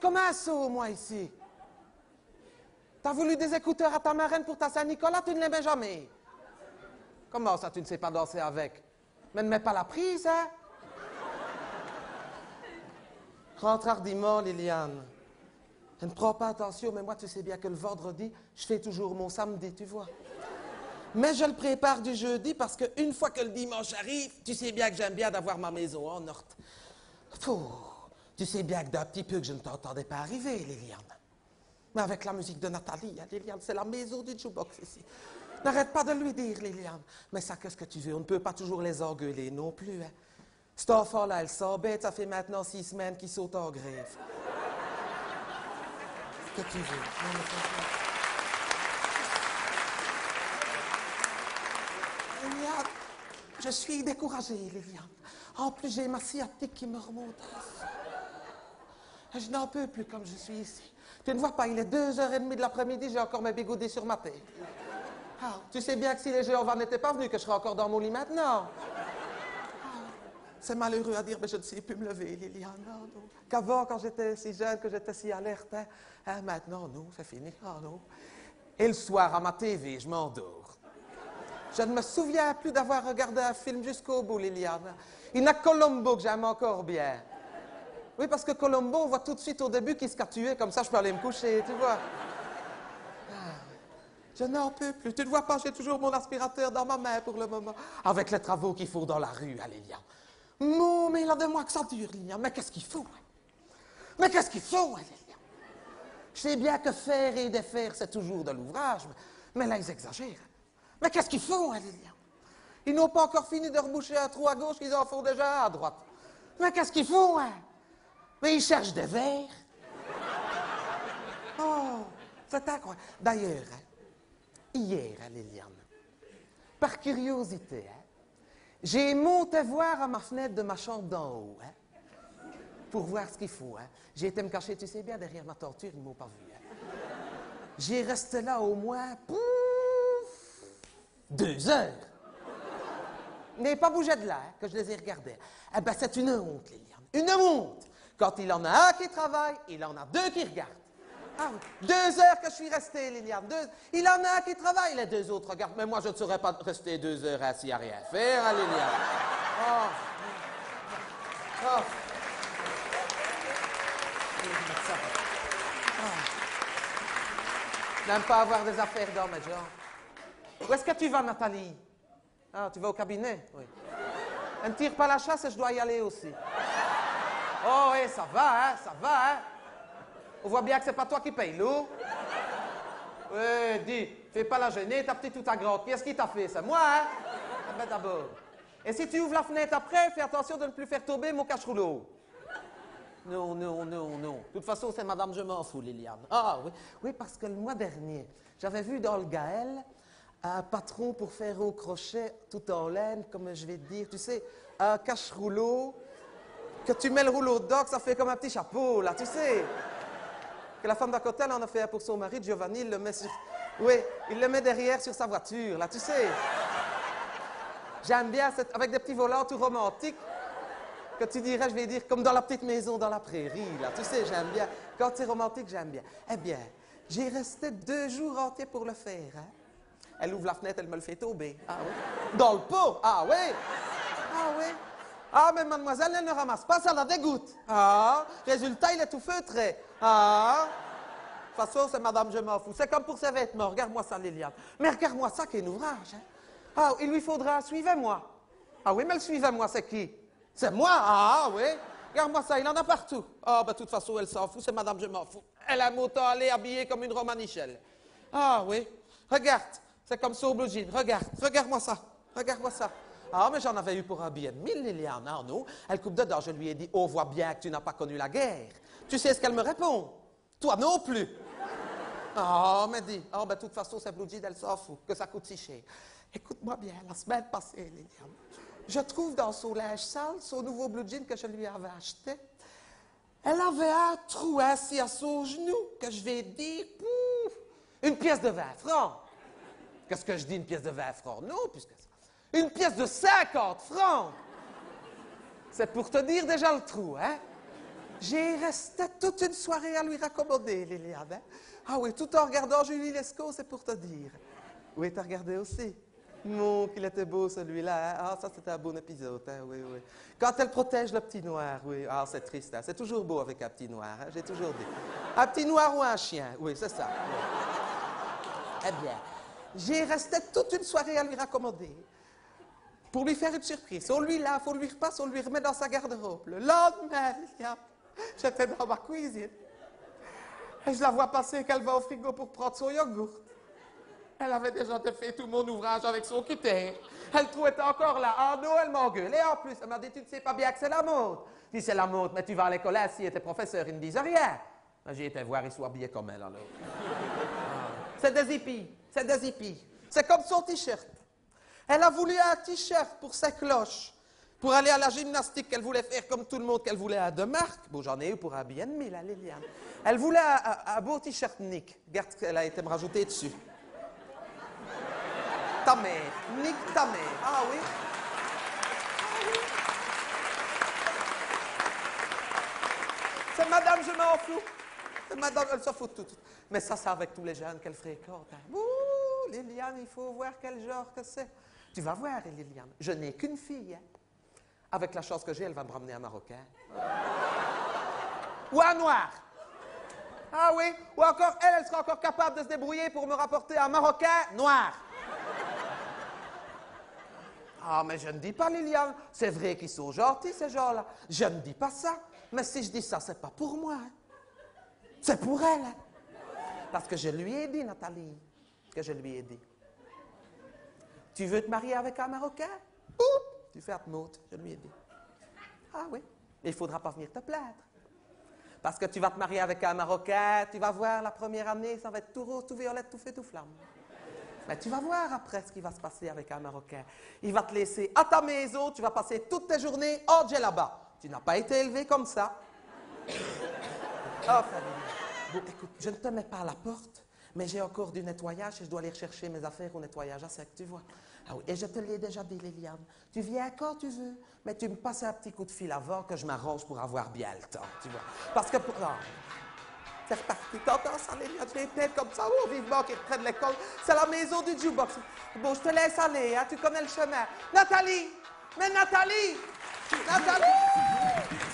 Comme un seau, moi, ici. T'as voulu des écouteurs à ta marraine pour ta Saint-Nicolas, tu ne les mets jamais. Comment ça, tu ne sais pas danser avec? Mais ne mets pas la prise, hein? Rentre hardiment, Liliane. Je ne prends pas attention, mais moi, tu sais bien que le vendredi, je fais toujours mon samedi, tu vois. Mais je le prépare du jeudi parce qu'une fois que le dimanche arrive, tu sais bien que j'aime bien d'avoir ma maison en ordre. Tu sais bien que d'un petit peu que je ne t'entendais pas arriver, Liliane. Mais avec la musique de Nathalie, hein, Liliane, c'est la maison du jukebox ici. N'arrête pas de lui dire, Liliane. Mais ça, qu'est-ce que tu veux? On ne peut pas toujours les engueuler non plus. Hein. Enfant-là, elle s'embête, ça fait maintenant six semaines qu'il saute en grève. Que tu veux? Liliane, je suis découragée, Liliane. En plus, j'ai ma sciatique qui me remonte. Je n'en peux plus comme je suis ici. Tu ne vois pas, il est 2h30 de l'après-midi, j'ai encore mes bigoudis sur ma tête. Ah, tu sais bien que si les Jéhovah n'étaient pas venus, que je serais encore dans mon lit maintenant. C'est malheureux à dire, mais je ne sais plus me lever, Liliane. Qu'avant, quand j'étais si jeune, que j'étais si alerte, hein, hein, maintenant, non, c'est fini. Oh, non. Et le soir, à ma TV, je m'endors. Je ne me souviens plus d'avoir regardé un film jusqu'au bout, Liliane. Il n'a Colombo que j'aime encore bien. Oui, parce que Colombo, voit tout de suite au début qu'il se tué, comme ça je peux aller me coucher, tu vois. Ah, je n'en peux plus. Tu ne vois pas, j'ai toujours mon aspirateur dans ma main pour le moment. Avec les travaux qu'il faut dans la rue, hein, Liliane. Non, mais il a de moi que ça dure, Liliane. Mais qu'est-ce qu'il faut hein? Mais qu'est-ce qu'il faut, hein, Liliane Je sais bien que faire et défaire, c'est toujours de l'ouvrage, mais là, ils exagèrent. Mais qu'est-ce qu'il faut, hein, Liliane Ils n'ont pas encore fini de reboucher un trou à gauche qu'ils en font déjà à droite. Mais qu'est-ce qu'il faut, hein? Mais ils cherchent des verres. Oh, c'est incroyable. D'ailleurs, hier, Liliane, par curiosité, hein, j'ai monté voir à ma fenêtre de ma chambre d'en haut, hein, pour voir ce qu'il faut. Hein. J'ai été me cacher, tu sais bien, derrière ma torture, ils ne m'ont pas vu. Hein. J'ai resté là au moins, pouf, deux heures. N'ai pas bougé de là, hein, que je les ai regardés. Eh bien, c'est une honte, Liliane. Une honte. Quand il en a un qui travaille, il en a deux qui regardent. Ah deux heures que je suis resté, Liliane. Deux... Il en a un qui travaille, les deux autres regardent. Mais moi, je ne saurais pas rester deux heures assis à rien faire, hein, Liliane. Oh. Oh. oh. N'aime pas avoir des affaires dans mes gens. Où est-ce que tu vas, Nathalie? Ah, tu vas au cabinet? Oui. Elle ne tire pas la chasse et je dois y aller aussi. Oh, oui, ça va, hein, ça va, hein. On voit bien que c'est pas toi qui paye l'eau. Oui, dis, fais pas la gêner, ta petite ou ta grande. Est-ce qui t'a fait? C'est moi, hein? Ah ben d'abord. Et si tu ouvres la fenêtre après, fais attention de ne plus faire tomber mon cache-rouleau. Non, non, non, non. De toute façon, c'est Madame Je m'en fous, Liliane. Ah oui, oui, parce que le mois dernier, j'avais vu dans le Gaël un patron pour faire au crochet tout en laine, comme je vais te dire, tu sais, un cache-rouleau, que tu mets le rouleau que ça fait comme un petit chapeau, là, tu sais que la femme d'à côté, elle en a fait pour son mari, Giovanni, il le met. Oui, il le met derrière sur sa voiture, là, tu sais. J'aime bien, avec des petits volants tout romantiques, que tu dirais, je vais dire, comme dans la petite maison dans la prairie, là, tu sais, j'aime bien. Quand c'est romantique, j'aime bien. Eh bien, j'ai resté deux jours entiers pour le faire, hein. Elle ouvre la fenêtre, elle me le fait tomber. Ah oui? Dans le pot? Ah oui? Ah oui? Ah, mais mademoiselle, elle ne ramasse pas, ça la dégoûte. Ah, résultat, il est tout feutré. Ah, de toute façon, c'est madame, je m'en fous. C'est comme pour ses vêtements. Regarde-moi ça, Liliane. Mais regarde-moi ça, un ouvrage. Hein. Ah, il lui faudra, suivez-moi. Ah oui, mais le suivez-moi, c'est qui? C'est moi? Ah oui. Regarde-moi ça, il en a partout. Ah, ben, de toute façon, elle s'en fout, c'est madame, je m'en fous. Elle aime autant aller habillée comme une romanichelle. Ah oui. Regarde, c'est comme ça au blue jean. Regarde, regarde-moi ça. Regarde-moi ça. Ah, mais j'en avais eu pour un billet de mille, Liliane. Non. Elle coupe dedans. Je lui ai dit, oh, vois bien que tu n'as pas connu la guerre. Tu sais ce qu'elle me répond? Toi non plus. Ah, mais dit, ah, ben, de toute façon, c'est blue jean, elle s'en fout, que ça coûte si cher. Écoute-moi bien, la semaine passée, Liliane, je trouve dans son linge sale, son nouveau blue jean que je lui avais acheté, elle avait un trou assis à son genou, que je vais dire, pouf, une pièce de 20 francs. Qu'est-ce que je dis, une pièce de 20 francs? Non, puisque. Une pièce de 50 francs C'est pour te dire déjà le trou, hein? J'ai resté toute une soirée à lui raccommoder, Liliane. hein? Ah oui, tout en regardant Julie Lescaut, c'est pour te dire. Oui, t'as regardé aussi Non, qu'il était beau celui-là. hein? Ah, ça, c'était un bon épisode, hein, oui, oui. Quand elle protège le petit noir, oui. Ah, c'est triste, hein? C'est toujours beau avec un petit noir, hein, j'ai toujours dit. Un petit noir ou un chien, oui, c'est ça. Eh bien, j'ai resté toute une soirée à lui raccommoder. Pour lui faire une surprise. On lui lave, on lui repasse, on lui remet dans sa garde-robe. Le lendemain, j'étais dans ma cuisine. Et je la vois passer qu'elle va au frigo pour prendre son yogourt. Elle avait déjà fait tout mon ouvrage avec son cutter. Elle trouvait encore là. Ah non, elle m'engueule. Et en plus, elle m'a dit, tu ne sais pas bien que c'est la mode. Je dis, c'est la mode, mais tu vas à l'école assis et tes professeurs, ils ne disent rien. Ben, J'ai été voir, ils sont habillés comme elle, alors. C'est des hippies. C'est des hippies. C'est comme son t-shirt. Elle a voulu un t-shirt pour ses cloches. Pour aller à la gymnastique, qu'elle voulait faire comme tout le monde, qu'elle voulait un de marque. Bon, j'en ai eu pour un bien demi, là, Liliane. Elle voulait un, beau t-shirt Nick. Regarde ce qu'elle a été me rajouter dessus. Ta mère. Nick ta mère. Ah oui? C'est madame, je m'en fous. C'est madame, elle s'en fout de tout. Mais ça, c'est avec tous les jeunes qu'elle fréquente. hein. Ouh, Liliane, il faut voir quel genre que c'est. Tu vas voir, Liliane. Je n'ai qu'une fille. hein. Avec la chance que j'ai, elle va me ramener un Marocain. Ou un Noir. Ah oui? Ou encore, elle, elle sera encore capable de se débrouiller pour me rapporter un Marocain noir. Ah, mais je ne dis pas, Liliane. C'est vrai qu'ils sont gentils, ces gens-là. Je ne dis pas ça. Mais si je dis ça, c'est pas pour moi. hein. C'est pour elle. hein. Parce que je lui ai dit, Nathalie, que je lui ai dit. Tu veux te marier avec un Marocain? Ouh, Tu fais moute, je lui ai dit. Ah oui, mais il ne faudra pas venir te plaindre. Parce que tu vas te marier avec un Marocain, tu vas voir la première année, ça va être tout rose, tout violette, tout feu, tout flamme. Mais tu vas voir après ce qui va se passer avec un Marocain. Il va te laisser à ta maison, tu vas passer toutes tes journées en là-bas. Tu n'as pas été élevé comme ça. Oh. Bon, écoute, je ne te mets pas à la porte, mais j'ai encore du nettoyage et je dois aller rechercher mes affaires au nettoyage à sec, tu vois. Ah oui, et je te l'ai déjà dit, Liliane. Tu viens quand tu veux, mais tu me passes un petit coup de fil avant que je m'arrange pour avoir bien le temps, tu vois. Parce que pour... non. C'est reparti. T'entends ça, Liliane? J'ai été comme ça, oh, vivement qu'ils reprennent l'école. C'est la maison du jukebox. Bon, je te laisse aller, hein, tu connais le chemin. Nathalie! Mais Nathalie! Nathalie!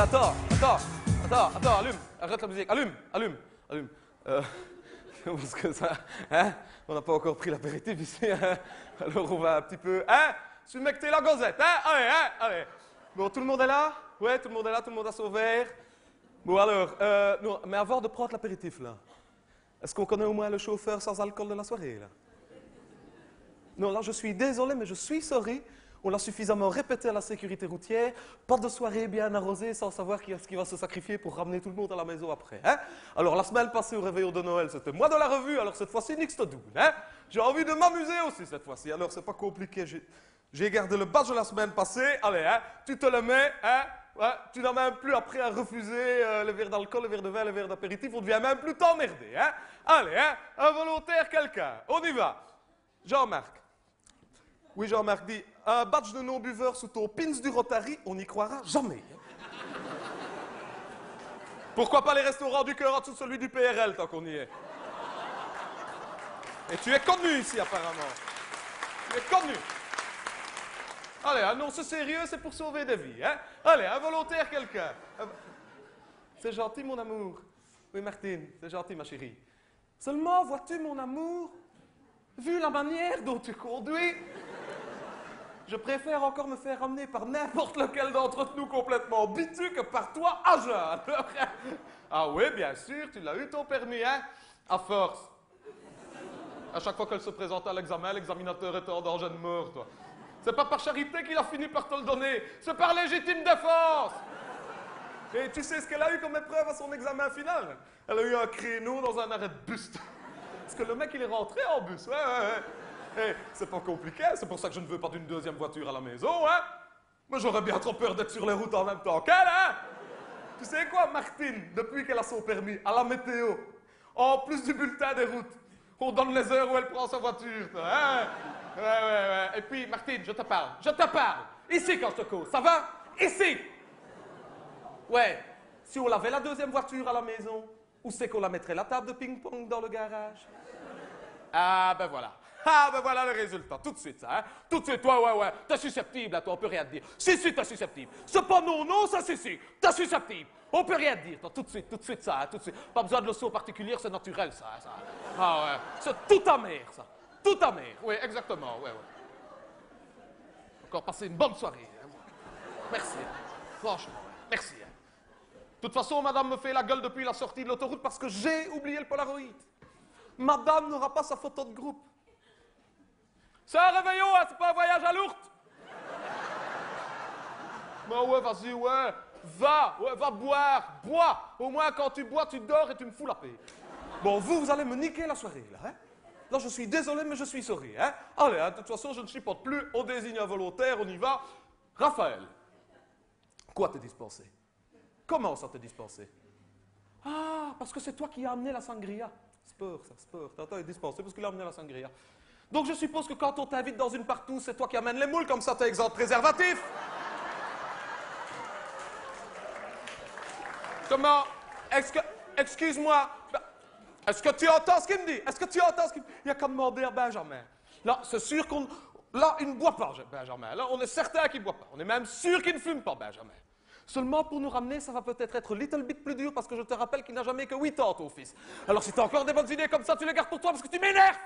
Attends, attends, attends, attends, allume, arrête la musique, allume, allume, allume. Euh, parce que ça, hein, on n'a pas encore pris l'apéritif ici, hein, alors on va un petit peu, hein, submecter la gazette, hein, allez, hein, allez. Bon, tout le monde est là? Ouais, tout le monde est là, tout le monde a son verre. Bon, alors, euh, non, mais avant de prendre l'apéritif, là, est-ce qu'on connaît au moins le chauffeur sans alcool de la soirée, là? Non, là, je suis désolé, mais je suis sorry. On l'a suffisamment répété à la sécurité routière. Pas de soirée bien arrosée sans savoir qui est-ce qui va se sacrifier pour ramener tout le monde à la maison après. Hein alors, la semaine passée au réveillon de Noël, c'était moi de la revue. Alors, cette fois-ci, nix te double. Hein J'ai envie de m'amuser aussi cette fois-ci. Alors, c'est pas compliqué. J'ai- gardé le badge la semaine passée. Allez, hein tu te le mets. Hein Ouais, tu n'as même plus après à refuser euh, le verre d'alcool, le verre de vin, le verre d'apéritif. On devient même plus t'emmerder. Hein Allez, hein un volontaire, quelqu'un. On y va. Jean-Marc. Oui, Jean-Marc dit un badge de non-buveur sous ton pins du Rotary, on n'y croira jamais. Pourquoi pas les restaurants du cœur en dessous de celui du PRL tant qu'on y est? Et tu es connu ici apparemment. Tu es connu. Allez, annonce sérieux, c'est pour sauver des vies. Hein? Allez, un volontaire, quelqu'un. Un- C'est gentil, mon amour. Oui, Martine, c'est gentil, ma chérie. Seulement, vois-tu, mon amour, vu la manière dont tu conduis, je préfère encore me faire ramener par n'importe lequel d'entre nous complètement bitu que par toi à ah oui, bien sûr, tu l'as eu ton permis, hein À force. À chaque fois qu'elle se présentait à l'examen, l'examinateur était en danger de mort, toi. C'est pas par charité qu'il a fini par te le donner, c'est par légitime défense. Et tu sais ce qu'elle a eu comme épreuve à son examen final? Elle a eu un créneau dans un arrêt de bus. Parce que le mec, il est rentré en bus. Ouais, ouais, ouais. Eh, c'est pas compliqué, c'est pour ça que je ne veux pas d'une deuxième voiture à la maison, hein. Moi, j'aurais bien trop peur d'être sur les routes en même temps qu'elle, hein. Tu sais quoi, Martine, depuis qu'elle a son permis, à la météo, en plus du bulletin des routes, on donne les heures où elle prend sa voiture, hein. Et puis, Martine, je te parle, je te parle. Ici, cause, ça va? Ici. Ouais, si on avait la deuxième voiture à la maison, où c'est qu'on la mettrait la table de ping-pong dans le garage? Ah, ben voilà. Ah, ben voilà le résultat, tout de suite, ça, hein? Tout de suite, ouais, ouais, ouais. T'es susceptible, à toi, on peut rien te dire. Si, si, t'es susceptible. C'est pas non, non, ça, si, si. T'es susceptible. On peut rien te dire, toi, tout de suite, tout de suite, ça, hein, tout de suite. Pas besoin de leçon particulière, c'est naturel, ça, hein, ça. Ah, ouais. C'est tout amer, ça. Tout amer, oui, exactement, ouais, ouais. Encore passer une bonne soirée. Merci, franchement, merci. De toute façon, madame me fait la gueule depuis la sortie de l'autoroute parce que j'ai oublié le Polaroid. Madame n'aura pas sa photo de groupe. C'est un réveillon, hein, c'est pas un voyage à l'ourte. Bah ouais, vas-y, ouais. Va, ouais, va boire, bois. Au moins, quand tu bois, tu dors et tu me fous la paix. Bon, vous, vous allez me niquer la soirée, là, hein Là, je suis désolé, mais je suis sorry, hein Allez, hein, de toute façon, je ne chipote plus. On désigne un volontaire, on y va. Raphaël. Quoi t'es dispensé Comment ça t'es dispensé Ah, parce que c'est toi qui as amené la sangria. Sport, ça, sport. Tata est dispensé parce qu'il a amené la sangria. Donc je suppose que quand on t'invite dans une partout, c'est toi qui amènes les moules, comme ça t'es exempt de préservatif. Comment Est-ce que. Excuse-moi. Ben, Est-ce que tu entends ce qu'il me dit? Est-ce que tu entends ce qu'il me dit? Il y a qu'à demander à Benjamin. Là, c'est sûr qu'on. Là, il ne boit pas, Benjamin. Là, on est certain qu'il ne boit pas. On est même sûr qu'il ne fume pas, Benjamin. Seulement, pour nous ramener, ça va peut-être être little bit plus dur parce que je te rappelle qu'il n'a jamais que 8 ans, ton fils. Alors, si tu as encore des bonnes idées comme ça, tu les gardes pour toi parce que tu m'énerves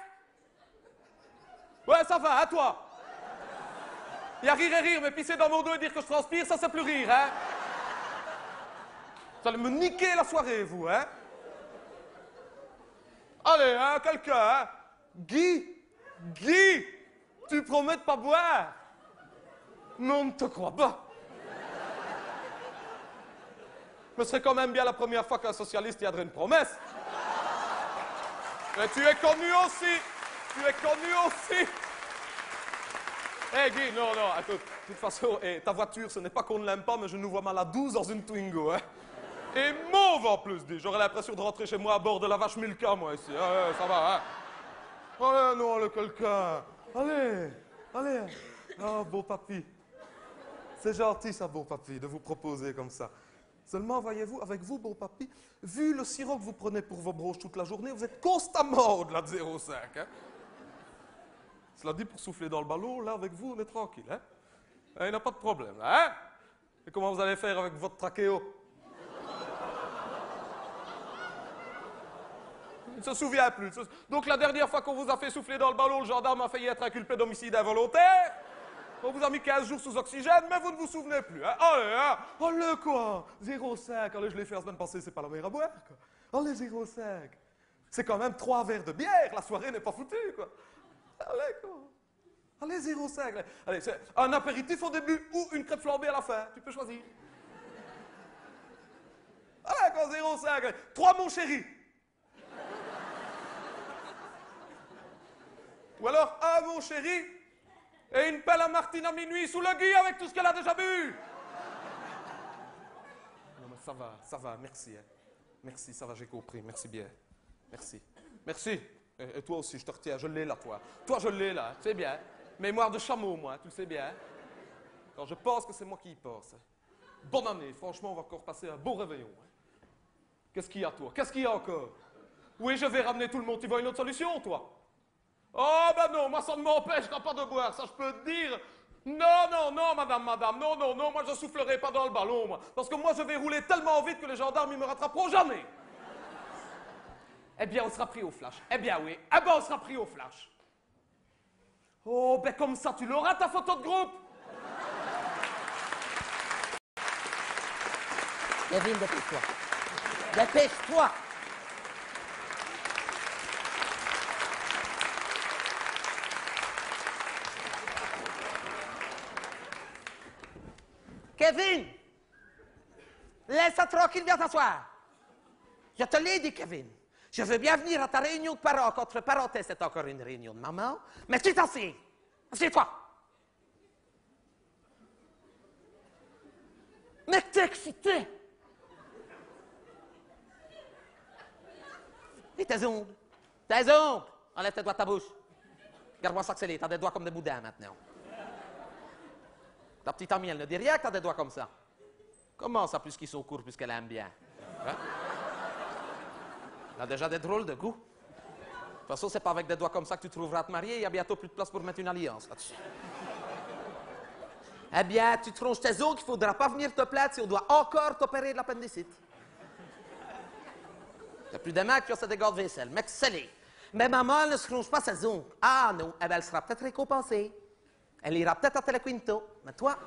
Ouais, ça va, à toi. Il y a rire et rire, mais pisser dans mon dos et dire que je transpire, ça, c'est plus rire, hein. Vous allez me niquer la soirée, vous, hein. Allez, hein, quelqu'un, hein. Guy Guy Tu promets de pas boire. Non, on ne te crois pas. Mais serait quand même bien la première fois qu'un socialiste y adresse une promesse. Mais tu es connu aussi Tu es connu aussi Eh Guy, non, non, écoute, de toute façon, eh, ta voiture, ce n'est pas qu'on ne l'aime pas, mais je nous vois mal à 12 dans une Twingo, hein. Et mauve en plus, dis. J'aurais l'impression de rentrer chez moi à bord de la vache Milka, moi, ici. Ah, ça va, hein. Allez, non, le quelqu'un. Allez, allez. Oh, beau papy. C'est gentil, ça, beau papy, de vous proposer comme ça. Seulement, voyez-vous, avec vous, beau papy, vu le sirop que vous prenez pour vos broches toute la journée, vous êtes constamment au-delà de 0,5. Hein? Cela dit, pour souffler dans le ballon, là, avec vous, on est tranquille. Hein? Il n'y a pas de problème, hein? Et comment vous allez faire avec votre trachéo? Il ne se souvient plus. Donc la dernière fois qu'on vous a fait souffler dans le ballon, le gendarme a failli être inculpé d'homicide involontaire. On vous a mis 15 jours sous oxygène, mais vous ne vous souvenez plus. Hein? Allez, hein? Allez, quoi? 0,5. Allez, je l'ai fait la semaine passée, c'est pas la mer à boire, quoi. Allez, 0,5. C'est quand même trois verres de bière, la soirée n'est pas foutue, quoi. Allez, quoi. Allez, 0,5. Allez, un apéritif au début ou une crêpe flambée à la fin. Tu peux choisir. Allez, quoi, 0,5. Trois, mon chéri. Ou alors un, mon chéri, et une pelle à Martine à minuit sous le gui avec tout ce qu'elle a déjà bu. Non, mais ça va, ça va, merci. hein. Merci, ça va, j'ai compris. Merci bien. Merci. Merci. Et, toi aussi, je te retiens, je l'ai là, toi. Toi, je l'ai là, sais bien. Mémoire de chameau, moi, tu le sais bien. Quand je pense que c'est moi qui y pense. Bonne année, franchement, on va encore passer un beau réveillon. hein. Qu'est-ce qu'il y a, toi? Qu'est-ce qu'il y a encore? Oui, je vais ramener tout le monde. Tu vois une autre solution, toi? Oh, ben non, moi, ça ne m'empêchera pas de boire, ça, je peux te dire. Non, non, non, madame, madame, non, non, non, moi, je soufflerai pas dans le ballon, moi. Parce que moi, je vais rouler tellement vite que les gendarmes, ils me rattraperont jamais. Eh bien, on sera pris au flash. Eh bien, oui. Eh ben, on sera pris au flash. Oh, ben, comme ça, tu l'auras, ta photo de groupe Kevin, dépêche-toi. Dépêche-toi. Kevin! Laisse-la tranquille, viens t'asseoir. Je te l'ai dit, Kevin. Je veux bien venir à ta réunion de parents. Entre parenthèses, c'est encore une réunion de maman. Mais tu t'assieds. Assieds-toi. Mais t'es excité! Et tes ongles? Tes ongles! Enlève tes doigts de ta bouche. Regarde-moi ça que c'est T'as des doigts comme des boudins maintenant. Ta petite amie, elle ne dit rien que t'as des doigts comme ça. Comment ça, plus qu'ils sont courts, puisqu'elle aime bien? Hein? Elle a déjà des drôles de goût. De toute façon, c'est pas avec des doigts comme ça que tu trouveras à te marier. Il y a bientôt plus de place pour mettre une alliance là-dessus. Eh bien, tu tronches tes ongles, il ne faudra pas venir te plaindre si on doit encore t'opérer de l'appendicite. Il plus de mains qui ont des gants de vaisselle. Mais c'est Mais maman, elle ne se ronge pas ses ongles. Ah non, eh bien, elle sera peut-être récompensée. Elle ira peut-être à Telequinto. Mais toi...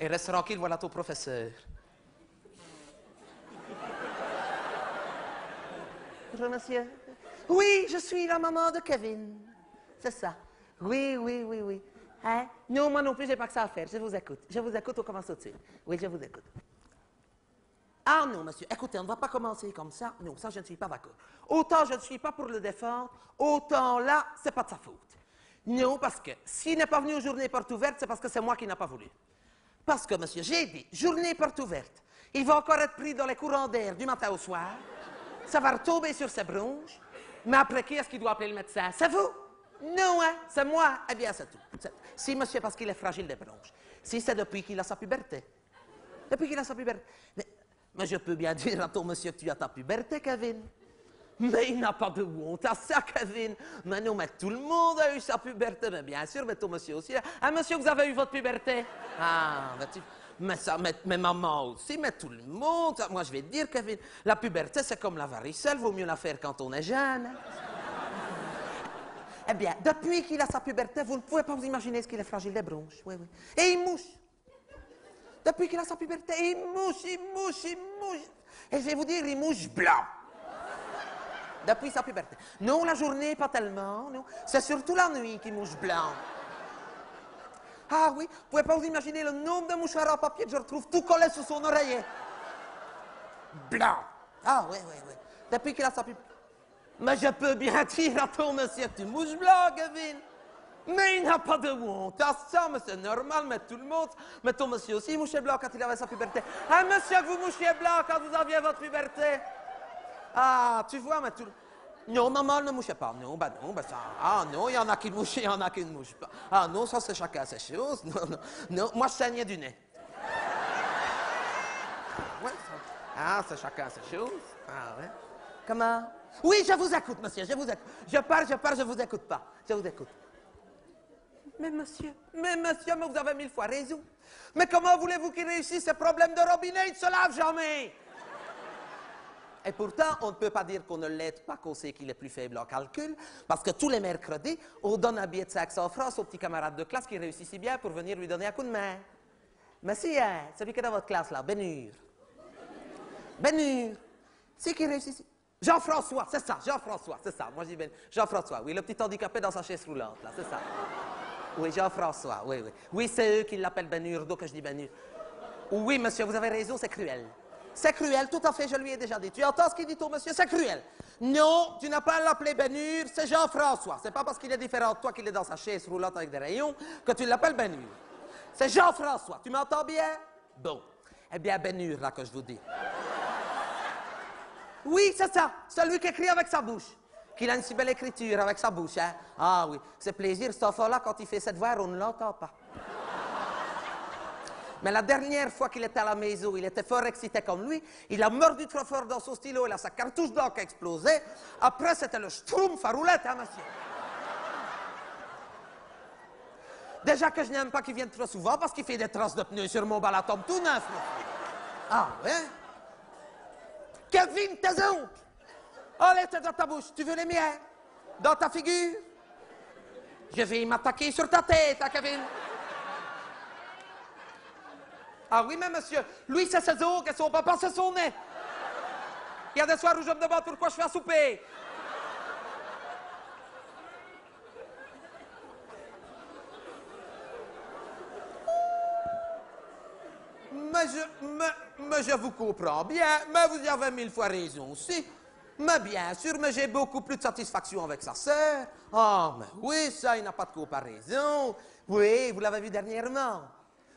Et reste tranquille, voilà ton professeur. Bonjour, monsieur. Oui, je suis la maman de Kevin. C'est ça. Oui, oui, oui, oui. Hein? Non, moi non plus, j'ai pas que ça à faire. Je vous écoute. Je vous écoute, on commence tout de suite. Oui, je vous écoute. Ah non, monsieur, écoutez, on ne va pas commencer comme ça. Non, ça, je ne suis pas d'accord. Autant je ne suis pas pour le défendre, autant là, c'est pas de sa faute. Non, parce que s'il n'est pas venu aux journées portes ouvertes, c'est parce que c'est moi qui n'ai pas voulu. Parce que, monsieur, j'ai dit, journée porte ouverte. Il va encore être pris dans les courants d'air du matin au soir. Ça va retomber sur ses bronches. Mais après, qui est-ce qui doit appeler le médecin? C'est vous? Non, hein? C'est moi? Eh bien, c'est tout. Si, monsieur, parce qu'il est fragile des bronches. Si, c'est depuis qu'il a sa puberté. Depuis qu'il a sa puberté. Mais, je peux bien dire à ton monsieur que tu as ta puberté, Kevin. Mais il n'a pas de honte à ça, Kevin. Mais non, mais tout le monde a eu sa puberté. Mais bien sûr, mais ton monsieur aussi. Ah, monsieur, vous avez eu votre puberté? Ah, mais tu... Mais, ça, mais, maman aussi, mais tout le monde. Moi, je vais dire, Kevin, la puberté, c'est comme la varicelle, vaut mieux la faire quand on est jeune. eh bien, depuis qu'il a sa puberté, vous ne pouvez pas vous imaginer ce qu'il est fragile des bronches. Oui, oui. Et il mouche. Depuis qu'il a sa puberté, il mouche, il mouche, il mouche. Et je vais vous dire, il mouche blanc. Depuis sa puberté. Non, la journée, pas tellement. C'est surtout la nuit qu'il mouche blanc. Ah oui, vous pouvez pas vous imaginer le nombre de mouchoirs à papier que je retrouve tout collé sur son oreiller. Blanc. Ah oui, oui, oui. Depuis qu'il a sa Mais je peux bien dire à ton monsieur que tu mouches blanc, Kevin. Mais il n'a pas de honte à ça, mais c'est normal, mais tout le monde. Mais ton monsieur aussi mouchait blanc quand il avait sa puberté. Ah, monsieur, vous mouchiez blanc quand vous aviez votre puberté? Ah, tu vois, mais tout le non, maman ne mouche pas. Non, ben non, ben ça. Ah non, il y en a qui mouchent, y en a qui ne mouchent pas. Ah non, ça c'est chacun ses choses. Non, non, non. Moi je saignais du nez. Ouais, Ah, c'est chacun ses choses. Ah ouais. Comment? Oui, je vous écoute, monsieur, je vous écoute. Je parle, je parle, je vous écoute pas. Je vous écoute. Mais monsieur, mais monsieur, mais vous avez mille fois raison. Mais comment voulez-vous qu'il réussisse ce problème de robinet? Il ne se lave jamais. Et pourtant, on ne peut pas dire qu'on ne l'aide pas, qu'on sait qu'il est plus faible en calcul, parce que tous les mercredis, on donne un billet de 500 francs au petit camarade de classe qui réussit si bien pour venir lui donner un coup de main. Mais si, hein, celui qui est dans votre classe là, Bénur. Bénur. C'est qui réussit. Jean-François, c'est ça, Jean-François, c'est ça. Moi, je dis ben, Jean-François, oui, le petit handicapé dans sa chaise roulante, là, c'est ça. Oui, Jean-François, oui, oui. Oui, c'est eux qui l'appellent Bénur, donc je dis Bénur. Oui, monsieur, vous avez raison, c'est cruel. C'est cruel, tout à fait, je lui ai déjà dit. Tu entends ce qu'il dit, ton monsieur? C'est cruel. Non, tu n'as pas à l'appeler Benur, c'est Jean-François. C'est pas parce qu'il est différent de toi qu'il est dans sa chaise roulante avec des rayons que tu l'appelles Benur. C'est Jean-François. Tu m'entends bien? Bon. Eh bien, Benur, là, que je vous dis. Oui, c'est ça. Celui qui écrit avec sa bouche. Qu'il a une si belle écriture avec sa bouche, hein. Ah oui, c'est plaisir, cet enfant-là, quand il fait cette voix, on ne l'entend pas. Mais la dernière fois qu'il était à la maison, il était fort excité comme lui. Il a mordu trop fort dans son stylo, il a sa cartouche d'encre a explosé. Après, c'était le schtroumpf à roulette, hein, monsieur. Déjà que je n'aime pas qu'il vienne trop souvent parce qu'il fait des traces de pneus sur mon balaton tout neuf. Ah, ouais? Kevin, tes ongles! Allez, t'es dans ta bouche. Tu veux les miens? Dans ta figure? Je vais m'attaquer sur ta tête, hein, Kevin. Ah oui, mais monsieur, lui, c'est ses os, et son papa, c'est son nez? Il y a des soirs où je me demande pourquoi je fais un souper. Mais je, mais, je vous comprends bien, mais vous avez mille fois raison aussi. Mais bien sûr, mais j'ai beaucoup plus de satisfaction avec sa sœur. Ah, mais oui, ça, il n'a pas de comparaison. Oui, vous l'avez vu dernièrement.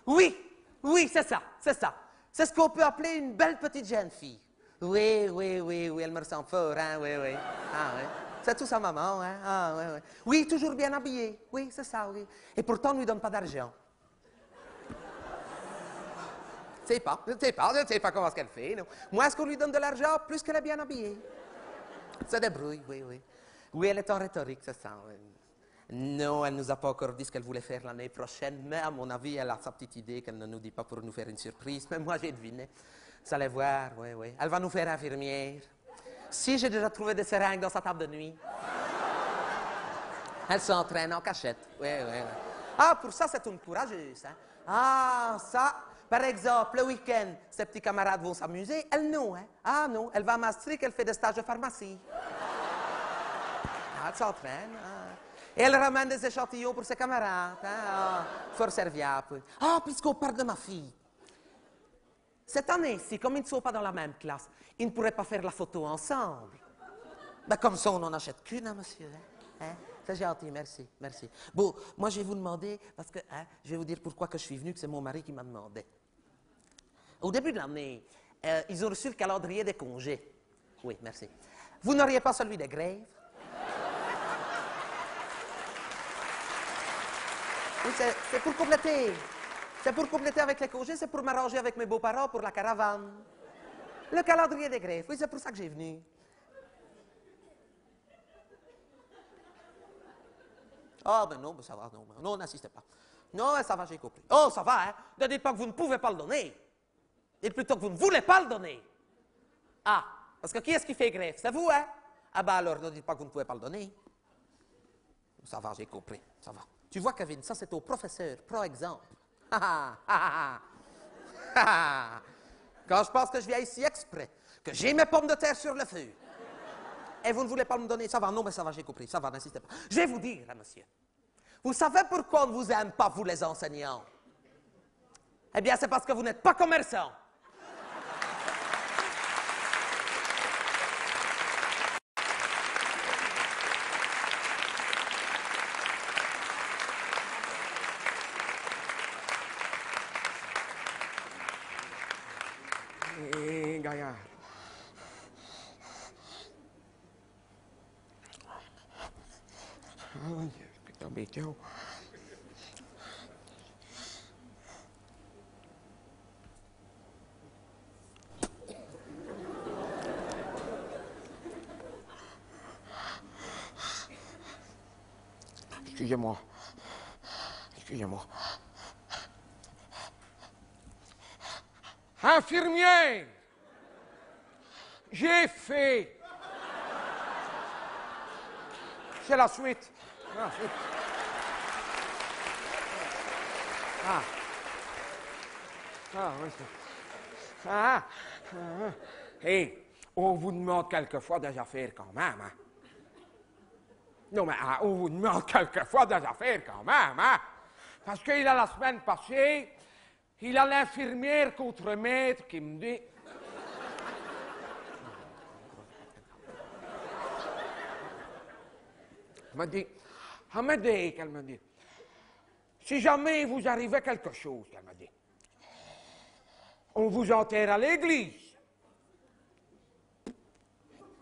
Oui, oui, c'est ça, c'est ça. C'est ce qu'on peut appeler une belle petite jeune fille. Oui, oui, oui, oui, elle me ressemble fort, hein, oui, oui. Ah, oui. C'est tout sa maman, hein. Ah, oui, oui. Oui, toujours bien habillée. Oui, c'est ça, oui. Et pourtant, on ne lui donne pas d'argent. Je sais pas, je ne sais pas, je ne sais pas comment est-ce qu'elle fait. Non. Moins qu'on lui donne de l'argent, plus qu'elle est bien habillée? Se débrouille, oui, oui. Oui, elle est en rhétorique, c'est ça. oui. Non, elle ne nous a pas encore dit ce qu'elle voulait faire l'année prochaine, mais à mon avis, elle a sa petite idée qu'elle ne nous dit pas pour nous faire une surprise. Mais moi, j'ai deviné. Vous allez voir, oui, oui. Elle va nous faire infirmière. Si, j'ai déjà trouvé des seringues dans sa table de nuit. Elle s'entraîne en cachette. Oui, oui, oui. Ah, pour ça, c'est une courageuse. Hein? Ah, ça, par exemple, le week-end, ses petits camarades vont s'amuser. Elle, non. Hein? Ah, non. Elle va à Maastricht, elle fait des stages de pharmacie. Ah, elle s'entraîne. ah. Ramène des échantillons pour ses camarades. Hein? Ah, fort serviable. Ah, puisqu'on parle de ma fille. Cette année-ci, comme ils ne sont pas dans la même classe, ils ne pourraient pas faire la photo ensemble. Ben, comme ça, on n'en achète qu'une, hein, monsieur. hein? Hein? C'est gentil, merci, merci. Bon, moi, je vais vous demander, parce que hein, je vais vous dire pourquoi que je suis venu, que c'est mon mari qui m'a demandé. Au début de l'année, euh, ils ont reçu le calendrier des congés. Oui, merci. Vous n'auriez pas celui des grèves? C'est pour compléter. C'est pour compléter avec les congés, c'est pour m'arranger avec mes beaux-parents pour la caravane. Le calendrier des grèves, oui, c'est pour ça que j'ai venu. Ah, ben non, ben ça va, non, ben non, n'insistez pas. Non, ça va, j'ai compris. Oh, ça va, hein? Ne dites pas que vous ne pouvez pas le donner. Dites plutôt que vous ne voulez pas le donner. Ah, parce que qui est-ce qui fait grève? C'est vous, hein? Ah, ben alors, ne dites pas que vous ne pouvez pas le donner. Ça va, j'ai compris, ça va. Tu vois, Kevin, ça c'est au professeur, pro exemple. Quand je pense que je viens ici exprès, que j'ai mes pommes de terre sur le feu, et vous ne voulez pas me donner, ça va, non, mais ça va, j'ai compris, ça va, n'insistez pas. Je vais vous dire, hein, monsieur, vous savez pourquoi on ne vous aime pas, vous les enseignants? Eh bien, c'est parce que vous n'êtes pas commerçants. J'ai fait C'est la suite. Suite. Ah. Ah, oui, Ah. ah. On vous demande quelquefois des affaires quand même, hein. Non, mais ah, on vous demande quelquefois des affaires quand même, hein. Parce qu'il a la semaine passée, il a l'infirmière contre maître qui me dit... Elle m'a dit, elle m'a dit, si jamais vous arrivait quelque chose, qu'elle m'a dit, on vous enterre à l'église.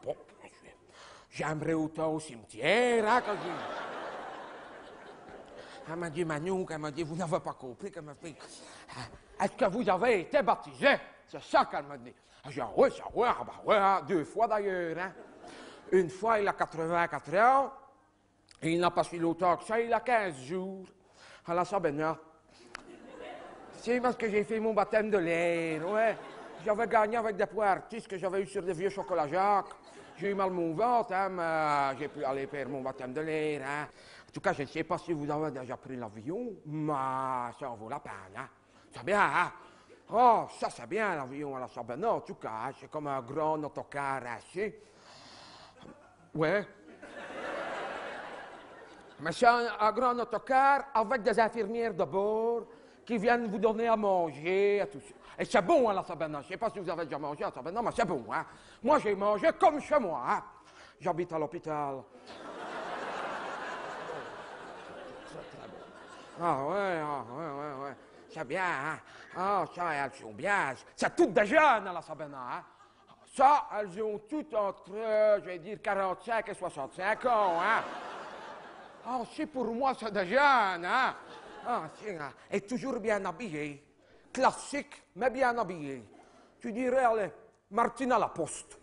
Bon, j'aimerais autant au cimetière, hein, quand je- Elle m'a dit, Manu, elle m'a dit, vous n'avez pas compris, qu'elle m'a dit, est-ce que vous avez été baptisé? C'est ça qu'elle m'a dit. J'ai dit, oui, ça, oui, ah, oui, deux fois d'ailleurs. Hein. Une fois, il a 84 ans, et il n'a pas si longtemps que ça, il a 15 jours. À la Sabena. C'est parce que j'ai fait mon baptême de l'air, ouais. J'avais gagné avec des points artistes que j'avais eu sur des vieux chocolats Jacques. J'ai eu mal mon ventre, hein, mais j'ai pu aller faire mon baptême de l'air. Hein. En tout cas, je ne sais pas si vous avez déjà pris l'avion, mais ça en vaut la peine. Hein. C'est bien, hein? Oh, ça c'est bien l'avion à la Sabena, en tout cas. hein, C'est comme un grand autocar ainsi. Ouais. Mais c'est un, grand autocar avec des infirmières de bord qui viennent vous donner à manger, et tout ça. Et c'est bon, hein, la sabana. Je ne sais pas si vous avez déjà mangé à la sabana, mais c'est bon. Hein. Moi, j'ai mangé comme chez moi. Hein. J'habite à l'hôpital. Ah ouais, ah ouais, ouais, ouais. C'est bien, hein. Ah, ça, elles sont bien. C'est toutes des jeunes la sabana, hein. Ça, elles ont toutes entre, je vais dire, 45 et 65 ans, hein. Ah, si pour moi, c'est des jeunes, hein. Ah, si, hein. Et toujours bien habillées. Classique, mais bien habillées. Tu dirais, allez, Martine à la poste.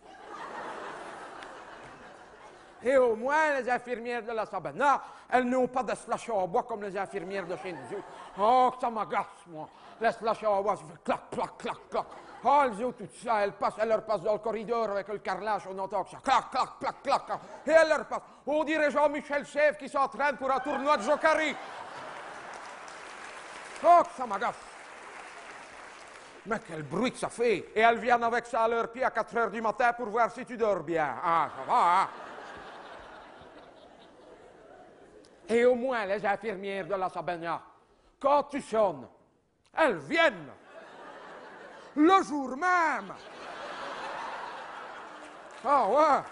Et au moins, les infirmières de la Sabana, elles n'ont pas de splash en bois comme les infirmières de chez nous. Oh, ça m'agace, moi. Les splash en bois, clac, clac, clac, clac. Oh, elles ont tout ça, elles passent, elles leur passent dans le corridor avec le carrelage, on entend que ça clac, clac, clac, clac, clac. Et elles leur passent. On dirait Jean-Michel Sèvres qui s'entraîne pour un tournoi de Jokari. Oh, ça m'agace. Mais quel bruit que ça fait. Et elles viennent avec ça à leur pied à 4 heures du matin pour voir si tu dors bien. Ah, ça va, hein? Et au moins, les infirmières de la Sabana, quand tu sonnes, elles viennent. Le jour même. Ah ouais.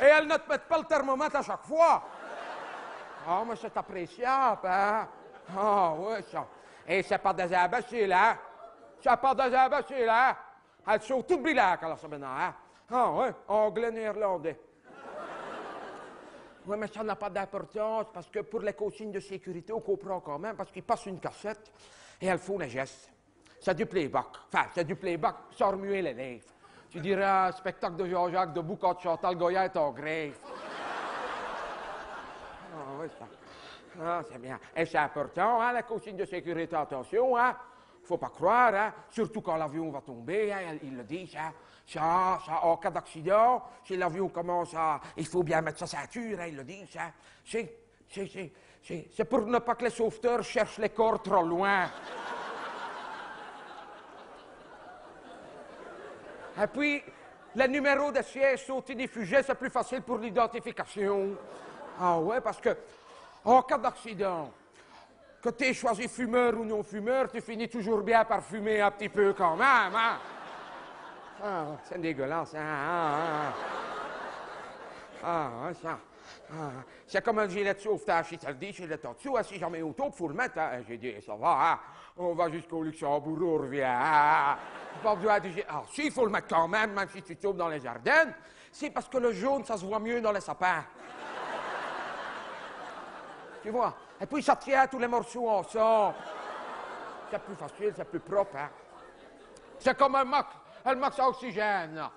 Et elles ne te mettent pas le thermomètre à chaque fois. Ah, mais c'est appréciable, hein? Ah, oui, ça. Et c'est pas des imbéciles, hein? C'est pas des imbéciles, hein? Elles sont toutes bilingues à la semaine, hein? Ah, oui, anglais, néerlandais. Oui, mais ça n'a pas d'importance parce que pour les consignes de sécurité, on comprend quand même parce qu'ils passent une cassette et elles font les gestes. C'est du playback. Enfin, c'est du playback sans remuer les lèvres. Tu dirais un spectacle de Jean-Jacques debout quand Chantal Goya est en grève. Ah, oui, ça. Ah, c'est bien. Et c'est important, hein, les consignes de sécurité, attention, hein. Faut pas croire, hein, surtout quand l'avion va tomber, hein, ils le disent, hein. Ça, ça, en cas d'accident, si l'avion commence à... Il faut bien mettre sa ceinture, hein, ils le disent, hein. C'est, c'est, pour ne pas que les sauveteurs cherchent les corps trop loin. Et puis, les numéros de sièges sont diffusés, c'est plus facile pour l'identification. Ah ouais, parce que en cas d'accident, que tu aies choisi fumeur ou non fumeur, tu finis toujours bien par fumer un petit peu quand même. Hein? Ah, c'est dégueulasse. Hein? Ah, ah, ah. ah ça. C'est comme un gilet de sauvetage, si ça le dit, gilet en dessous. Si jamais au top, faut le mettre. Hein? J'ai dit, ça va, hein? on va jusqu'au Luxembourg, on revient. Hein? Pas besoin de... Ah, si, faut le mettre quand même, même si tu tombes dans les jardins. C'est parce que le jaune, ça se voit mieux dans les sapins. Tu vois? Et puis ça tient tous les morceaux ensemble. C'est plus facile, c'est plus propre. Hein? C'est comme un max, un max à oxygène. là.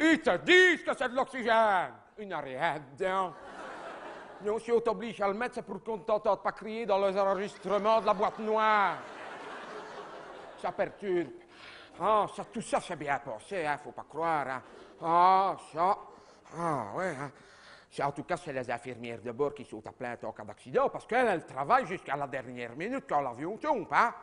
Ils te disent que c'est de l'oxygène. Il n'a rien dedans. Non, si on t'oblige à le mettre, c'est pour qu'on ne t'entende pas crier dans les enregistrements de la boîte noire. Ça perturbe. Ah, ça, tout ça, c'est bien passé, hein, faut pas croire. Hein. Ah, ça. Ah, ouais, hein. En tout cas, c'est les infirmières de bord qui sont à plainte en cas d'accident, parce qu'elles, elles travaillent jusqu'à la dernière minute quand l'avion tombe, hein.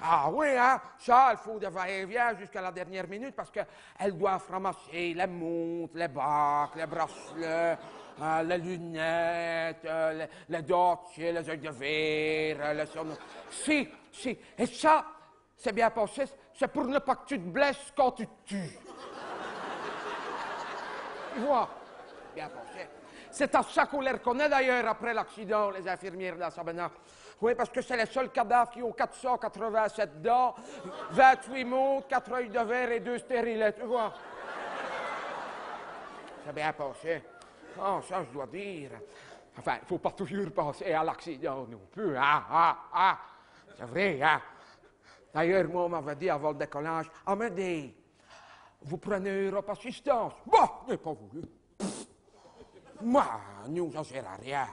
Ah oui, hein, ça, elles font des va-et-vient jusqu'à la dernière minute parce qu'elles doivent ramasser les montres, les bacs, les bracelets, euh, les lunettes, euh, les, les les œils de verre, euh, les sonnes. Si, si. Et ça, c'est bien pensé, c'est pour ne pas que tu te blesses quand tu te tues. Tu vois? Bien pensé. C'est à ça qu'on les reconnaît d'ailleurs après l'accident, les infirmières de la Sabana. Oui, parce que c'est les seuls cadavres qui ont 487 dents, 28 montres, 4 œils de verre et 2 stérilets, tu vois. C'est bien pensé. Oh, ça, je dois dire. Enfin, il ne faut pas toujours penser à l'accident non plus. Ah, ah, ah. C'est vrai, hein. D'ailleurs, moi, on m'avait dit avant le décollage, Amédée, vous prenez Europe Assistance. Je n'ai pas voulu. Moi, nous, ça sert à rien.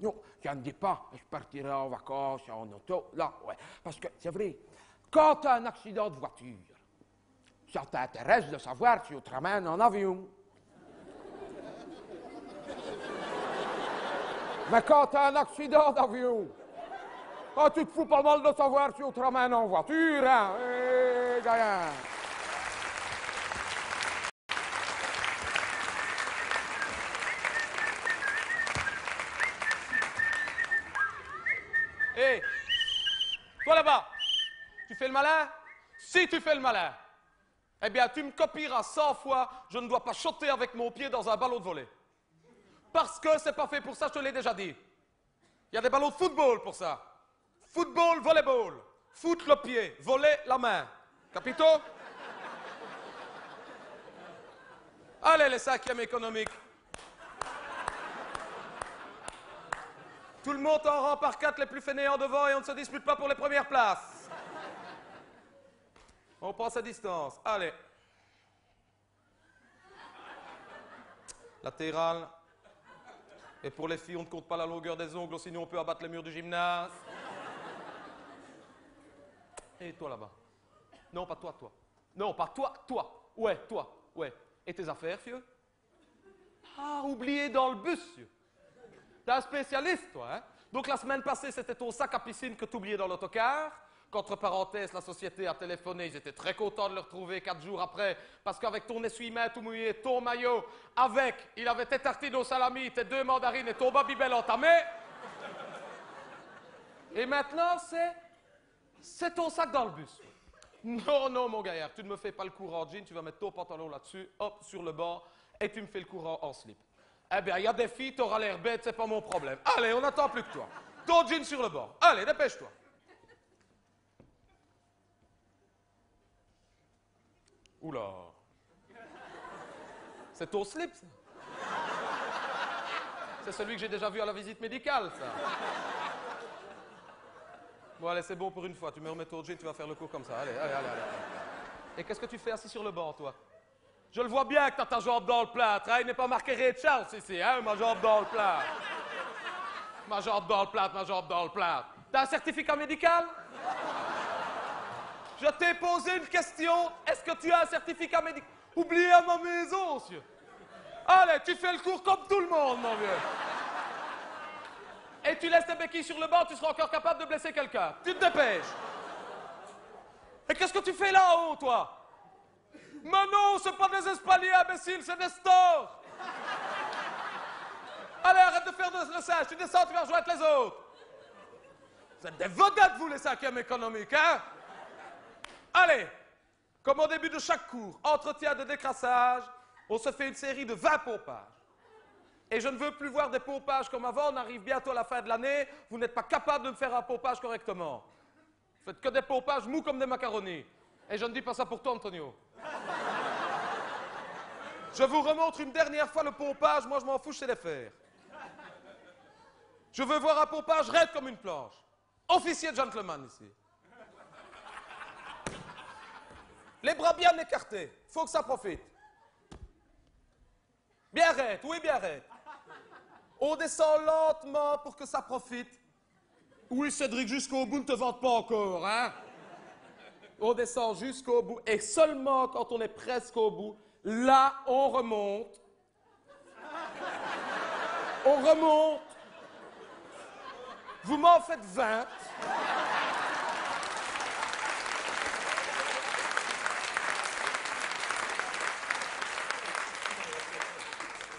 Non, je ne dis pas, je partirai en vacances, en auto. Là, ouais. Parce que c'est vrai, quand tu as un accident de voiture, ça t'intéresse de savoir si on te ramène en avion. Mais quand tu as un accident d'avion, ah, tu te fous pas mal de savoir si on te ramène en voiture, hein? Eh, gaillard. Malin? Si tu fais le malin, eh bien, tu me copieras 100 fois, je ne dois pas choter avec mon pied dans un ballon de volley. Parce que c'est pas fait pour ça, je te l'ai déjà dit. Il y a des ballons de football pour ça. Football, volleyball. Foot le pied, voler la main. Capito? Allez, les cinquièmes économiques. Tout le monde en rang par quatre, les plus fainéants devant, et on ne se dispute pas pour les premières places. On prend sa distance. Allez. Latéral. Et pour les filles, on ne compte pas la longueur des ongles, sinon on peut abattre les murs du gymnase. Et toi là-bas. Non, pas toi, toi. Non, pas toi, toi. Ouais, toi. Ouais. Et tes affaires, fieu Ah, oublié dans le bus, fieu. T'es un spécialiste, toi, hein? Donc la semaine passée, c'était ton sac à piscine que tu oubliais dans l'autocar. Qu'entre parenthèses, la société a téléphoné, ils étaient très contents de le retrouver quatre jours après, parce qu'avec ton essuie-main tout mouillé, ton maillot, avec, il avait tes tartines au salami, tes deux mandarines et ton babybel entamé. Et maintenant, c'est. C'est ton sac dans le bus. Non, non, mon gaillard, tu ne me fais pas le courant en jean, tu vas mettre ton pantalon là-dessus, hop, sur le banc, et tu me fais le courant en slip. Eh bien, il y a des filles, t'auras l'air bête, c'est pas mon problème. Allez, on n'attend plus que toi. Ton jean sur le bord. Allez, dépêche-toi. Oula. C'est ton slip, ça. C'est celui que j'ai déjà vu à la visite médicale, ça. Bon, allez, c'est bon pour une fois. Tu me remets ton tu vas faire le cours comme ça. Allez, allez, allez. Et qu'est-ce que tu fais assis sur le banc, toi? Je le vois bien que t'as ta jambe dans le plâtre. Il n'est pas marqué Ray Charles ici, hein? Ma jambe dans le plâtre. Ma jambe dans le plâtre, ma jambe dans le plâtre. T'as un certificat médical? Je t'ai posé une question. Est-ce que tu as un certificat médical? Oublié à ma maison, monsieur. Allez, tu fais le cours comme tout le monde, mon vieux. Et tu laisses tes béquilles sur le banc, tu seras encore capable de blesser quelqu'un. Tu te dépêches. Et qu'est-ce que tu fais là-haut, toi? Mais non, c'est pas des espaliers, imbécile, c'est des stores. Allez, arrête de faire le singe, tu descends, tu vas rejoindre les autres. Vous êtes des vedettes, vous, les cinquièmes économiques, hein? Allez, comme au début de chaque cours, entretien de décrassage, on se fait une série de 20 pompages. Et je ne veux plus voir des pompages comme avant, on arrive bientôt à la fin de l'année, vous n'êtes pas capable de me faire un pompage correctement. Vous faites que des pompages mous comme des macaronis. Et je ne dis pas ça pour toi, Antonio. Je vous remontre une dernière fois le pompage, moi je m'en fous, je sais les faire. Je veux voir un pompage raide comme une planche. Officier gentleman ici. Les bras bien écartés, faut que ça profite. Bien raide, oui, bien raide. On descend lentement pour que ça profite. Oui, Cédric, jusqu'au bout, ne te vante pas encore, hein? On descend jusqu'au bout. Et seulement quand on est presque au bout, là, on remonte. On remonte. Vous m'en faites 20.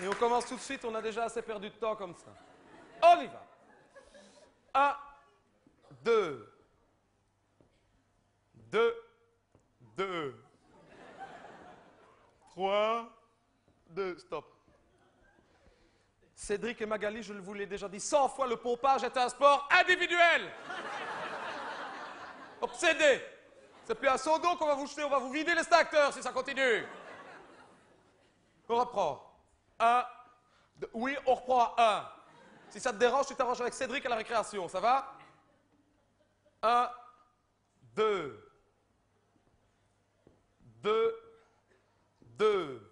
Et on commence tout de suite, on a déjà assez perdu de temps comme ça. On y va. Un, deux, deux, deux, trois, deux, stop. Cédric et Magali, je vous l'ai déjà dit 100 fois, le pompage est un sport individuel. Obsédé. C'est plus un seau d'eau qu'on va vous jeter, on va vous vider les acteurs si ça continue. On reprend. Un. Oui, on reprend un. Si ça te dérange, tu t'arranges avec Cédric à la récréation, ça va? Un, deux, deux, deux,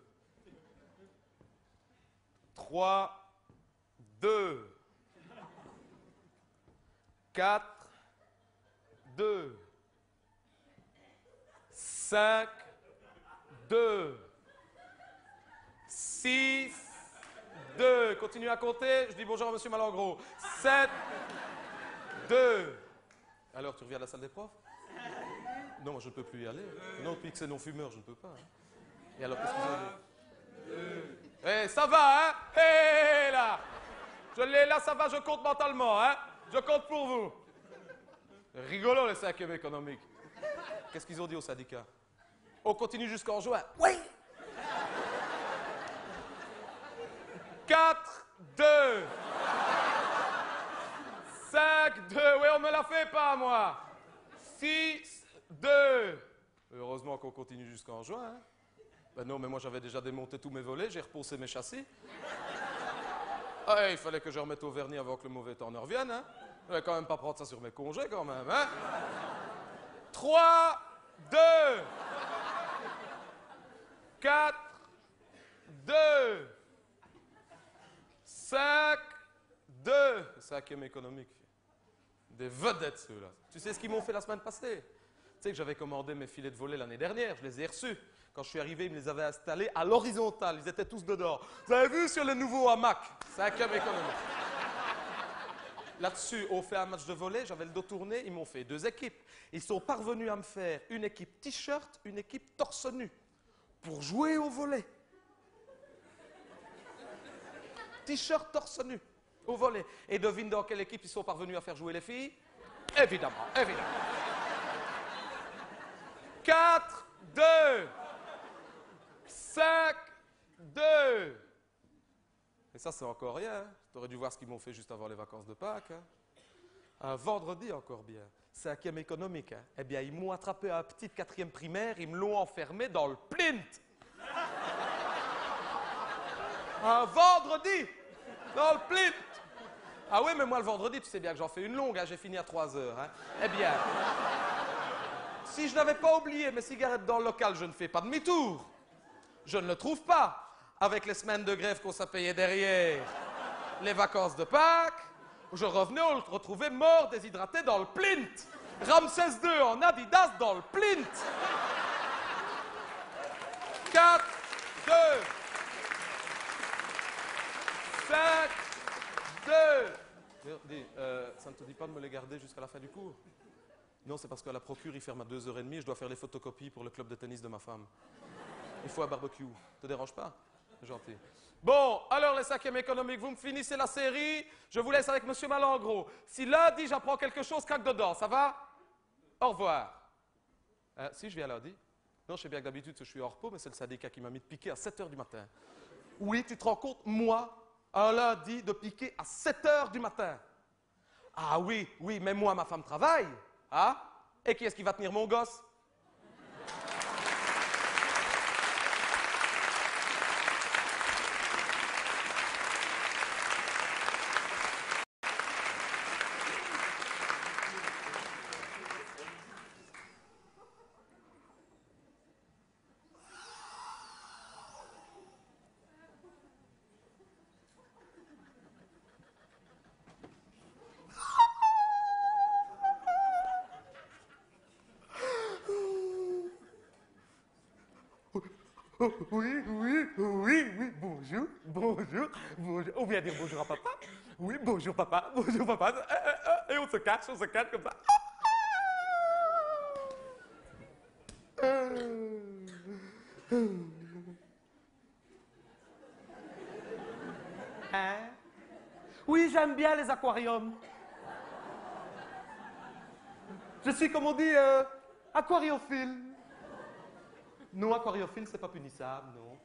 trois, deux, quatre, deux, cinq, deux. 6, 2. Continue à compter. Je dis bonjour à monsieur Malangros. 7, 2. Alors, tu reviens à la salle des profs? Non, je ne peux plus y aller. Non, depuis que c'est non-fumeur, je ne peux pas. hein. Et alors, qu'est-ce que vous avez Eh, ça va, hein? Hé, là Je l'ai là, ça va, je compte mentalement, hein? Je compte pour vous. Rigolo, les cinquièmes économiques. Qu'est-ce qu'ils ont dit au syndicat? On continue jusqu'en juin. Oui. 4, 2. 5, 2. Oui, on me la fait pas, moi. 6, 2. Heureusement qu'on continue jusqu'en juin. hein. Ben non, mais moi j'avais déjà démonté tous mes volets, j'ai repoussé mes châssis. Ah, il fallait que je remette au vernis avant que le mauvais temps ne revienne. Hein. Je vais quand même pas prendre ça sur mes congés, quand même. Hein. 3, 2. 4, 2. 5, 2. Cinquième économique. Des vedettes, ceux-là. Tu sais ce qu'ils m'ont fait la semaine passée? Tu sais que j'avais commandé mes filets de volet l'année dernière, je les ai reçus. Quand je suis arrivé, ils me les avaient installés à l'horizontale, ils étaient tous dedans. Vous avez vu sur le nouveau hamac? Cinquième économique. Là-dessus, on fait un match de volet, j'avais le dos tourné, ils m'ont fait deux équipes. Ils sont parvenus à me faire une équipe t-shirt, une équipe torse nu, pour jouer au volet. T-shirt torse nu, au volet. Et devine dans quelle équipe ils sont parvenus à faire jouer les filles? Évidemment, évidemment. 4, 2, 5, 2. Et ça, c'est encore rien. hein. T'aurais dû voir ce qu'ils m'ont fait juste avant les vacances de Pâques. hein. Un vendredi, encore bien. Cinquième économique. hein. Eh bien, ils m'ont attrapé à un petit quatrième primaire, ils me l'ont enfermé dans le plint. Un vendredi, dans le plint. Ah oui, mais moi, le vendredi, tu sais bien que j'en fais une longue, hein, j'ai fini à 3 heures. hein. Eh bien, si je n'avais pas oublié mes cigarettes dans le local, je ne fais pas demi-tour. Je ne le trouve pas. Avec les semaines de grève qu'on s'est payé derrière, les vacances de Pâques, je revenais, on le retrouvait mort, déshydraté dans le plint. Ramsès II en Adidas dans le plint. 4, 2, 5, 2. D'ailleurs, dis, euh, ça ne te dit pas de me les garder jusqu'à la fin du cours? Non, c'est parce qu'à la procure, il ferme à 2h30 et je dois faire les photocopies pour le club de tennis de ma femme. Il faut un barbecue. Te dérange pas? Gentil. Bon, alors les cinquièmes économiques, vous me finissez la série. Je vous laisse avec Monsieur Malangro. Si lundi j'apprends quelque chose, craque dedans, ça va? Au revoir. Euh, si je viens lundi Non, je sais bien que d'habitude je suis hors repos, mais c'est le syndicat qui m'a mis de piquer à 7h du matin. Oui, tu te rends compte, moi, un lundi, de piquer à 7h du matin. Ah oui, oui, mais moi, ma femme travaille. Hein Et qui est-ce qui va tenir mon gosse Oui, oui, oui, oui, bonjour, bonjour, bonjour. On vient dire bonjour à papa. Oui, bonjour papa, bonjour papa. Euh, euh, euh, Et on se cache, on se cache comme ça. Hein? Oui, j'aime bien les aquariums. Je suis, comme on dit, euh, aquariophile. Non, aquariophile, c'est pas punissable, non.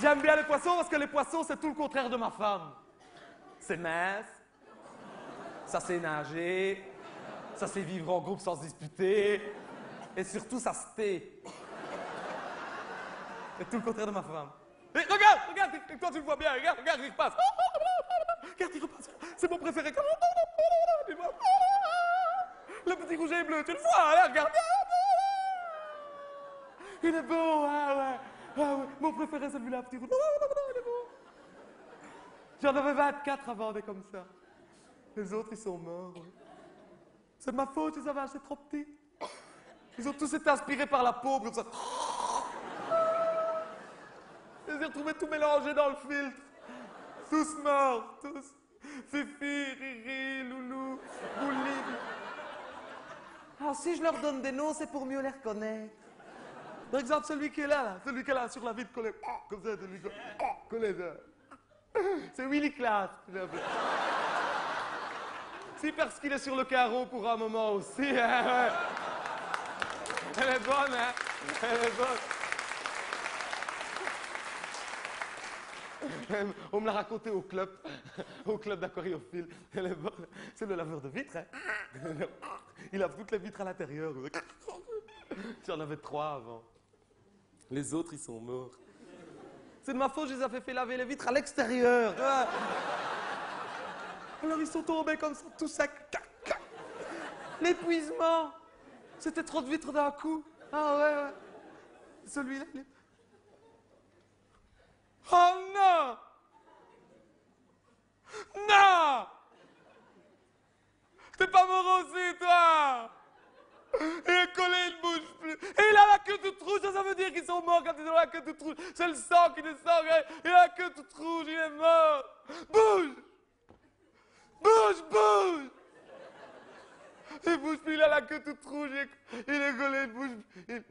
J'aime bien les poissons parce que les poissons, c'est tout le contraire de ma femme. C'est mince, ça sait nager, ça sait vivre en groupe sans se disputer, et surtout ça se tait. C'est tout le contraire de ma femme. Regarde, regarde, toi tu le vois bien, regarde, regarde, il repasse. Regarde, il repasse. C'est mon préféré. Le petit rouge et bleu, tu le vois, là, regarde. Il est beau, ah ouais. Ah. Mon préféré, celui-là, petit rouge. Il est beau. J'en avais 24 avant des comme ça. Les autres, ils sont morts. C'est ma faute, ils avaient acheté trop petit. Ils ont tous été inspirés par la peau, comme ça. Je les ai tout mélangés dans le filtre. Tous morts, tous. Fifi, Riri, Loulou, Bouli. Alors si je leur donne des noms, c'est pour mieux les reconnaître. Par exemple, celui qui est là, celui qui est là sur la vitre collé, oh, comme ça, celui qui là. C'est Willy Class. Si, parce qu'il est sur le carreau pour un moment aussi. hein. Elle est bonne, hein Elle est bonne. On me l'a raconté au club, au club d'aquariophile. Elle est bonne. C'est le laveur de vitres, hein Il lave toutes les vitres à l'intérieur. J'en avais trois avant. Les autres, ils sont morts. C'est de ma faute, je les avais fait laver les vitres à l'extérieur. Ouais. Alors ils sont tombés comme ça, tout secs. L'épuisement. C'était trop de vitres d'un coup. Ah ouais, ouais. Celui-là, il. Oh non Non T'es pas mort aussi, toi Il est collé, il ne bouge plus. Et il a la queue toute rouge, ça, ça veut dire qu'ils sont morts quand ils ont la queue toute rouge. C'est le sang qui descend, il a la queue toute rouge, il est mort. Bouge Bouge, bouge Il bouge plus, il a la queue toute rouge, il est, collé, il bouge il-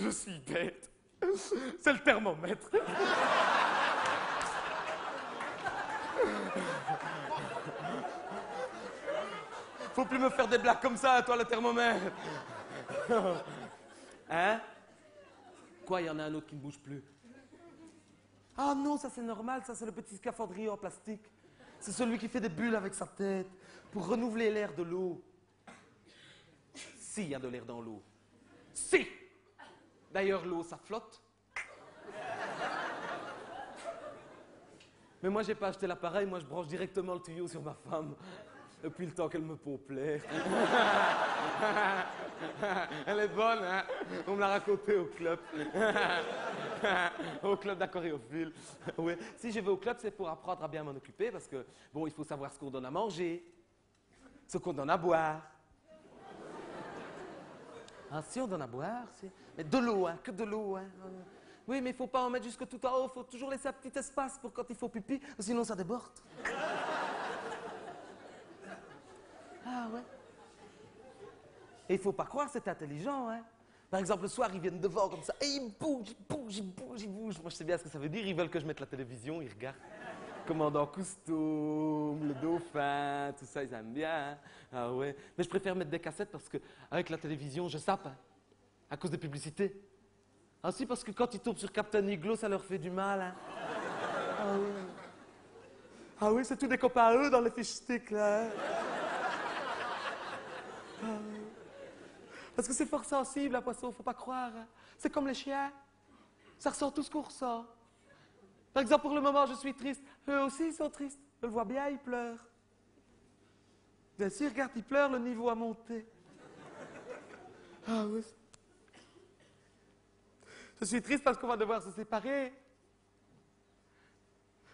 je suis bête. C'est le thermomètre. Faut plus me faire des blagues comme ça, toi, le thermomètre. Hein? Quoi, il y en a un autre qui ne bouge plus? Ah non, ça c'est normal, ça c'est le petit scaphandrier en plastique. C'est celui qui fait des bulles avec sa tête pour renouveler l'air de l'eau. S'il y a de l'air dans l'eau. Si D'ailleurs, l'eau, ça flotte. Mais moi, j'ai pas acheté l'appareil, moi, je branche directement le tuyau sur ma femme. Depuis le temps qu'elle me l'air. Elle est bonne, hein On me l'a raconté au club. au club d'aquariophile. Si je vais au club, c'est pour apprendre à bien m'en occuper, parce que, bon, il faut savoir ce qu'on donne à manger, ce qu'on donne à boire. Ah, si on donne à boire, si. Mais de l'eau, hein, que de l'eau, hein. Oui, mais il faut pas en mettre jusque tout en haut, il faut toujours laisser un petit espace pour quand il faut pipi, sinon ça déborde. Ah ouais. Et il faut pas croire, c'est intelligent, hein. Par exemple, le soir, ils viennent devant comme ça, et ils bougent, ils bougent, ils bougent, ils bougent. Moi, je sais bien ce que ça veut dire, ils veulent que je mette la télévision, ils regardent. Commandant Cousteau, le dauphin, tout ça, ils aiment bien. Ah ouais. Mais je préfère mettre des cassettes parce que avec la télévision, je sape. hein, à cause des publicités. Ah si, parce que quand ils tombent sur Captain Iglo, ça leur fait du mal. hein. Ah oui. Ah oui, c'est tous des copains à eux dans les fiches sticks, là. hein. Ah oui. Parce que c'est fort sensible, la poisson, faut pas croire. C'est comme les chiens. Ça ressent tout ce qu'on ressent. Par exemple, pour le moment, je suis triste. Eux aussi, ils sont tristes. Je le vois bien, ils pleurent. Bien sûr, regarde, ils pleurent, le niveau a monté. Ah oui. Je suis triste parce qu'on va devoir se séparer.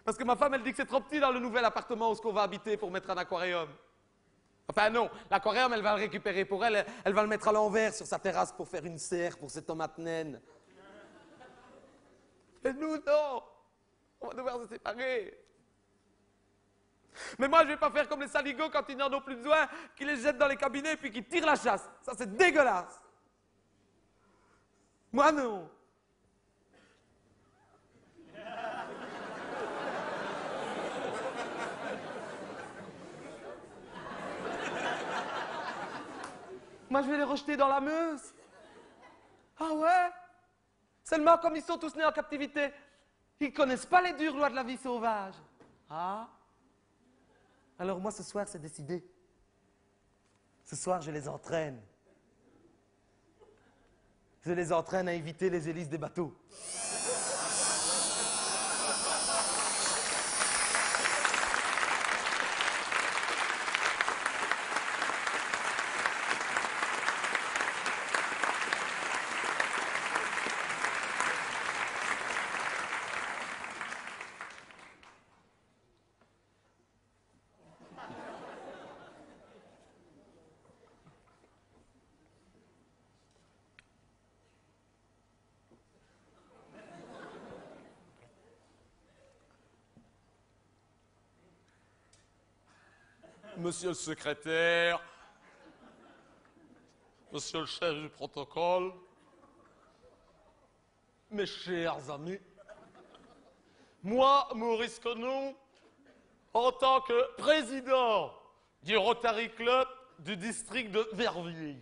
Parce que ma femme, elle dit que c'est trop petit dans le nouvel appartement où ce qu'on va habiter pour mettre un aquarium. Enfin non, l'aquarium, elle va le récupérer pour elle. Elle va le mettre à l'envers sur sa terrasse pour faire une serre pour ses tomates naines. Et nous, non. On va devoir se séparer. Mais moi, je vais pas faire comme les saligots quand ils n'en ont plus besoin, qui les jettent dans les cabinets et puis qui tirent la chasse. Ça, c'est dégueulasse. Moi, non. Moi, je vais les rejeter dans la Meuse. Ah ouais? Seulement, comme ils sont tous nés en captivité, ils connaissent pas les dures lois de la vie sauvage. Ah Alors moi, ce soir, c'est décidé. Ce soir, je les entraîne. Je les entraîne à éviter les hélices des bateaux. Monsieur le secrétaire, monsieur le chef du protocole, mes chers amis, moi, Maurice Conon, en tant que président du Rotary Club du district de Verviers,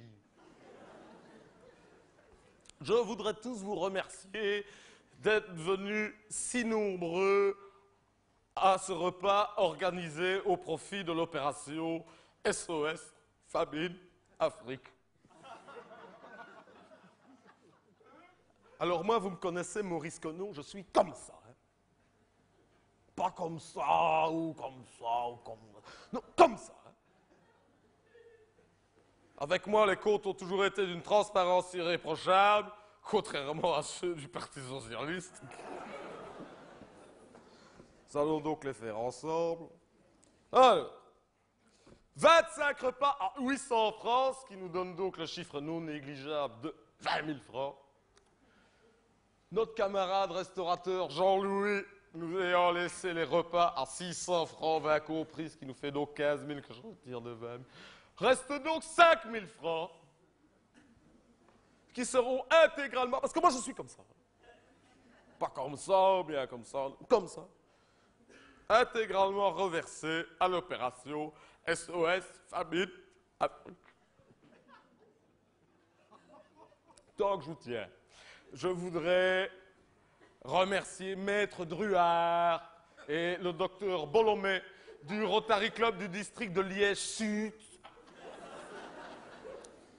je voudrais tous vous remercier d'être venus si nombreux à ce repas organisé au profit de l'opération SOS Famine Afrique. Alors moi, vous me connaissez, Maurice Conon, je suis comme ça. hein. Pas comme ça, ou comme ça, ou comme... Non, comme ça. hein. Avec moi, les comptes ont toujours été d'une transparence irréprochable, contrairement à ceux du Parti Socialiste. Nous allons donc les faire ensemble. Alors, 25 repas à 800 francs, ce qui nous donne donc le chiffre non négligeable de 20 000 francs. Notre camarade restaurateur Jean-Louis nous ayant laissé les repas à 600 francs 20 compris, ce qui nous fait donc 15 000 que je retire de 20 000. Reste donc 5 000 francs qui seront intégralement... Parce que moi, je suis comme ça. Pas comme ça, bien comme ça, comme ça. Intégralement reversés à l'opération SOS Famine Afrique. Tant que je vous tiens, je voudrais remercier Maître Druard et le docteur Bolomé du Rotary Club du district de Liège-Sud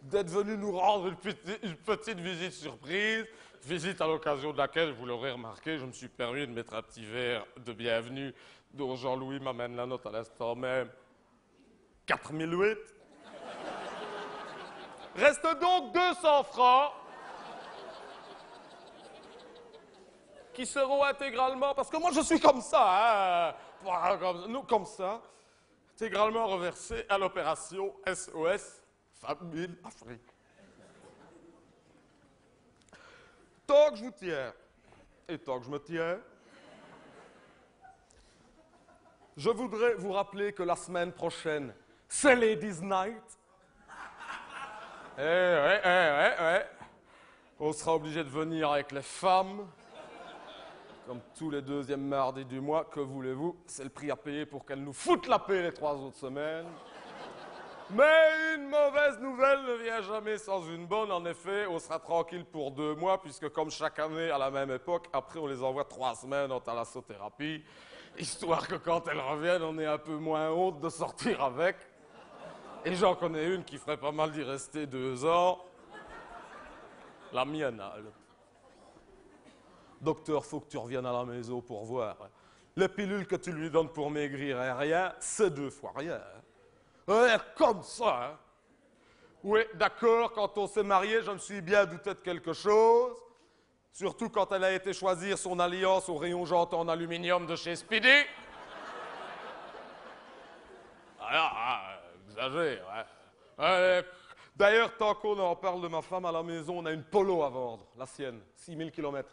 d'être venus nous rendre une petite, visite surprise, visite à l'occasion de laquelle, vous l'aurez remarqué, je me suis permis de mettre un petit verre de bienvenue dont Jean-Louis m'amène la note à l'instant même. 4008. Reste donc 200 francs qui seront intégralement, parce que moi je suis comme ça, hein, nous comme ça, intégralement reversés à l'opération SOS Famine Afrique. Tant que je vous tiens, et tant que je me tiens, je voudrais vous rappeler que la semaine prochaine, c'est Ladies Night. Eh ouais, eh ouais, ouais. On sera obligé de venir avec les femmes. Comme tous les deuxièmes mardis du mois, que voulez-vous? C'est le prix à payer pour qu'elles nous foutent la paix les trois autres semaines. Mais une mauvaise nouvelle ne vient jamais sans une bonne. En effet, on sera tranquille pour deux mois, puisque comme chaque année à la même époque, après on les envoie trois semaines en thalassothérapie, histoire que quand elles reviennent, on ait un peu moins honte de sortir avec. Et j'en connais une qui ferait pas mal d'y rester deux ans. La mienne, elle. Docteur, faut que tu reviennes à la maison pour voir. Les pilules que tu lui donnes pour maigrir et rien, c'est deux fois rien. Hein. Comme ça. hein. Oui, d'accord, quand on s'est marié, je me suis bien douté de quelque chose. Surtout quand elle a été choisir son alliance au rayon jante en aluminium de chez Speedy. Ah, ah, exagère, ouais. Ouais, D'ailleurs, tant qu'on en parle de ma femme à la maison, on a une polo à vendre, la sienne, 6000 km.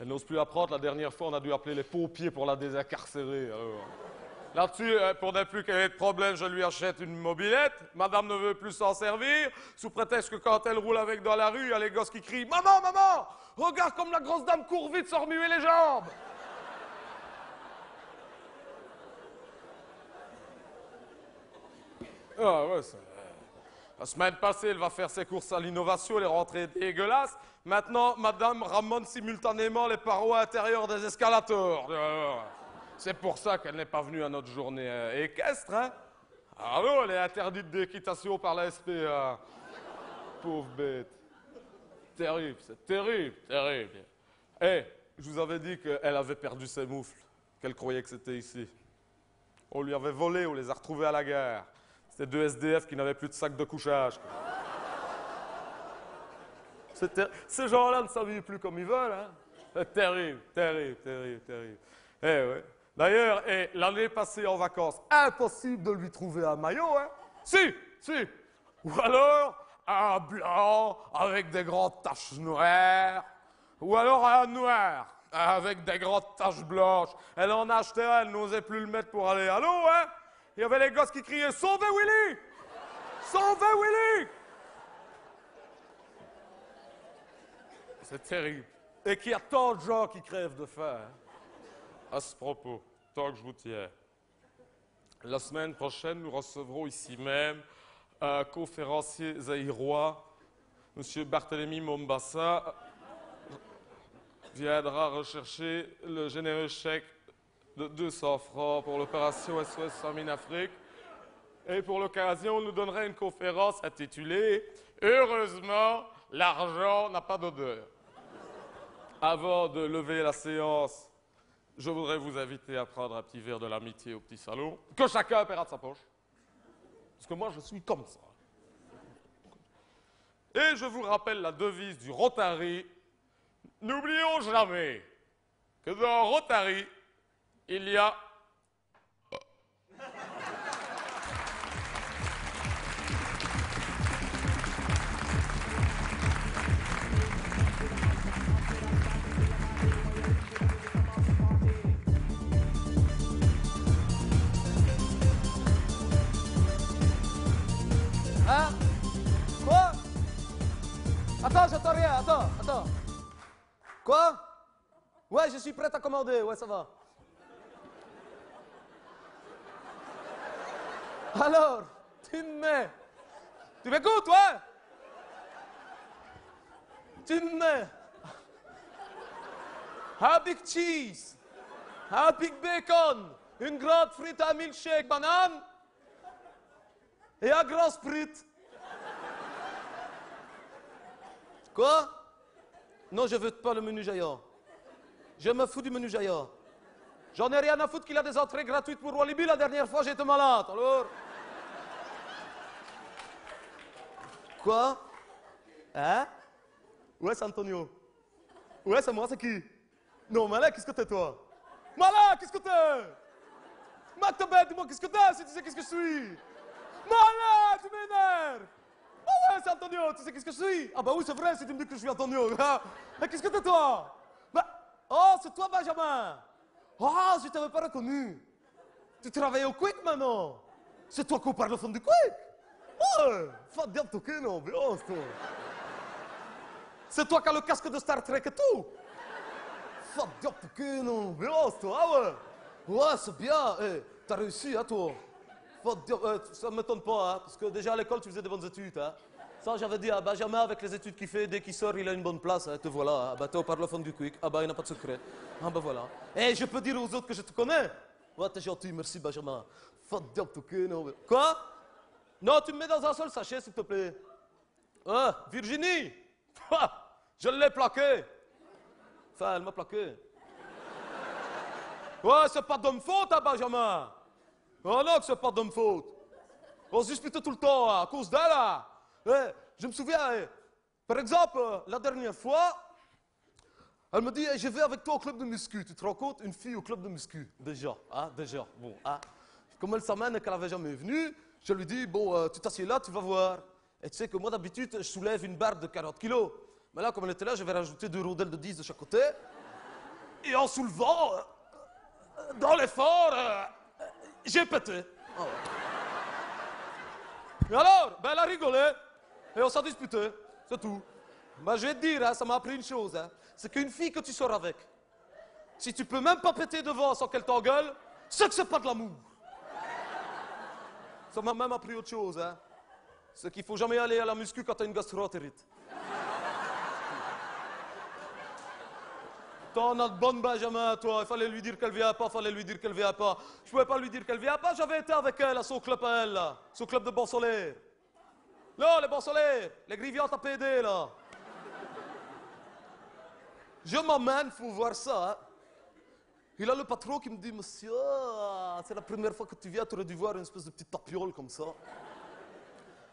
Elle n'ose plus la prendre. La dernière fois, on a dû appeler les pompiers pour la désincarcérer. alors. Là-dessus, euh, pour ne plus qu'elle ait de problème, je lui achète une mobilette. Madame ne veut plus s'en servir, sous prétexte que quand elle roule avec dans la rue, il y a les gosses qui crient Maman, maman Regarde comme la grosse dame court vite sans remuer les jambes Ah ouais, ça. La semaine passée, elle va faire ses courses à l'innovation, elle est rentrée dégueulasse. Maintenant, madame ramone simultanément les parois intérieures des escalators. C'est pour ça qu'elle n'est pas venue à notre journée euh, équestre, hein non, elle est interdite d'équitation par la SPA. Pauvre bête. Terrible, c'est terrible, terrible. Eh, je vous avais dit qu'elle avait perdu ses moufles, qu'elle croyait que c'était ici. On lui avait volé, on les a retrouvés à la gare. C'était deux SDF qui n'avaient plus de sac de couchage. Ces gens-là ne s'habillent plus comme ils veulent. Hein? C'est terrible, terrible, terrible, terrible. Eh ouais. D'ailleurs, l'année passée en vacances, impossible de lui trouver un maillot. Hein? Si, si. Ou alors un blanc avec des grandes taches noires. Ou alors un noir avec des grandes taches blanches. Elle en achetait un, elle n'osait plus le mettre pour aller à l'eau. Hein? il y avait les gosses qui criaient Sauvez Willy Sauvez Willy C'est terrible. Et qu'il y a tant de gens qui crèvent de faim. hein. À ce propos, tant que je vous tiens, la semaine prochaine, nous recevrons ici même un conférencier zaïrois, M. Barthélemy Mombassa, viendra rechercher le généreux chèque de 200 francs pour l'opération SOS Famine Afrique. Et pour l'occasion, nous donnera une conférence intitulée Heureusement, l'argent n'a pas d'odeur. Avant de lever la séance, je voudrais vous inviter à prendre un petit verre de l'amitié au petit salon, que chacun paiera de sa poche. Parce que moi, je suis comme ça. Et je vous rappelle la devise du Rotary. N'oublions jamais que dans Rotary, il y a Attends, j'entends rien, attends, attends. Quoi? Ouais, je suis prêt à commander, ouais, ça va. Alors, tu me mets. Tu m'écoutes, ouais? Tu me mets. Un big cheese, un big bacon, une grande frite à milkshake banane et un grand sprit. Quoi? Non, je veux pas le menu Jaya. Je me fous du menu Jaya. J'en ai rien à foutre qu'il a des entrées gratuites pour Walibi. La dernière fois, j'étais malade. Alors Quoi? Hein? Ouais, c'est Antonio? Ouais, c'est moi, c'est qui? Non, là, qu'est-ce que t'es, toi? Malin, qu'est-ce que t'es? Bête, dis-moi, qu'est-ce que t'es si tu sais qu'est-ce que je suis? Malin, tu m'énerves Ah ouais, c'est Antonio, tu sais qu'est-ce que je suis Ah bah oui, c'est vrai, si tu me dis que je suis Antonio. Mais qu'est-ce que t'es, toi Bah, oh, c'est toi, Benjamin Ah, je t'avais pas reconnu. Tu travailles au Quick maintenant C'est toi qui parle au fond du Quick Ouais, fa oh, c'est toi. C'est toi qui as le casque de Star Trek et tout Fa mais oh, c'est toi, ah ouais Ouais, c'est bien, t'as réussi, hein, toi Eh, ça ne m'étonne pas, hein, parce que déjà à l'école, tu faisais des bonnes études, hein. Ça, j'avais dit à Benjamin, avec les études qu'il fait, dès qu'il sort, il a une bonne place. Hein, te voilà. Ah bah, t'es au parlophone du Quick. Ah bah, il n'a pas de secret. Ah bah, voilà. Et je peux dire aux autres que je te connais. Ouais, t'es gentil, merci, Benjamin. Quoi? Non, tu me mets dans un seul sachet, s'il te plaît. Ah, Virginie Je l'ai plaqué. Enfin, elle m'a plaqué. Ouais, c'est pas de me faute, hein, Benjamin. Oh non, que c'est pas de me faute. On se dispute tout le temps à cause d'elle. Eh, je me souviens, eh, par exemple, euh, la dernière fois, elle me dit eh, Je vais avec toi au club de muscu. Tu te rends compte Une fille au club de muscu. Déjà, hein, déjà. Bon, hein. Comme elle s'amène et qu'elle n'avait jamais venu, je lui dis Bon, euh, tu t'assieds là, tu vas voir. Et tu sais que moi, d'habitude, je soulève une barre de 40 kilos. Mais là, comme elle était là, je vais rajouter deux rondelles de 10 de chaque côté. Et en soulevant, euh, dans l'effort, j'ai pété. Et alors, ben elle a rigolé. Et on s'est disputé. C'est tout. Ben, je vais te dire, hein, ça m'a appris une chose. hein. C'est qu'une fille que tu sors avec, si tu peux même pas péter devant sans qu'elle t'engueule, c'est que c'est pas de l'amour. Ça m'a même appris autre chose. Hein. C'est qu'il faut jamais aller à la muscu quand t'as une gastroentérite. T'en as de bonne Benjamin, toi. Il fallait lui dire qu'elle vient pas, fallait lui dire qu'elle vient pas. Je pouvais pas lui dire qu'elle vient pas, j'avais été avec elle à son club à elle, là. Son club de bon. Là, les bons les griviantes à PD, là. Je m'emmène, faut voir ça. hein. Il a le patron qui me dit, monsieur, c'est la première fois que tu viens, tu aurais dû voir une espèce de petite tapiole comme ça.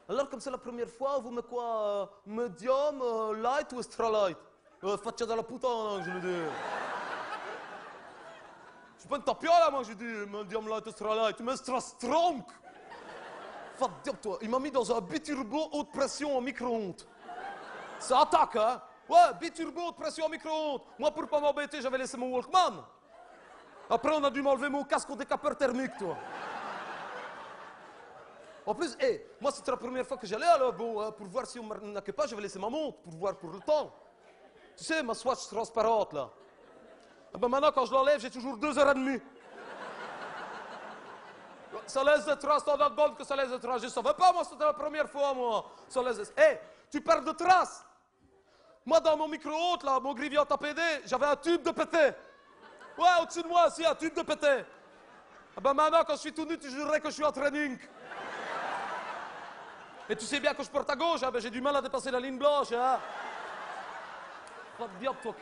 Alors, comme c'est la première fois, vous mettez quoi euh, Medium, euh, light ou extra light? Euh, Faccia della puttana, je lui dis. Je suis pas une tapiola, moi, je dis. Medium light, extra light. Tu mets extra strong. Va toi, il m'a mis dans un biturbo haute pression en micro-ondes. Ça attaque, hein Ouais, biturbo haute pression en micro-ondes. Moi, pour pas m'embêter, j'avais laissé mon Walkman. Après, on a dû m'enlever mon casque au décapeur thermique, toi. En plus, hé, moi c'était la première fois que j'allais, alors bon, euh, pour voir si on m'arnaquait pas, je vais laisser ma montre, pour voir pour le temps. Tu sais, ma swatch transparente là. Ah ben maintenant, quand je l'enlève, j'ai toujours deux heures et demie. Ça laisse des traces dans notre bande que ça laisse des traces. Je ne savais pas, moi, c'était la première fois, moi. Ça laisse des... Hé, tu parles de traces. Moi, dans mon micro-haute, là, mon grivier à PD, j'avais un tube de pété. Ouais, au-dessus de moi aussi, un tube de pété. Ah ben maintenant, quand je suis tout nu, tu jurerais que je suis en training. Et tu sais bien que je porte à gauche, hein, ben j'ai du mal à dépasser la ligne blanche, hein. Diable, toi.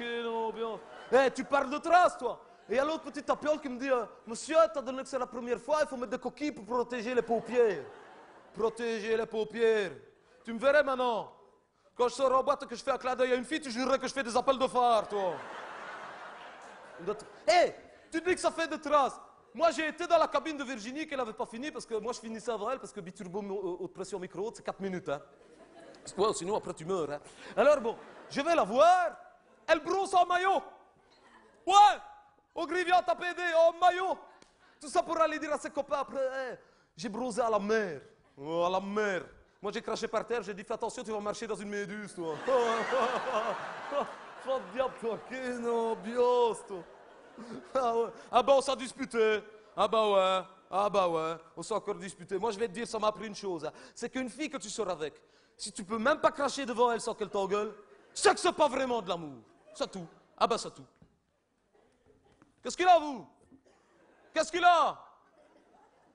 Eh, tu parles de traces, toi. Et il y a l'autre petit tapiole qui me dit, euh, monsieur, étant donné que c'est la première fois, il faut mettre des coquilles pour protéger les paupières. Protéger les paupières. Tu me verrais maintenant? Quand je sors en boîte que je fais un clin d'œil à une fille, tu jurerais que je fais des appels de phare, toi. Hé, tu dis que ça fait des traces. Moi, j'ai été dans la cabine de Virginie qu'elle n'avait pas fini parce que moi, je finissais avant elle parce que biturbo haute pression micro c'est 4 minutes. Hein. Ouais, sinon, après, tu meurs. Hein. Alors, bon, je vais la voir. Elle brousse en maillot. Ouais, au griviant à PD, en maillot. Tout ça pour aller dire à ses copains après, hey, j'ai bronzé à la mer. Oh, à la mer. Moi, j'ai craché par terre, j'ai dit, fais attention, tu vas marcher dans une méduse, toi. Faut diable, toi, quelle ambiance, toi. Ah, ouais. ah bah, on s'est disputé. Ah bah ouais. Ah bah ouais. On s'est encore disputé. Moi, je vais te dire, ça m'a appris une chose. Hein. C'est qu'une fille que tu sors avec, si tu peux même pas cracher devant elle sans qu'elle t'engueule, c'est que c'est pas vraiment de l'amour. C'est tout. Ah bah, c'est tout. Qu'est-ce qu'il a, vous? Qu'est-ce qu'il a?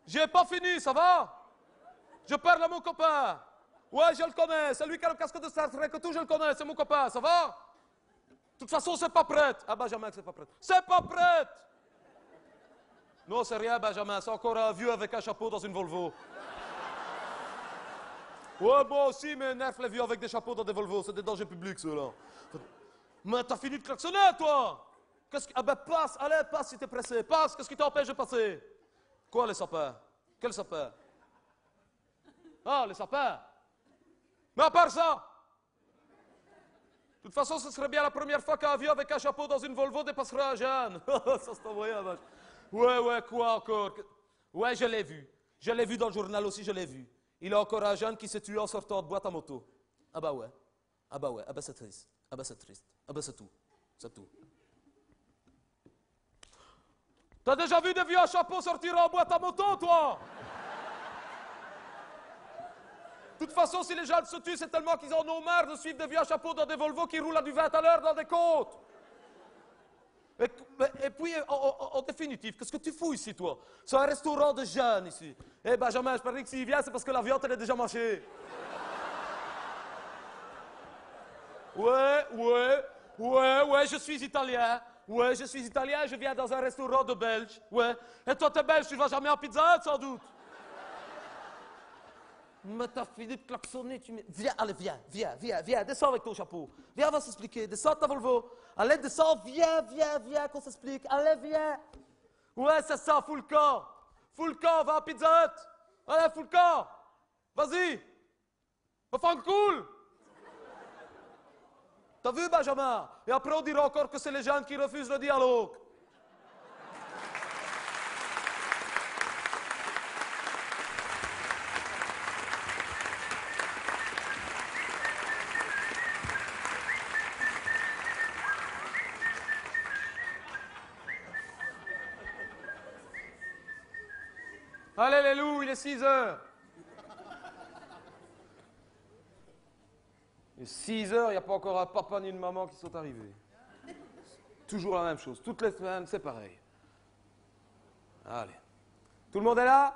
J'ai pas fini, ça va? Je parle à mon copain. Ouais, je le connais. C'est lui qui a le casque de Star Trek tout, je le connais. C'est mon copain, ça va? De toute façon, c'est pas prête. Ah, Benjamin, c'est pas prête. C'est pas prête Non, c'est rien, Benjamin. C'est encore un vieux avec un chapeau dans une Volvo. Ouais, moi aussi, mais nerfs les vieux avec des chapeaux dans des Volvo. C'est des dangers publics, ceux-là. Mais t'as fini de klaxonner, toi Qu'est-ce que... Ah ben passe, allez, passe si t'es pressé. Passe, qu'est-ce qui t'empêche de passer? Quoi, les sapins? Quel sapin Ah, les sapins Mais à part ça De toute façon, ce serait bien la première fois qu'un vieux avec un chapeau dans une Volvo dépasserait un jeune. ça c'est envoyé, vache. Ouais, ouais, quoi encore? Ouais, je l'ai vu. Je l'ai vu dans le journal aussi, je l'ai vu. Il a encore un jeune qui s'est tué en sortant de boîte à moto. Ah bah ouais. Ah bah ouais. Ah bah c'est triste. Ah bah c'est triste. Ah bah c'est tout. C'est tout. T'as déjà vu des vieux à chapeau sortir en boîte à moto, toi? De toute façon, si les gens se tuent, c'est tellement qu'ils en ont marre de suivre des vieux à chapeau dans des Volvo qui roulent à du 20 à l'heure dans des côtes. Et, puis, en, définitive, qu'est-ce que tu fous ici, toi? C'est un restaurant de jeunes ici. Eh Benjamin, je parie que s'il vient, c'est parce que la viande, elle est déjà mâchée. Ouais, ouais, ouais, ouais, je suis italien. Ouais, je suis italien, je viens dans un restaurant de Belge. Ouais. Et toi, t'es belge, tu vas jamais en pizza sans doute. Mais t'as fini de klaxonner, tu Viens, allez, viens, viens, viens, viens, descends avec ton chapeau. Viens, on va s'expliquer. Descends ta Volvo. Allez, descends, viens, viens, viens, qu'on s'explique. Allez, viens. Ouais, c'est ça, full camp. Full camp, va à Pizza Hut. Allez, full camp. Vas-y. Va faire cool. T'as vu, Benjamin? Et après, on dira encore que c'est les gens qui refusent le dialogue. Allez les loups, il est 6 heures. 6 heures, il n'y a pas encore un papa ni une maman qui sont arrivés. Toujours la même chose. Toutes les semaines, c'est pareil. Allez. Tout le monde est là?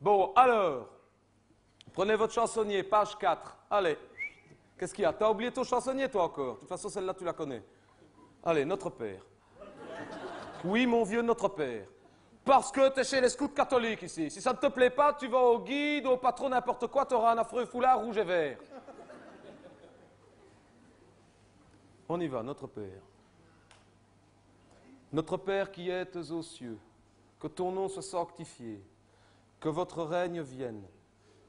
Bon, alors, prenez votre chansonnier, page 4. Allez. Qu'est-ce qu'il y a? T'as oublié ton chansonnier, toi encore? De toute façon, celle-là, tu la connais. Allez, Notre Père. Oui, mon vieux Notre Père. Parce que tu es chez les scouts catholiques ici. Si ça ne te plaît pas, tu vas au guide, au patron, n'importe quoi, tu auras un affreux foulard rouge et vert. On y va, notre Père. Notre Père qui êtes aux cieux, que ton nom soit sanctifié, que votre règne vienne.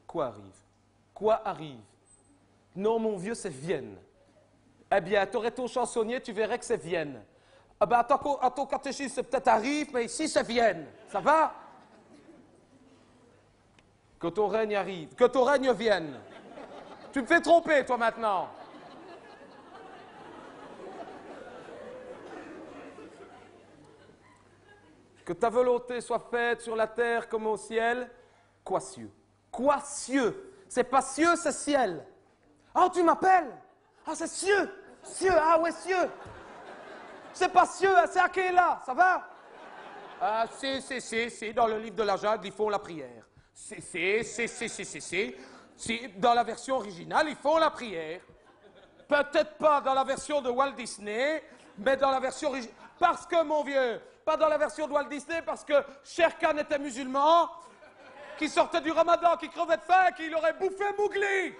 Quoi arrive? Quoi arrive? Non, mon vieux, c'est Vienne. Eh bien, tu aurais ton chansonnier, tu verrais que c'est Vienne. Ah ben, à ton, à ton catéchisme, c'est peut-être arrive, mais ici, c'est Vienne. Ça va? Que ton règne arrive, que ton règne vienne. Tu me fais tromper, toi, maintenant. Que ta volonté soit faite sur la terre comme au ciel. Quoi cieux Quoi cieux C'est pas cieux, c'est ciel. Ah, tu m'appelles Ah, c'est cieux Cieux, ah ouais, cieux C'est pas cieux, c'est Akela, ça va? Ah, si, si, si, si, dans le livre de la jungle, ils font la prière. Si, si, si, si, si, si, si. Si, dans la version originale, ils font la prière. Peut-être pas dans la version de Walt Disney, mais dans la version originale. Parce que, mon vieux, pas dans la version de Walt Disney, parce que Sher Khan était musulman, qui sortait du ramadan, qui crevait de faim, qu'il aurait bouffé Mowgli.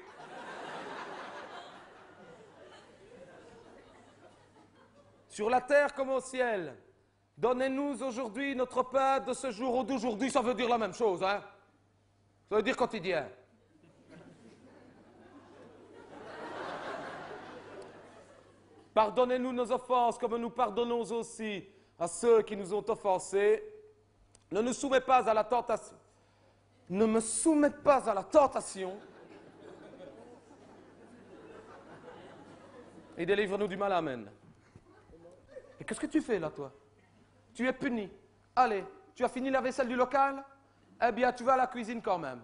Sur la terre comme au ciel, donnez-nous aujourd'hui notre pain de ce jour ou d'aujourd'hui. Ça veut dire la même chose, hein Ça veut dire quotidien. Pardonnez-nous nos offenses comme nous pardonnons aussi à ceux qui nous ont offensés. Ne nous soumets pas à la tentation. Ne me soumets pas à la tentation. Et délivre-nous du mal. Amen. Et qu'est-ce que tu fais là, toi? Tu es puni. Allez, tu as fini la vaisselle du local? Eh bien, tu vas à la cuisine quand même.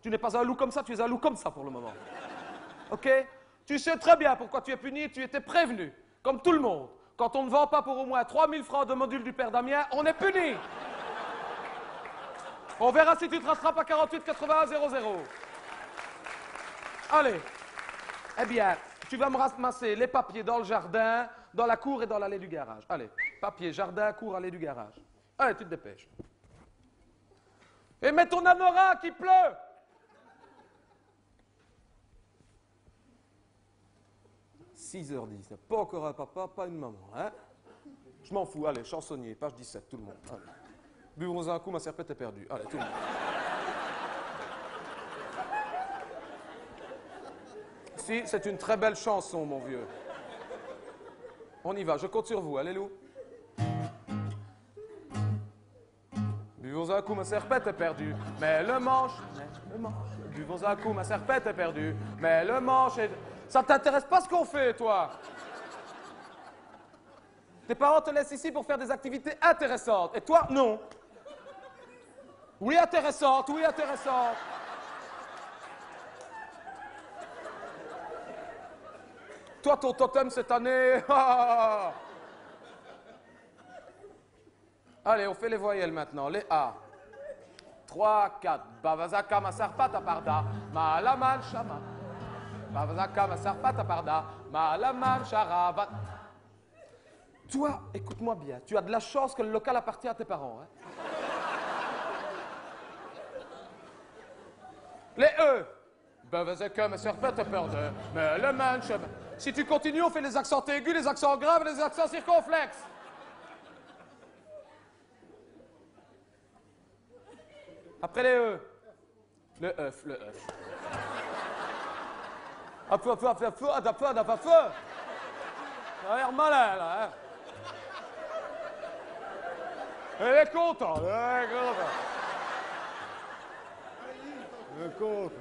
Tu n'es pas un loup comme ça, tu es un loup comme ça pour le moment. OK? Tu sais très bien pourquoi tu es puni, tu étais prévenu, comme tout le monde. Quand on ne vend pas pour au moins 3000 francs de module du père Damien, on est puni. On verra si tu te rattrapes à 48 81 00. Allez. Eh bien, tu vas me ramasser les papiers dans le jardin, dans la cour et dans l'allée du garage. Allez, papier, jardin, cour, allée du garage. Allez, tu te dépêches. Et mets ton anorak, qui pleut 6h10, pas encore un papa, pas une maman, hein Je m'en fous, allez, chansonnier, page 17, tout le monde. Allez. Buvons un coup, ma serpette est perdue. Allez, tout le monde. Si, c'est une très belle chanson, mon vieux. On y va, je compte sur vous, allez, Lou. Buvons un coup, ma serpette est perdue. Mais le manche, mais le manche. Buvons un coup, ma serpette est perdue. Mais le manche est. Ça t'intéresse pas ce qu'on fait, toi? Tes parents te laissent ici pour faire des activités intéressantes. Et toi, non. Oui, intéressantes, oui, intéressantes. Toi, ton totem cette année. Allez, on fait les voyelles maintenant. Les A. 3, 4. Bavazaka masarpata parda. Malaman shama. Toi, écoute-moi bien. Tu as de la chance que le local appartient à tes parents. Hein? Les E. Si tu continues, on fait les accents aigus, les accents graves les accents circonflexes. Après les E. Le œuf, le œuf. Un peu, un peu, un peu, un peu, un peu, un peu, un peu. Ça a l'air malin, là, hein. Elle est contente, elle est contente. Elle est contente.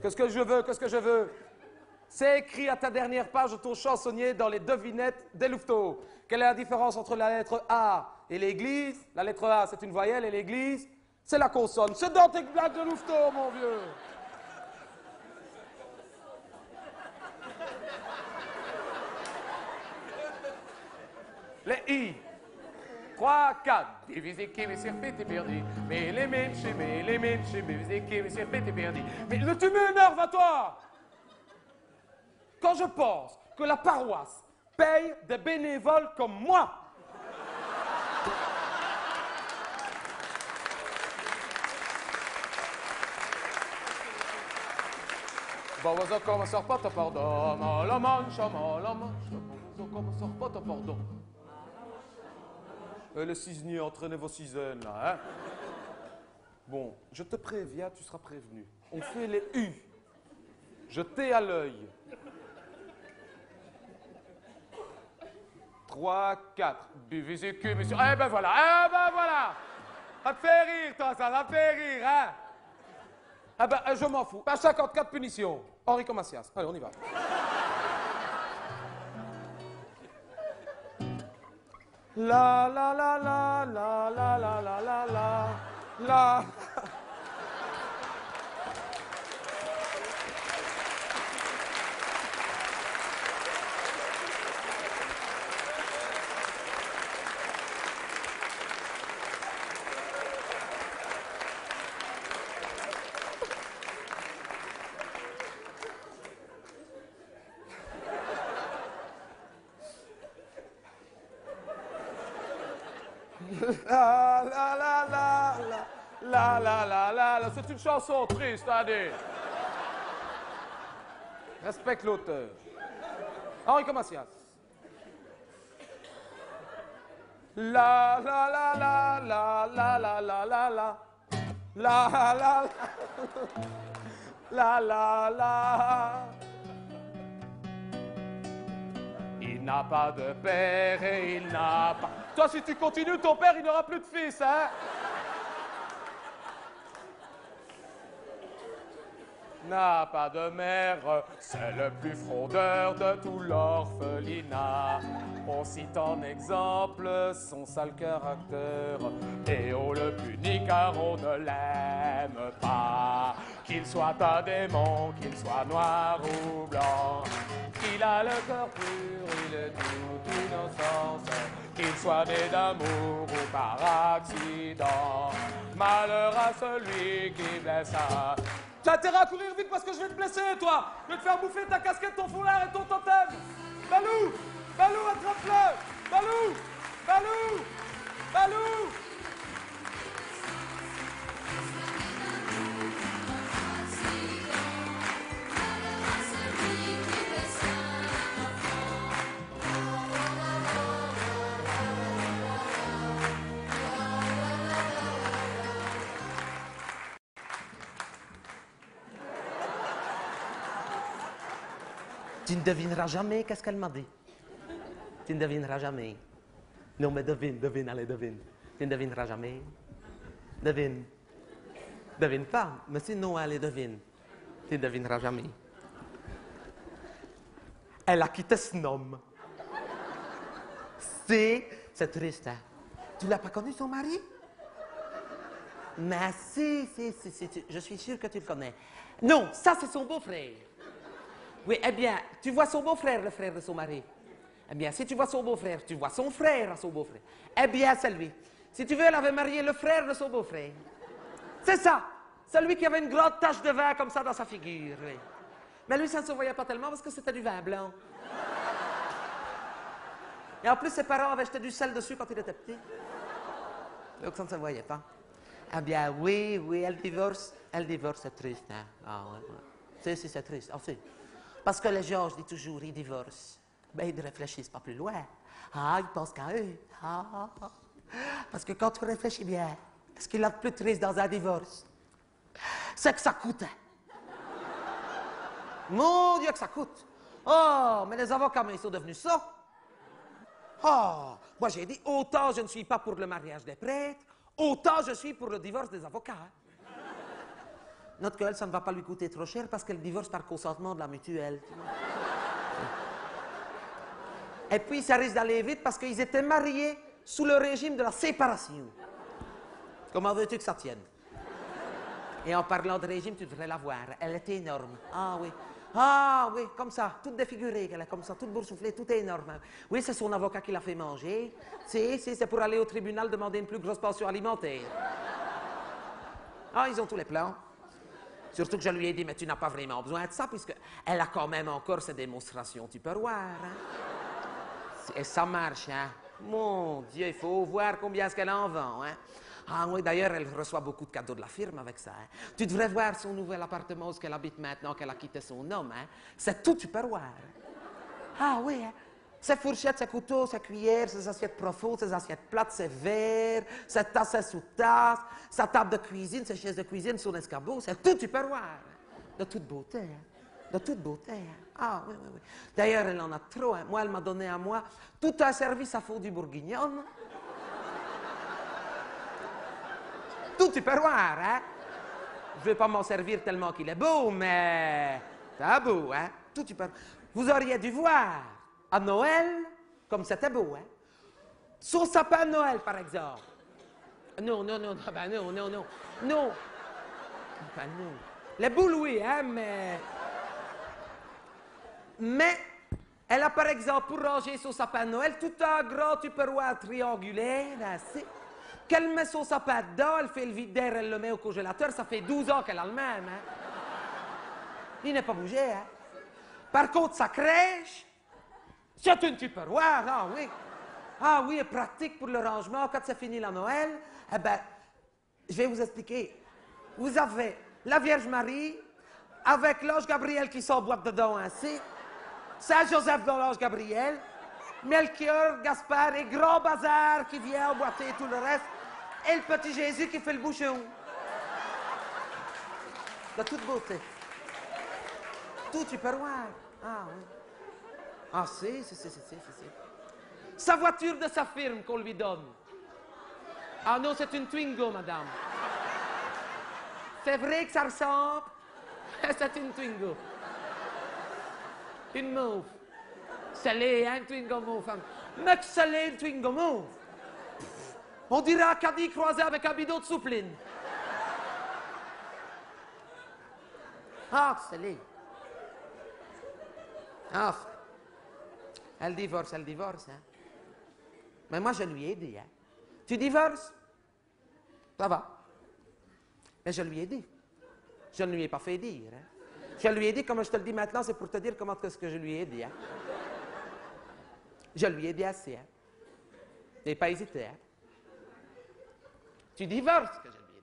Qu'est-ce que je veux Qu'est-ce que je veux? C'est écrit à ta dernière page de ton chansonnier dans les devinettes des louveteaux. Quelle est la différence entre la lettre A et l'église La lettre A, c'est une voyelle et l'église, c'est la consonne. C'est dans tes blagues de louveteaux, mon vieux. Les I. 3, 4. Divisé qui serpette est perdu. Mais les mêmes mais les mêmes divisé qui serpette est perdu. Mais le tu m'énerves à toi Quand je pense que la paroisse paye des bénévoles comme moi. Bawaza comme sort pas ta pardon, la mancha, la mancha, bawaza comme sort pas ta pardon. Euh, les cisniers, entraînez vos cisaines, là, hein Bon, je te préviens, tu seras prévenu. On fait les U. Je t'ai à l'œil. 3, 4. Buvez du cul, monsieur. Eh ben voilà, eh ben voilà. Ça te fait rire, toi, ça, ça te fait rire, hein. Ah ben, euh, je m'en fous. Ben, 54 punitions. Henri Macias. Allez, on y va. La la la la la la la la la la la. La la la la la la la la la. C'est une chanson triste, allez. Respecte l'auteur. Henri Macias. La la la la la la la la la la la la la la la Il n'a pas de père et il n'a pas. Si tu continues, ton père, il n'aura plus de fils, hein? N'a pas de mère, c'est le plus fraudeur de tout l'orphelinat. On cite en exemple son sale caractère, et on le punit car on ne l'aime pas. Qu'il soit un démon, qu'il soit noir ou blanc, qu'il a le cœur pur, il est toute innocence, qu'il soit né d'amour ou par accident. Malheur à celui qui blesse à T'as intérêt à courir vite parce que je vais te blesser, toi. Je vais te faire bouffer ta casquette, ton foulard et ton totem. Balou Balou, attrape-le. Balou Balou Balou devineras jamais qu'est-ce qu'elle m'a dit. Tu ne devineras jamais. Non, mais devine, devine, allez, devine. Tu ne devineras jamais. Devine. Devine pas, mais sinon, allez, devine. Tu ne devineras jamais. Elle a quitté son homme. C'est, c'est triste, hein. Tu l'as pas connu, son mari? Mais si, si, si, si, je suis sûr que tu le connais. Non, ça, c'est son beau-frère. Oui, eh bien, tu vois son beau-frère, le frère de son mari. Eh bien, si tu vois son beau-frère, tu vois son frère à son beau-frère. Eh bien, c'est lui. Si tu veux, elle avait marié le frère de son beau-frère. C'est ça. Celui qui avait une grande tache de vin comme ça dans sa figure. Mais lui, ça ne se voyait pas tellement parce que c'était du vin blanc. Et en plus, ses parents avaient jeté du sel dessus quand il était petit. Donc ça ne se voyait pas. Ah bien, oui, oui, elle divorce. Elle divorce, c'est triste, hein. Ah, ouais. Si, si, c'est triste. Ah, si. Parce que les gens, je dis toujours, ils divorcent. Ben, ils ne réfléchissent pas plus loin. Ah, ils pensent qu'à eux. Ah. Parce que quand tu réfléchis bien, ce qu'il y a de plus triste dans un divorce, c'est que ça coûte. Mon Dieu, que ça coûte. Oh, mais les avocats, mais ils sont devenus ça. Oh, moi j'ai dit, autant je ne suis pas pour le mariage des prêtres, autant je suis pour le divorce des avocats. hein. Note qu'elle, ça ne va pas lui coûter trop cher parce qu'elle divorce par consentement de la mutuelle. Et puis ça risque d'aller vite parce qu'ils étaient mariés sous le régime de la séparation. Comment veux-tu que ça tienne? Et en parlant de régime, tu devrais la voir. Elle était énorme. Ah oui. Ah oui, comme ça, toute défigurée, qu'elle est comme ça, toute boursouflée, tout est énorme. Oui, c'est son avocat qui l'a fait manger. Si, si, c'est pour aller au tribunal demander une plus grosse pension alimentaire. Ah, ils ont tous les plans. Surtout que je lui ai dit, mais tu n'as pas vraiment besoin de ça, puisqu'elle a quand même encore ses démonstrations tupperware. Hein? Et ça marche, hein? Mon Dieu, il faut voir combien est-ce qu'elle en vend, hein? Ah oui, d'ailleurs, elle reçoit beaucoup de cadeaux de la firme avec ça. hein? Tu devrais voir son nouvel appartement où elle habite maintenant qu'elle a quitté son homme. Hein? C'est tout tupperware. Ah oui, hein? Ses fourchettes, ses couteaux, ses cuillères, ses assiettes profondes, ses assiettes plates, ses verres, ses tasses, ses sous-tasses, sa table de cuisine, ses chaises de cuisine, son escabeau, c'est tout tupperware. De toute beauté. hein. De toute beauté. hein. Ah oui, oui, oui. D'ailleurs, elle en a trop. hein. Moi, elle m'a donné à moi tout un service à faux du bourguignon. Tout tu peux voir, hein? Je vais pas m'en servir tellement qu'il est beau, mais c'est beau, hein? Tout tu peux. Vous auriez dû voir à Noël comme c'était beau, hein? Son sapin de Noël, par exemple. Non, non, non, non, ben non, non, non, non. Ben non. Les boules, oui, hein, mais... Mais, elle a par exemple pour ranger son sapin de Noël tout un grand tupperware triangulaire, ainsi. Qu'elle met son sapin dedans, elle fait le vide d'air, elle le met au congélateur, ça fait 12 ans qu'elle a le même, hein. Il n'est pas bougé, hein. Par contre, sa crèche, c'est une tupperware, ah oui. Ah oui, pratique pour le rangement quand c'est fini la Noël. Eh ben, je vais vous expliquer. Vous avez la Vierge Marie avec l'ange Gabriel qui s'emboîte dedans ainsi. Saint-Joseph dans l'ange Gabriel. Melchior, Gaspard et Grand Bazar qui vient emboîter tout le reste. Et le petit Jésus qui fait le bouchon. De toute beauté. Tout tu peux voir. Ah oui. Ah si, si, si, si, si, si. Sa voiture de sa firme qu'on lui donne. Ah non, c'est une Twingo, madame. C'est vrai que ça ressemble. c'est une Twingo. Une mauve. Laid, hein, Twingo mauve. hein. C'est laid, une Twingo mauve. On dirait un caddie croisé avec un bidon de soupline. Ah, laid. Enfin. Elle divorce, elle divorce, hein. Mais moi, je lui ai dit, hein. Tu divorces? Ça va. Mais je lui ai dit. Je ne lui ai pas fait dire. hein. Je lui ai dit, comme je te le dis maintenant, c'est pour te dire comment est-ce que je lui ai dit. hein. Je lui ai dit assez. Hein. N'ai pas hésité. Hein. Tu divorces, que je lui ai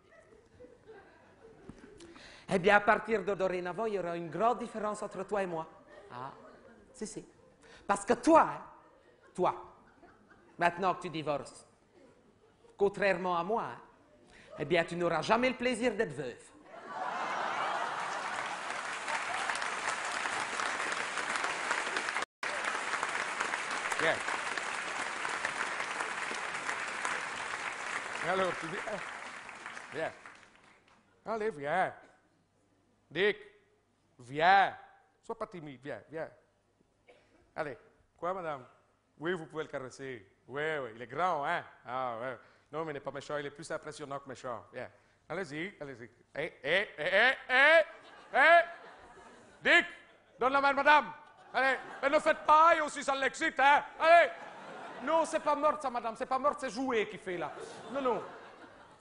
dit. Eh bien, à partir de dorénavant, il y aura une grande différence entre toi et moi. Ah, si, si. Parce que toi, toi, maintenant que tu divorces, contrairement à moi, eh bien, tu n'auras jamais le plaisir d'être veuve. Viens. Alors, tu viens. Viens. Allez, viens. Dick, viens. Sois pas timide, viens, viens. Allez. Quoi, madame? Oui, vous pouvez le caresser. Oui, oui, il est grand, hein? Ah, ouais. Non, mais il n'est pas méchant, il est plus impressionnant que méchant. Viens. Allez-y, allez-y. Hé, hé, hé, hé, hé, hé! Dick, donne la main, madame. Allez, mais ne faites pas, et aussi ça l'excite, hein? Allez! Non, c'est pas morte, ça, madame, c'est pas morte, c'est joué qui fait là. Non, non.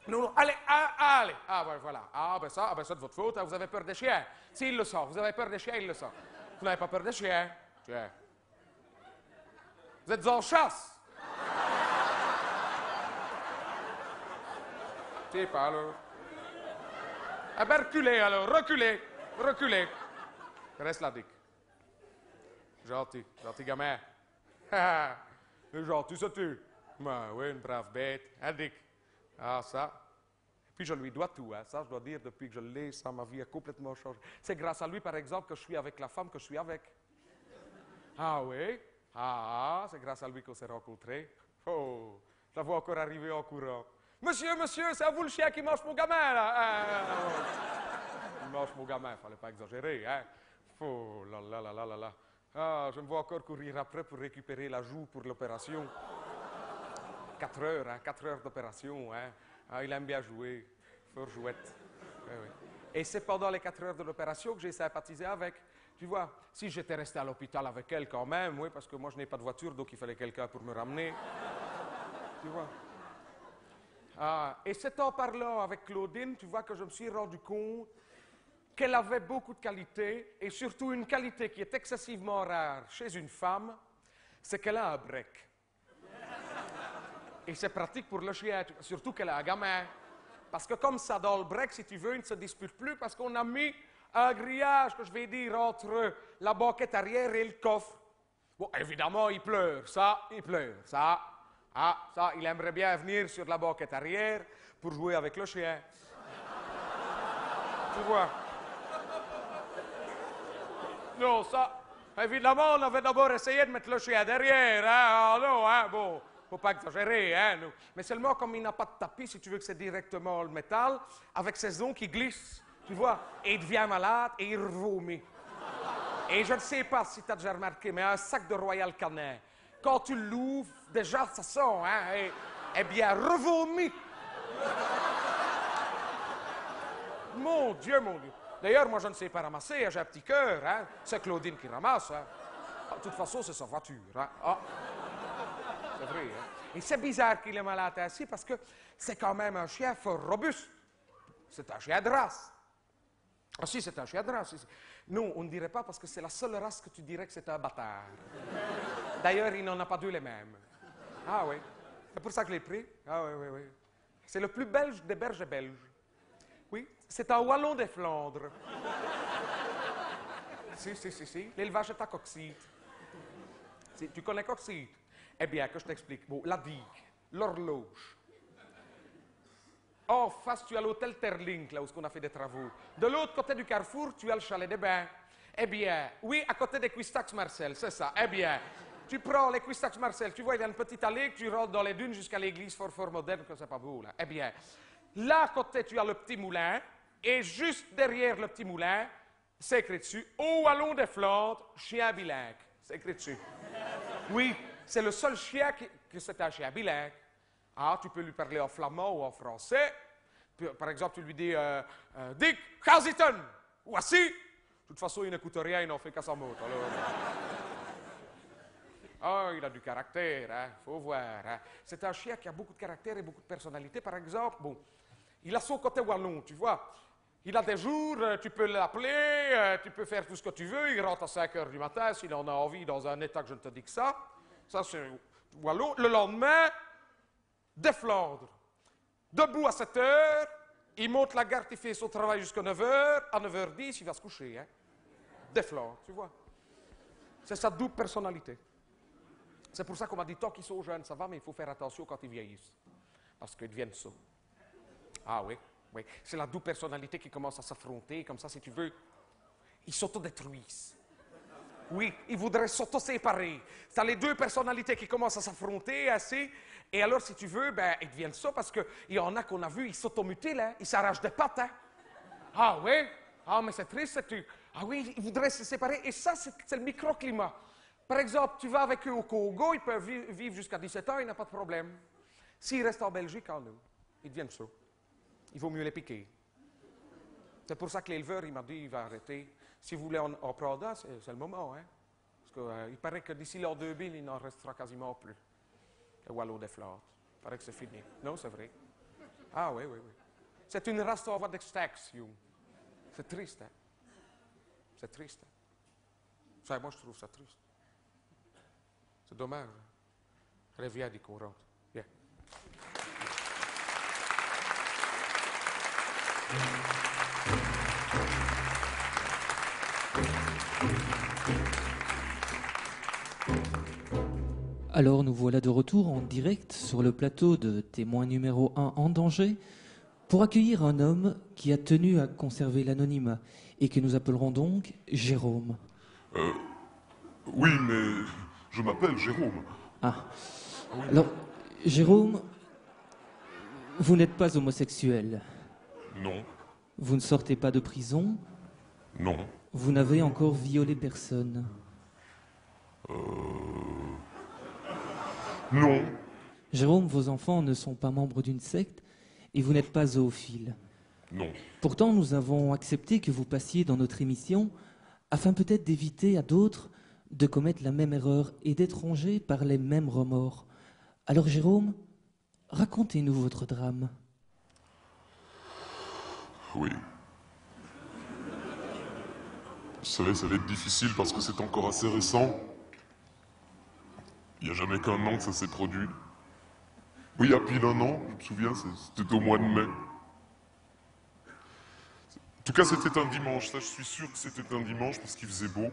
Non, non, allez, ah, allez. Ah, ben voilà. Ah, ben ça, ah, ben ça, de votre faute, hein, vous avez peur des chiens. Si, il le sent. Vous avez peur des chiens, il le sent. Vous n'avez pas peur des chiens? Tiens. Vous êtes en chasse? Sais pas, alors. Ah ben, reculez, alors, reculez, reculez. Reste là, Dick. Gentil, gentil gamin. Gentil, ça tu. Ben oui, une brave bête. Hein, Dick? Ah, ça. Puis je lui dois tout, hein. ça je dois dire, depuis que je l'ai, ça, ma vie a complètement changé. C'est grâce à lui, par exemple, que je suis avec la femme que je suis avec. Ah oui? Ah, c'est grâce à lui qu'on s'est rencontrés. Oh, je la vois encore arriver en courant. Monsieur, monsieur, c'est à vous le chien qui mange mon gamin, là. Ah, il mange mon gamin, fallait pas exagérer, hein? Oh là là là là là. Ah, je me vois encore courir après pour récupérer la joue pour l'opération. Quatre heures, hein, quatre heures d'opération, hein. Ah, il aime bien jouer. Fort jouette. Oui. Et c'est pendant les quatre heures de l'opération que j'ai sympathisé avec. Tu vois, si j'étais resté à l'hôpital avec elle quand même, oui, parce que moi je n'ai pas de voiture, donc il fallait quelqu'un pour me ramener. tu vois. Ah, et c'est en parlant avec Claudine, tu vois, que je me suis rendu compte qu'elle avait beaucoup de qualités, et surtout une qualité qui est excessivement rare chez une femme, c'est qu'elle a un break. Et c'est pratique pour le chien, surtout qu'elle a un gamin. Parce que comme ça, dans le break, si tu veux, ils ne se disputent plus parce qu'on a mis un grillage, que je vais dire, entre la banquette arrière et le coffre. Bon, évidemment, il pleure, ça, il pleure, ça. Ah, ça, il aimerait bien venir sur la banquette arrière pour jouer avec le chien. tu vois? Non, ça, évidemment, on avait d'abord essayé de mettre le chien derrière, hein. Ah, non, hein, bon, faut pas exagérer, hein. nous. Mais seulement comme il n'a pas de tapis, si tu veux que c'est directement le métal, avec ses ongles qui glissent, tu vois, il devient malade et il vomit. Et je ne sais pas si tu as déjà remarqué, mais un sac de Royal Canin, quand tu l'ouvres, déjà ça sent, hein, et, eh bien, revomi. Mon Dieu, mon Dieu. D'ailleurs, moi, je ne sais pas ramasser, hein, j'ai un petit cœur, hein. C'est Claudine qui ramasse, hein. Ah, De toute façon, c'est sa voiture, hein. Ah. C'est vrai, hein. Et c'est bizarre qu'il est malade ainsi parce que c'est quand même un chien fort robuste. C'est un chien de race. Ah si, c'est un chien de race. ici. Non, on ne dirait pas parce que c'est la seule race que tu dirais que c'est un bâtard. D'ailleurs, il n'en a pas deux les mêmes. Ah oui. C'est pour ça que je l'ai pris. Ah oui, oui, oui. C'est le plus belge des berges belges. Oui, c'est un wallon des Flandres. si, si, si, si. L'élevage est à Coxide. Si, tu connais Coxide? Eh bien, que je t'explique. Bon, la digue, l'horloge. En face, tu as l'hôtel Terling, là où on a fait des travaux. De l'autre côté du carrefour, tu as le chalet des bains. Eh bien, oui, à côté des Quistax Marcel, c'est ça. Eh bien, tu prends les Quistax Marcel, tu vois, il y a une petite allée tu rentres dans les dunes jusqu'à l'église fort fort moderne, que c'est pas beau, là. Eh bien, là à côté, tu as le petit moulin, et juste derrière le petit moulin, c'est écrit dessus, au Wallon des Flandres, chien bilingue. C'est écrit dessus. Oui, c'est le seul chien qui, que c'est un chien bilingue. Ah, tu peux lui parler en flamand ou en français. Par exemple, tu lui dis euh, euh, Dick Kazitten, voici. De toute façon, il n'écoute rien, il n'en fait qu'à sa moto. alors. Ah, il a du caractère, hein, faut voir. hein. C'est un chien qui a beaucoup de caractère et beaucoup de personnalité. Par exemple, bon, il a son côté wallon, tu vois. Il a des jours, euh, tu peux l'appeler, tu peux faire tout ce que tu veux. Il rentre à 5 heures du matin s'il en a envie dans un état que je ne te dis que ça. Ça, c'est wallon. Le lendemain, des Flandres. Debout à 7 heures, il monte la garde, il fait son travail jusqu'à 9 heures. À 9h10, il va se coucher. Hein. Des Flandres, tu vois. C'est sa double personnalité. C'est pour ça qu'on m'a dit tant qu'ils sont jeunes, ça va, mais il faut faire attention quand ils vieillissent. Parce qu'ils deviennent sots. Ah oui, oui. C'est la double personnalité qui commence à s'affronter, comme ça, si tu veux, ils s'autodétruisent. Oui, ils voudraient s'auto-séparer. C'est les deux personnalités qui commencent à s'affronter assez. Et alors, si tu veux, ben, ils deviennent ça parce qu'il y en a qu'on a vu, ils s'automutilent, ils s'arrachent des pattes. hein. Ah oui? Ah, mais c'est triste. Ah oui, ils voudraient se séparer. Et ça, c'est le microclimat. Par exemple, tu vas avec eux au Congo, ils peuvent vi- vivre jusqu'à 17 ans, il n'y a pas de problème. S'ils restent en Belgique, en nous, ils deviennent ça. Il vaut mieux les piquer. C'est pour ça que l'éleveur, il m'a dit, il va arrêter. Si vous voulez en, en prendre c'est le moment. Hein? Parce qu'il paraît que d'ici l'an 2000, il n'en restera quasiment plus. Le Wallon des Flandres. Paraît que c'est fini. Non, c'est vrai. Ah oui, oui, oui. C'est une race d'extinction. C'est triste, hein? C'est triste. Ça, moi, je trouve ça triste. C'est dommage. hein. Allez, viens, dit Alors nous voilà de retour en direct sur le plateau de témoin numéro 1 en danger pour accueillir un homme qui a tenu à conserver l'anonymat et que nous appellerons donc Jérôme. Oui, mais je m'appelle Jérôme. Ah. Alors, Jérôme, vous n'êtes pas homosexuel, Non, vous ne sortez pas de prison, non. vous n'avez encore violé personne. Non, Jérôme, vos enfants ne sont pas membres d'une secte et vous n'êtes pas zoophile. non. Pourtant, nous avons accepté que vous passiez dans notre émission afin peut-être d'éviter à d'autres de commettre la même erreur et d'être rongés par les mêmes remords. Alors, Jérôme, racontez-nous votre drame. Oui. Vous savez, ça va être difficile parce que c'est encore assez récent. Il n'y a jamais qu'un an que ça s'est produit. Oui, il y a pile un an, je me souviens, c'était au mois de mai. En tout cas, c'était un dimanche, ça je suis sûr que c'était un dimanche parce qu'il faisait beau.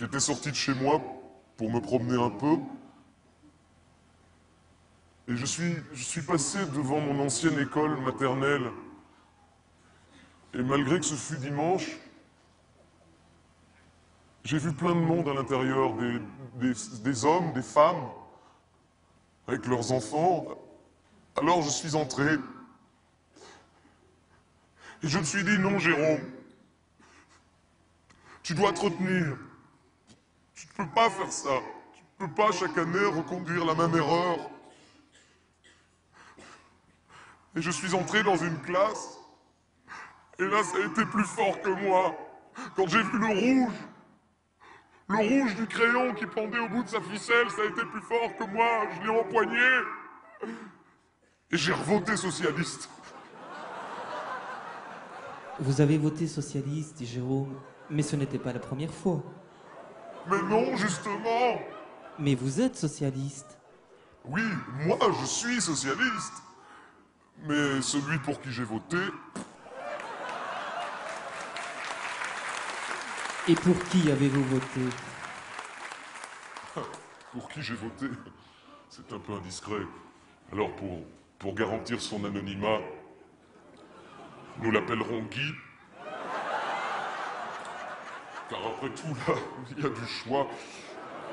J'étais sorti de chez moi pour me promener un peu. Et je suis, je suis passé devant mon ancienne école maternelle Et malgré que ce fut dimanche, j'ai vu plein de monde à l'intérieur, des, hommes, des femmes, avec leurs enfants. Alors je suis entré. Et je me suis dit, non, Jérôme, tu dois te retenir. Tu ne peux pas faire ça. Tu ne peux pas chaque année reconduire la même erreur. Et je suis entré dans une classe. Et là, ça a été plus fort que moi. Quand j'ai vu le rouge, le rouge du crayon qui pendait au bout de sa ficelle, ça a été plus fort que moi. Je l'ai empoigné. Et j'ai revoté socialiste. Vous avez voté socialiste, Jérôme, mais ce n'était pas la première fois. Mais non, justement. Mais vous êtes socialiste. Oui, moi, je suis socialiste. Mais celui pour qui j'ai voté, Et pour qui avez-vous voté pour qui j'ai voté, c'est un peu indiscret. Alors pour, pour garantir son anonymat, nous l'appellerons Guy. Car après tout, là, il y a du choix.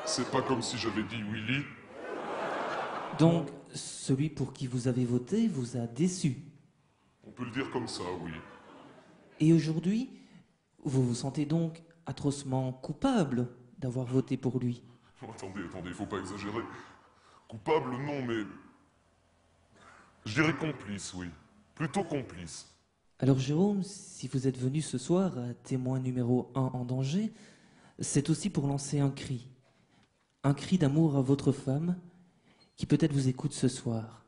C'est pas comme si j'avais dit Willy. Donc, celui pour qui vous avez voté vous a déçu. On peut le dire comme ça, oui. Et aujourd'hui, vous vous sentez donc atrocement coupable d'avoir voté pour lui. Oh, attendez, attendez, il faut pas exagérer. Coupable, non, mais. Je dirais complice, oui. Plutôt complice. Alors Jérôme, si vous êtes venu ce soir à témoin numéro 1 en danger, c'est aussi pour lancer un cri. Un cri d'amour à votre femme qui peut-être vous écoute ce soir.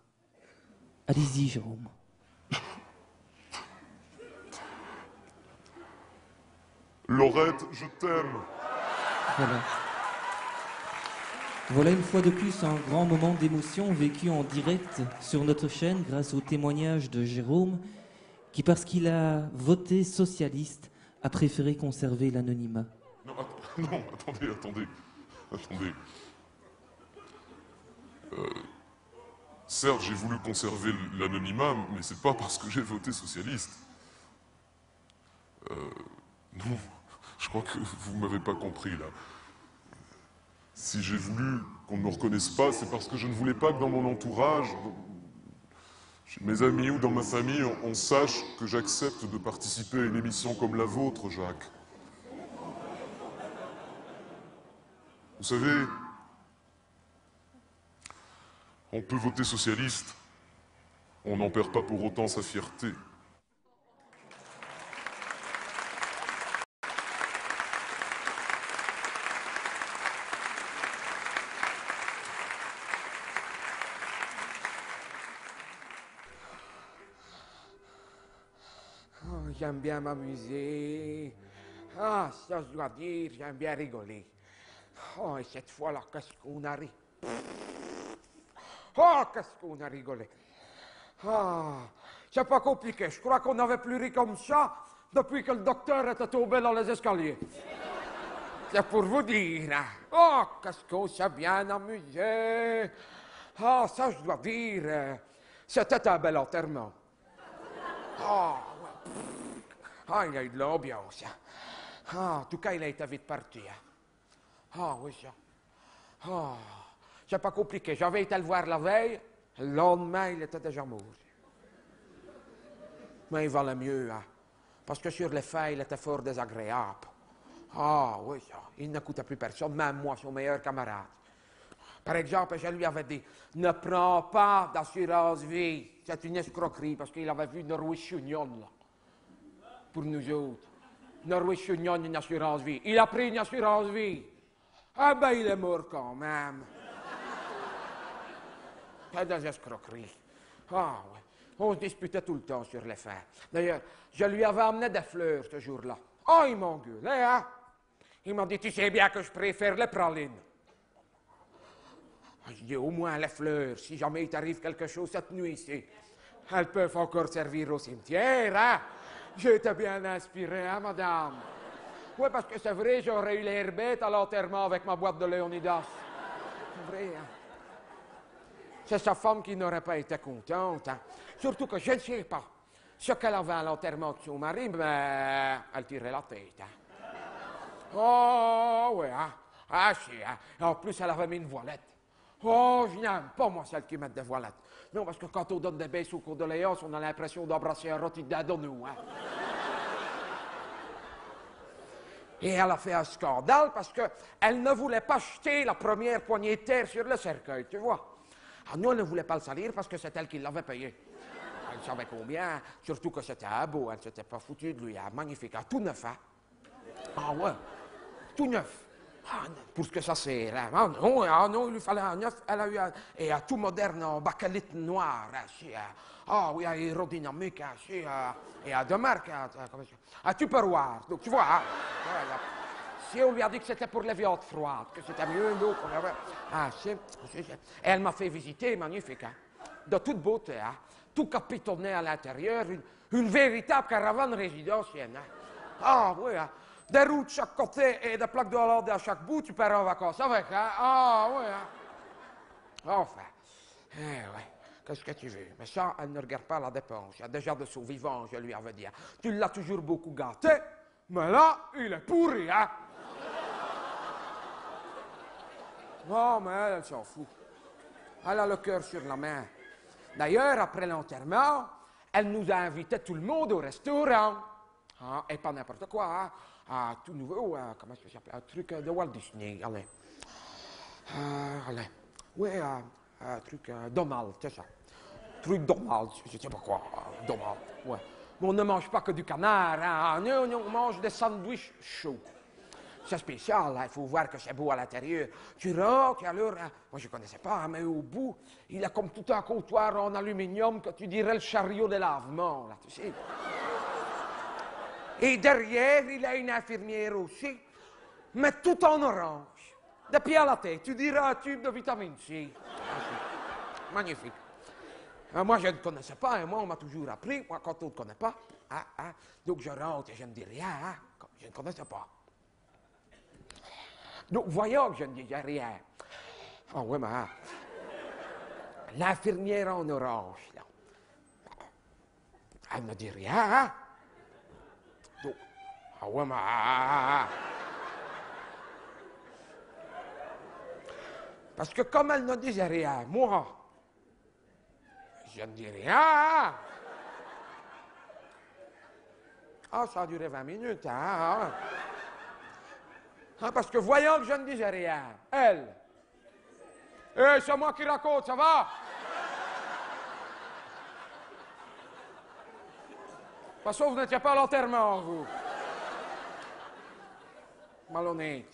Allez-y Jérôme. Laurette, je t'aime. Voilà. Voilà une fois de plus un grand moment d'émotion vécu en direct sur notre chaîne grâce au témoignage de Jérôme qui, parce qu'il a voté socialiste, a préféré conserver l'anonymat. Non, att- non, attendez, attendez. Attendez. Euh, certes, j'ai voulu conserver l'anonymat, mais c'est pas parce que j'ai voté socialiste. Euh, non, je crois que vous m'avez pas compris là. Si j'ai voulu qu'on ne me reconnaisse pas, c'est parce que je ne voulais pas que dans mon entourage, chez mes amis ou dans ma famille, on, on sache que j'accepte de participer à une émission comme la vôtre, Jacques. Vous savez, on peut voter socialiste, on n'en perd pas pour autant sa fierté. Oh, j'aime bien m'amuser. Ah, ça, je dois dire, j'aime bien rigoler. Oh, et cette fois-là, qu'est-ce qu'on a ri. Oh, qu'est-ce qu'on a rigolé. Ah, c'est pas compliqué. Je crois qu'on n'avait plus ri comme ça depuis que le docteur était tombé dans les escaliers. C'est pour vous dire. hein. Oh, qu'est-ce qu'on s'est bien amusé. Ah, ça, je dois dire, euh, c'était un bel enterrement. Ouais. Ah, il a eu de l'ambiance. hein. Ah, en tout cas, il a été vite parti. hein. Ah, oui, ça. Ah, c'est pas compliqué. J'avais été le voir la veille. Le lendemain, il était déjà mort. Mais il valait mieux, hein. Parce que sur les faits, il était fort désagréable. Ah, oui, ça. Il n'écoutait plus personne, même moi, son meilleur camarade. Par exemple, je lui avais dit Ne prends pas d'assurance vie. C'est une escroquerie parce qu'il avait vu Norwich Union, là. Pour nous autres. Norwich Union, une assurance vie. Il a pris une assurance vie. Ah ben, il est mort quand même. C'est des escroqueries. Ah, ouais. On se disputait tout le temps sur les faits. D'ailleurs, je lui avais amené des fleurs ce jour-là. Oh, il m'engueulait, hein? Il m'a dit Tu sais bien que je préfère les pralines. Je dis au moins les fleurs, si jamais il t'arrive quelque chose cette nuit ici, elles peuvent encore servir au cimetière, hein? J'étais bien inspiré, hein, madame? Oui, parce que c'est vrai, j'aurais eu l'air bête à l'enterrement avec ma boîte de Léonidas. C'est vrai, hein? C'est sa femme qui n'aurait pas été contente, hein? Surtout que je ne sais pas Ce qu'elle avait à l'enterrement de son mari, ben, elle tirait la tête. hein. Oh, oui, hein. Ah, si, hein. En plus, elle avait mis une voilette. Oh, je n'aime pas, moi, celle qui met des voilettes. Non, parce que quand on donne des baisses aux condoléances, on a l'impression d'embrasser un rôti de nous, hein. Et elle a fait un scandale parce qu'elle ne voulait pas jeter la première poignée de terre sur le cercueil, tu vois. Ah, nous, elle ne voulait pas le salir parce que c'est elle qui l'avait payé. Elle savait combien, surtout que c'était un beau, elle ne s'était pas foutue de lui, un magnifique, un tout neuf, hein. Ah ouais, tout neuf. Pour ce que ça sert. hein. Ah non, ah non, il lui fallait un neuf. Elle a eu un, et un tout moderne en bakélite noir. hein, hein. Ah oui, aérodynamique, hein, hein. et un de marque. hein, Un tupperware. Donc tu vois. Si on lui a dit que c'était pour les viandes froides, que c'était mieux, donc. Ah, elle m'a fait visiter, magnifique. De toute beauté, hein. Tout capitonné à l'intérieur, une, une véritable caravane résidentielle. Ah oui. Des roues de chaque côté et des plaques de Hollande à chaque bout, tu pars en vacances avec, hein? Ah oui, hein? Enfin, eh ouais. Qu'est-ce que tu veux? Mais ça, elle ne regarde pas la dépense. Il y a déjà de son vivant, je lui avais dit. Tu l'as toujours beaucoup gâté, mais là, il est pourri, hein? Non, mais elle, elle s'en fout. Elle a le cœur sur la main. D'ailleurs, après l'enterrement, elle nous a invités tout le monde au restaurant. Ah, et pas n'importe quoi, hein? Ah, tout nouveau, comment ça s'appelle? Un truc euh, de Walt Disney, allez. Euh, allez. Oui, euh, un truc Donald, c'est ça. Truc Donald, je sais pas quoi, Donald, ouais. Mais on ne mange pas que du canard, hein. Non, on mange des sandwichs chauds. C'est spécial, hein, il faut voir que c'est beau à l'intérieur. Tu et alors, hein, moi je ne connaissais pas, mais au bout, il a comme tout un comptoir en aluminium que tu dirais le chariot de lavement, là, tu sais. Et derrière, il a une infirmière aussi, mais tout en orange. De pied à la tête, tu dirais un tube de vitamine C. Magnifique. Euh, moi, je ne connaissais pas, hein, moi, on m'a toujours appris, moi, quand on ne connaît pas, hein, hein, donc je rentre et je ne dis rien, hein, je ne connaissais pas. Donc, voyons que je ne disais rien. Ah oui, mais hein, l'infirmière en orange, là, elle ne dit rien, hein. Ah ouais, mais... Parce que comme elle ne disait rien, moi, je ne dis rien. Ah, ça a duré 20 minutes, hein. hein. Ah, parce que voyant que je ne disais rien, elle. Eh, c'est moi qui raconte, ça va? De toute façon, vous n'étiez pas à l'enterrement, vous. Malhonnête.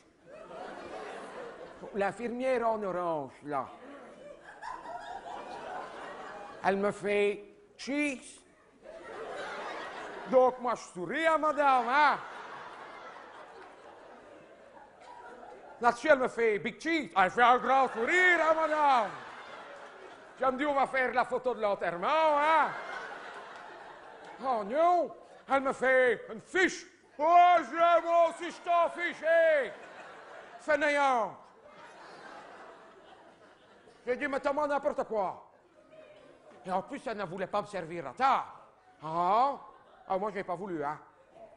L'infirmière en orange, là. Elle me fait cheese. Donc, moi, je souris à madame, hein? Là-dessus, elle me fait big cheese. Elle fait un grand sourire à madame. Je me on va faire la photo de l'enterrement, hein? Oh non! Elle me fait une fiche. Oh, je moi aussi, je t'en. J'ai dit, mais t'as n'importe quoi. Et en plus, elle ne voulait pas me servir à table. Ah, ah moi, je n'ai pas voulu, hein.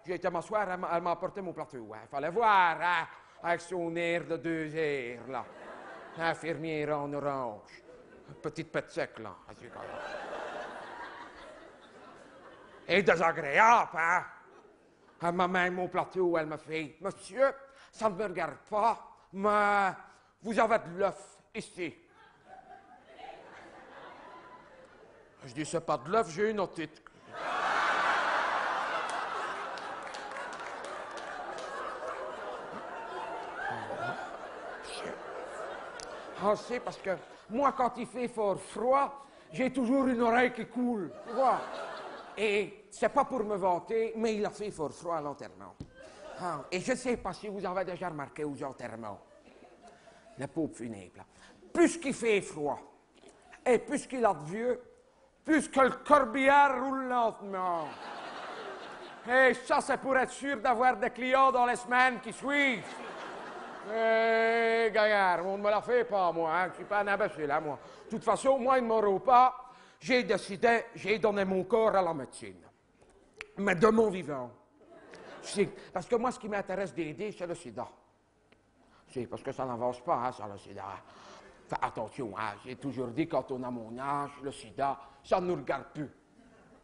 J'ai été m'asseoir, elle m'a apporté mon plateau. hein. Fallait voir, hein, avec son air de deux airs, là. Infirmière en orange. Petite pète sec, là. Et désagréable, hein. Elle m'a mis mon plateau, elle m'a fait, monsieur, ça ne me regarde pas, mais vous avez de l'œuf ici. Je dis, c'est pas de l'œuf, j'ai une otite. Ah, c'est parce que moi, quand il fait fort froid, j'ai toujours une oreille qui coule, tu vois. Et c'est pas pour me vanter, mais il a fait fort froid à l'enterrement. Ah, et je ne sais pas si vous avez déjà remarqué aux enterrements, les pauvres funèbres, là. plus qu'il fait froid, et plus qu'il a de vieux, plus que le corbillard roule lentement. Et ça, c'est pour être sûr d'avoir des clients dans les semaines qui suivent. Eh, gaillard, on ne me la fait pas, moi. Hein. Je suis pas un imbécile, hein, moi. De toute façon, moi, ils ne m'auront pas. J'ai décidé, j'ai donné mon corps à la médecine. Mais de mon vivant. Parce que moi, ce qui m'intéresse d'aider, c'est le sida. Parce que ça n'avance pas, hein, ça, le sida. Attention, hein, j'ai toujours dit, quand on a mon âge, le sida, ça ne nous regarde plus.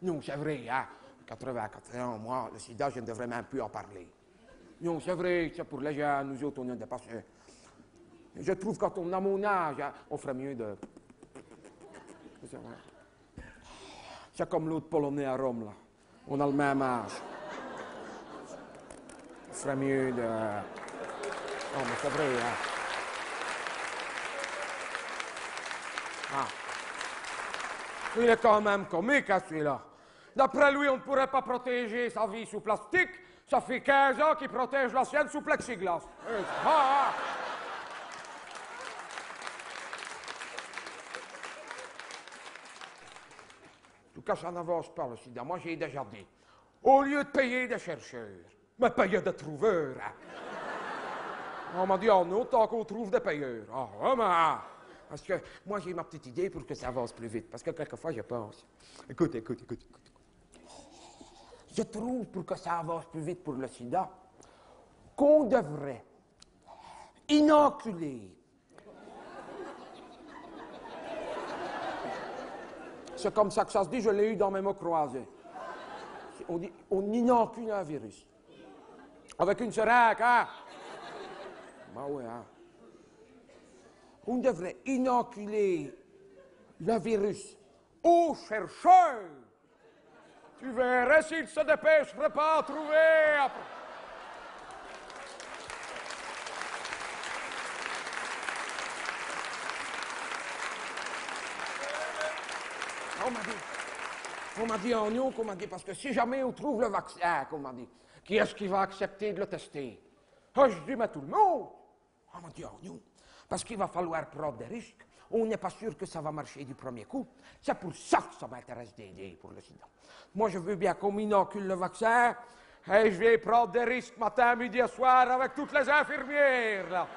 Non, c'est vrai, hein. 84 ans, moi, le sida, je ne devrais même plus en parler. Non, c'est vrai, c'est pour les jeunes, nous autres, on est dépassés. Je trouve quand on a mon âge, hein, on ferait mieux de... C'est comme l'autre Polonais à Rome, là. On a le même âge. On ferait mieux de... Non, mais c'est vrai, hein. Ah. Il est quand même comique, hein, celui-là. D'après lui, on ne pourrait pas protéger sa vie sous plastique. Ça fait 15 ans qu'il protège la sienne sous plexiglas. Ah, ah. En tout cas, ça n'avance pas, le sida. Moi, j'ai déjà dit. Au lieu de payer des chercheurs, mais payer des trouveurs. hein. On m'a dit, oh non, tant qu'on trouve des payeurs. Ah, ah. Parce que moi, j'ai ma petite idée pour que ça avance plus vite. Parce que quelquefois, je pense. Écoute, écoute, écoute, écoute. Je trouve, pour que ça avance plus vite pour le sida, qu'on devrait inoculer C'est comme ça que ça se dit, je l'ai eu dans mes mots croisés. On dit, on inocule un virus. Avec une seringue, hein? Ben oui, hein? On devrait inoculer le virus aux chercheurs. Tu verrais s'ils ne se dépêcheraient pas à trouver après. On m'a dit, on m'a dit en nous, qu'on m'a dit, parce que si jamais on trouve le vaccin, qu'on m'a dit, qui est-ce qui va accepter de le tester? Ah, je dis, mais tout le monde. On m'a dit en nous, parce qu'il va falloir prendre des risques. On n'est pas sûr que ça va marcher du premier coup. C'est pour ça que ça m'intéresse d'aider pour le sida. Moi, je veux bien qu'on m'inocule le vaccin, et je vais prendre des risques matin, midi et soir avec toutes les infirmières, là.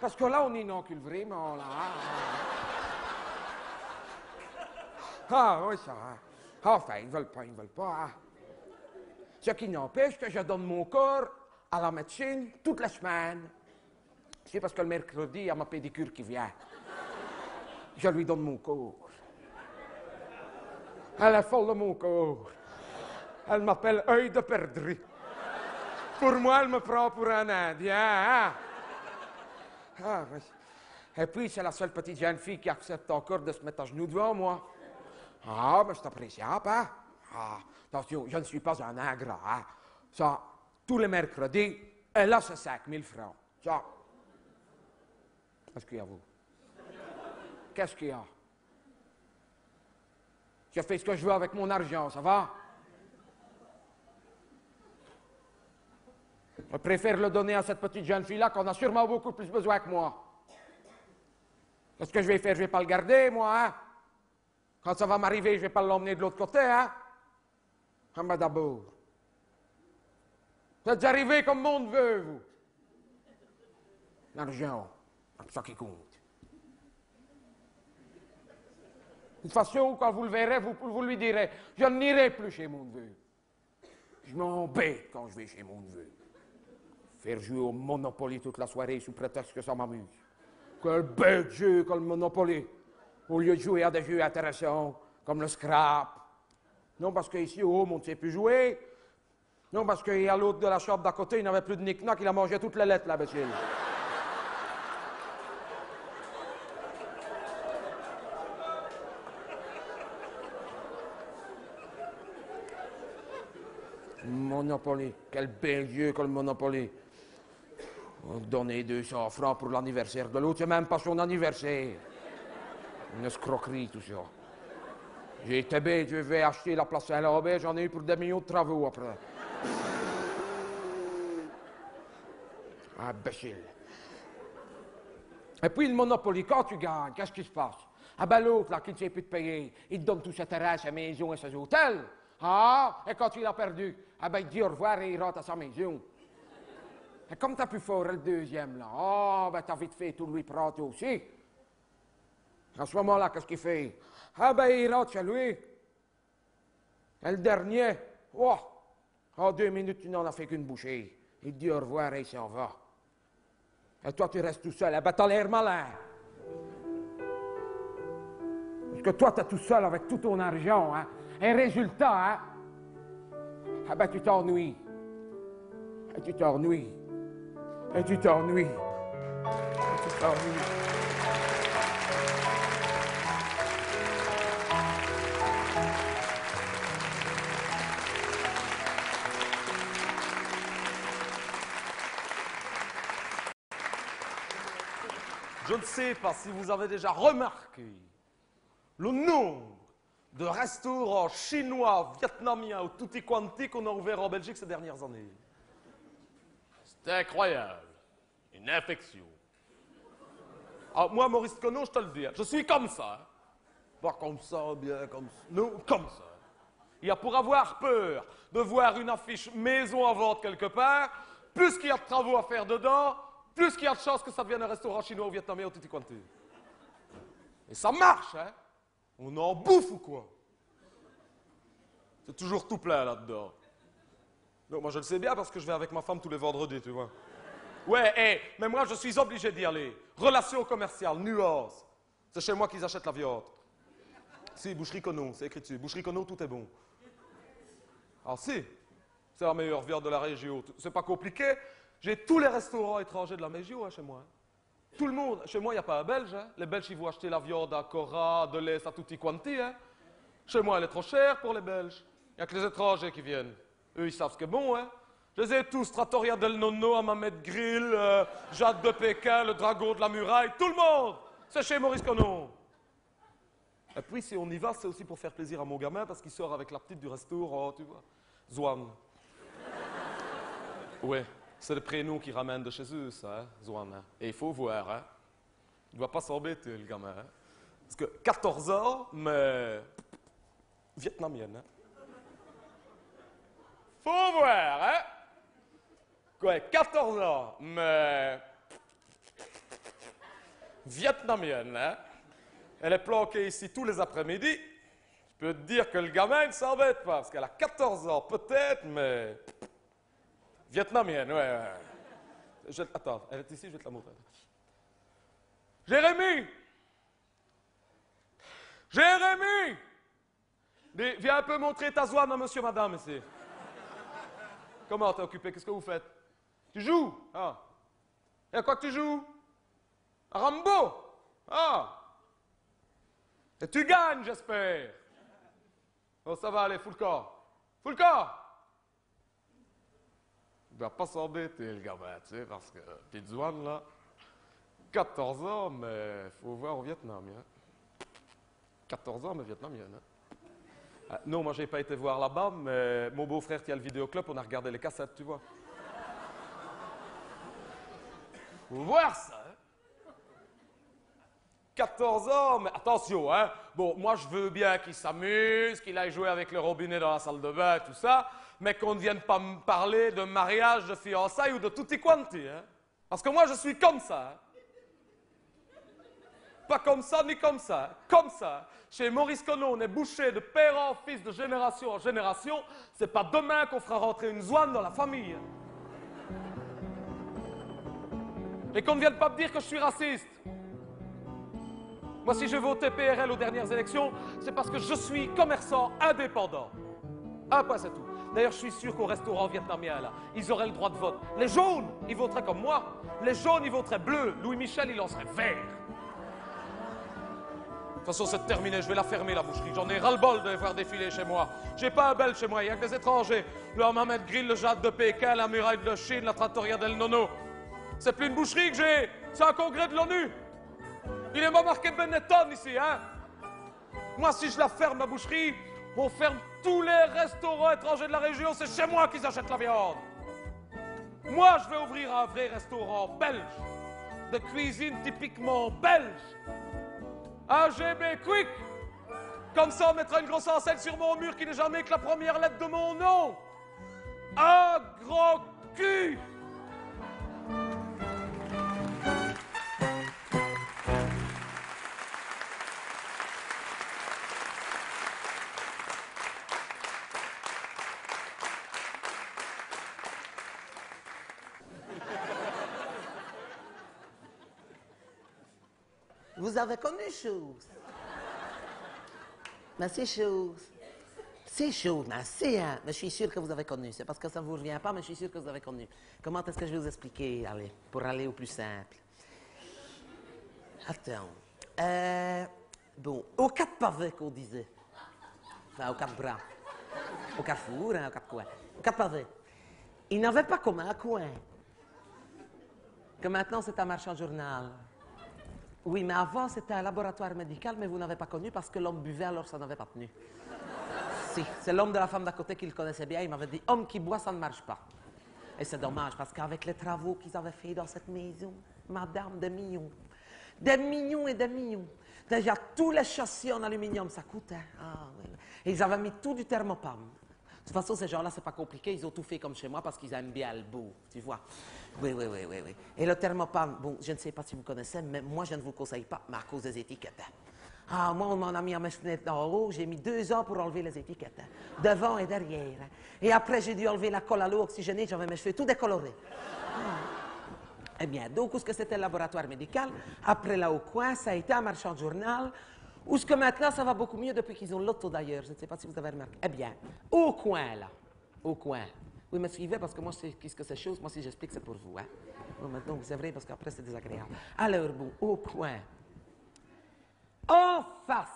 Parce que là, on inocule vraiment, là. Ah, oui, ça. hein. Enfin, ils ne veulent pas, ils ne veulent pas. hein. Ce qui n'empêche que je donne mon corps à la médecine toutes les semaines. C'est parce que le mercredi, il y a ma pédicure qui vient. Je lui donne mon corps. Elle est folle de mon corps. Elle m'appelle œil de perdrix. Pour moi, elle me prend pour un Indien. hein. Ah. Et puis, c'est la seule petite jeune fille qui accepte encore de se mettre à genoux devant moi. Ah, mais c'est appréciable, hein? Ah, attention, je ne suis pas un ingrat, hein? Ça, tous les mercredis, elle a ses 5000 francs. Ça. Qu'est-ce qu'il y a, vous? Qu'est-ce qu'il y a? Je fais ce que je veux avec mon argent, ça va? Je préfère le donner à cette petite jeune fille-là qu'on a sûrement beaucoup plus besoin que moi. Qu'est-ce que je vais faire? Je vais pas le garder, moi, hein? Quand ça va m'arriver, je vais pas l'emmener de l'autre côté, hein? D'abord. Vous êtes arrivé comme monde veut, vous. L'argent, c'est ça qui compte. De toute façon, quand vous le verrez, vous, vous lui direz Je n'irai plus chez mon neveu. Je m'embête quand je vais chez mon neveu. Faire jouer au Monopoly toute la soirée sous prétexte que ça m'amuse. Quel bête jeu que le Monopoly. Au lieu de jouer à des jeux intéressants comme le scrap. Non, parce qu'ici, au home, on ne sait plus jouer. Non, parce qu'il y a l'autre de la shop d'à côté, il n'avait plus de knick-knack, il a mangé toutes les lettres, l'imbécile. Monopoly. Quel bel jeu que le Monopoly. On donnait 200 francs pour l'anniversaire de l'autre, c'est même pas son anniversaire. Une escroquerie, tout ça. J'ai été bête, je vais acheter la place Saint-Lambert, j'en ai eu pour des millions de travaux après. Imbécile. Et puis le Monopoly, quand tu gagnes, qu'est-ce qui se passe? Ah ben l'autre, là, qui ne sait plus te payer, il donne tout ses terrains, ses maisons et ses hôtels. Ah, et quand il a perdu, ah ben il dit au revoir et il rentre à sa maison. Et comme t'as plus fort, le deuxième, là, ah, ben t'as vite fait tout lui prendre aussi. À ce moment-là, qu'est-ce qu'il fait? Ah ben il rentre chez lui. Et le dernier, Oh, en deux minutes, tu n'en as fait qu'une bouchée. Il dit au revoir et il s'en va. Et toi, tu restes tout seul. Eh ben, t'as l'air malin. Parce que toi, t'es tout seul avec tout ton argent, hein. Et résultat, hein. Ah ben, tu t'ennuies. Et tu t'ennuies. Et tu t'ennuies. Et tu t'ennuies. Sais pas si vous avez déjà remarqué le nombre de restaurants chinois, vietnamiens ou tutti quanti qu'on a ouverts en Belgique ces dernières années. C'est incroyable. Une infection. Ah, moi, Maurice Conneau, je te le dis, hein, je suis comme ça. hein. Pas comme ça, bien comme ça. Non, comme ça. Il y a pour avoir peur de voir une affiche maison à vendre quelque part, plus qu'il y a de travaux à faire dedans, plus qu'il y a de chances que ça devienne un restaurant chinois ou vietnamien ou tutti quanti. Et ça marche, hein On en bouffe ou quoi? C'est toujours tout plein là-dedans. Non, moi je le sais bien parce que je vais avec ma femme tous les vendredis, tu vois. Ouais, hé, mais moi je suis obligé d'y aller. Relation commerciale, nuance. C'est chez moi qu'ils achètent la viande. Si, boucherie c'est écrit dessus. Boucherie tout est bon. Ah si, c'est la meilleure viande de la région. C'est pas compliqué. J'ai tous les restaurants étrangers de la hein, chez moi. hein. Tout le monde. Chez moi, il n'y a pas un Belge. hein. Les Belges, ils vont acheter la viande à Cora, de l'Est, à tutti quanti. hein. Chez moi, elle est trop chère pour les Belges. Il n'y a que les étrangers qui viennent. Eux, ils savent ce qui est bon. Je les ai tous. Trattoria del Nonno, Amamed Grill, euh, Jade de Pékin, le Dragon de la Muraille. Tout le monde. C'est chez Maurice Conon. Et puis, si on y va, c'est aussi pour faire plaisir à mon gamin parce qu'il sort avec la petite du restaurant, tu vois. Zwan. Ouais, c'est le prénom qui ramène de chez eux, ça, hein, Zwan. hein. Et il faut voir, hein. Il ne doit pas s'embêter, le gamin. hein. Parce que 14 ans, mais. vietnamienne, hein. Faut voir, hein. Quoi, 14 ans, mais. vietnamienne, hein. Elle est planquée ici tous les après-midi. Je peux te dire que le gamin ne s'embête pas, parce qu'elle a 14 ans, peut-être, mais. Vietnamienne, ouais, Attends, elle est ici, je vais te la montrer. Jérémy! Dis, viens un peu montrer ta zouane à monsieur, madame, ici. Comment t'es occupé? Qu'est-ce que vous faites? Tu joues? Ah. Et à quoi que tu joues? À Rambo? Ah. Et tu gagnes, j'espère. Bon, ça va aller, fous le corps. Fous le corps! Doit pas s'embêter, le gamin, tu sais, parce que là, 14 ans, mais faut voir au Vietnam, hein. 14 ans, mais vietnamienne. hein. Ah, non, moi, j'ai pas été voir là-bas, mais mon beau-frère qui a le vidéoclub, on a regardé les cassettes, tu vois. Faut voir ça, hein. 14 ans, mais attention, hein. Bon, moi, je veux bien qu'il s'amuse, qu'il aille jouer avec le robinet dans la salle de bain, tout ça, mais qu'on ne vienne pas me parler de mariage, de fiançailles ou de tutti quanti, hein. Parce que moi, je suis comme ça, hein. Pas comme ça, ni comme ça, hein. comme ça. Chez Maurice Conneau, on est bouché de père en fils, de génération en génération. C'est pas demain qu'on fera rentrer une zouane dans la famille. Et qu'on ne vienne pas me dire que je suis raciste. Moi, si j'ai voté PRL aux dernières élections, c'est parce que je suis commerçant indépendant. Un point, c'est tout. D'ailleurs, je suis sûr qu'au restaurant vietnamien, là, ils auraient le droit de vote. Les jaunes, ils voteraient comme moi. Les jaunes, ils voteraient bleu. Louis Michel, il en serait vert. De toute façon, c'est terminé. Je vais la fermer, la boucherie. J'en ai ras-le-bol de les voir défiler chez moi. J'ai pas un bel chez moi. Il y a que des étrangers. Le Hammamet Grill, le Jade de Pékin, la muraille de Chine, la Trattoria del Nono. C'est plus une boucherie que j'ai. C'est un congrès de l'ONU. Il est pas marqué Benetton ici, hein Moi, si je la ferme, la boucherie, on ferme tous les restaurants étrangers de la région. C'est chez moi qu'ils achètent la viande. Moi, je vais ouvrir un vrai restaurant belge, de cuisine typiquement belge. Un Quick. Comme ça, on mettra une grosse enseigne sur mon mur qui n'est jamais que la première lettre de mon nom. Un gros cul. Avez connu chose. Mais c'est chose. C'est chose, mais c'est, hein. Mais je suis sûr que vous avez connu. C'est parce que ça ne vous revient pas, mais je suis sûr que vous avez connu. Comment est-ce que je vais vous expliquer, allez, pour aller au plus simple? Attends. Bon, aux quatre pavés qu'on disait. Enfin, aux quatre bras. Au carrefour, hein, aux quatre coins. Aux quatre pavés. Il n'avait pas comme un coin. Que maintenant, c'est un marchand journal. Oui, mais avant, c'était un laboratoire médical, mais vous n'avez pas connu parce que l'homme buvait, alors ça n'avait pas tenu. Si, c'est l'homme de la femme d'à côté qui le connaissait bien. Il m'avait dit Homme qui boit, ça ne marche pas. Et c'est dommage parce qu'avec les travaux qu'ils avaient faits dans cette maison, madame, des millions, des millions et des millions. Déjà, tous les châssis en aluminium, ça coûtait. Ah, ils avaient mis tout du thermopam. De toute façon, ces gens-là, c'est pas compliqué. Ils ont tout fait comme chez moi parce qu'ils aiment bien le beau, tu vois. Oui, oui, oui, oui, oui. Et le thermopam, bon, je ne sais pas si vous connaissez, mais moi, je ne vous conseille pas, mais à cause des étiquettes. Ah, moi, on m'en a mis à mes fenêtres d'en haut. J'ai mis deux ans pour enlever les étiquettes, devant et derrière. Et après, j'ai dû enlever la colle à l'eau oxygénée. J'avais mes cheveux tout décolorés. Eh bien, donc, où est-ce que c'était le laboratoire médical? Après, là, au coin, ça a été un marchand de journal. Où est-ce que maintenant, ça va beaucoup mieux depuis qu'ils ont l'auto, d'ailleurs. Je ne sais pas si vous avez remarqué. Eh bien, au coin, là. Au coin. Vous me suivez parce que moi, je sais qu'est-ce que c'est chose. Moi, si j'explique, c'est pour vous. Hein? Maintenant, c'est vrai parce qu'après, c'est désagréable. Alors, bon, au coin. En face.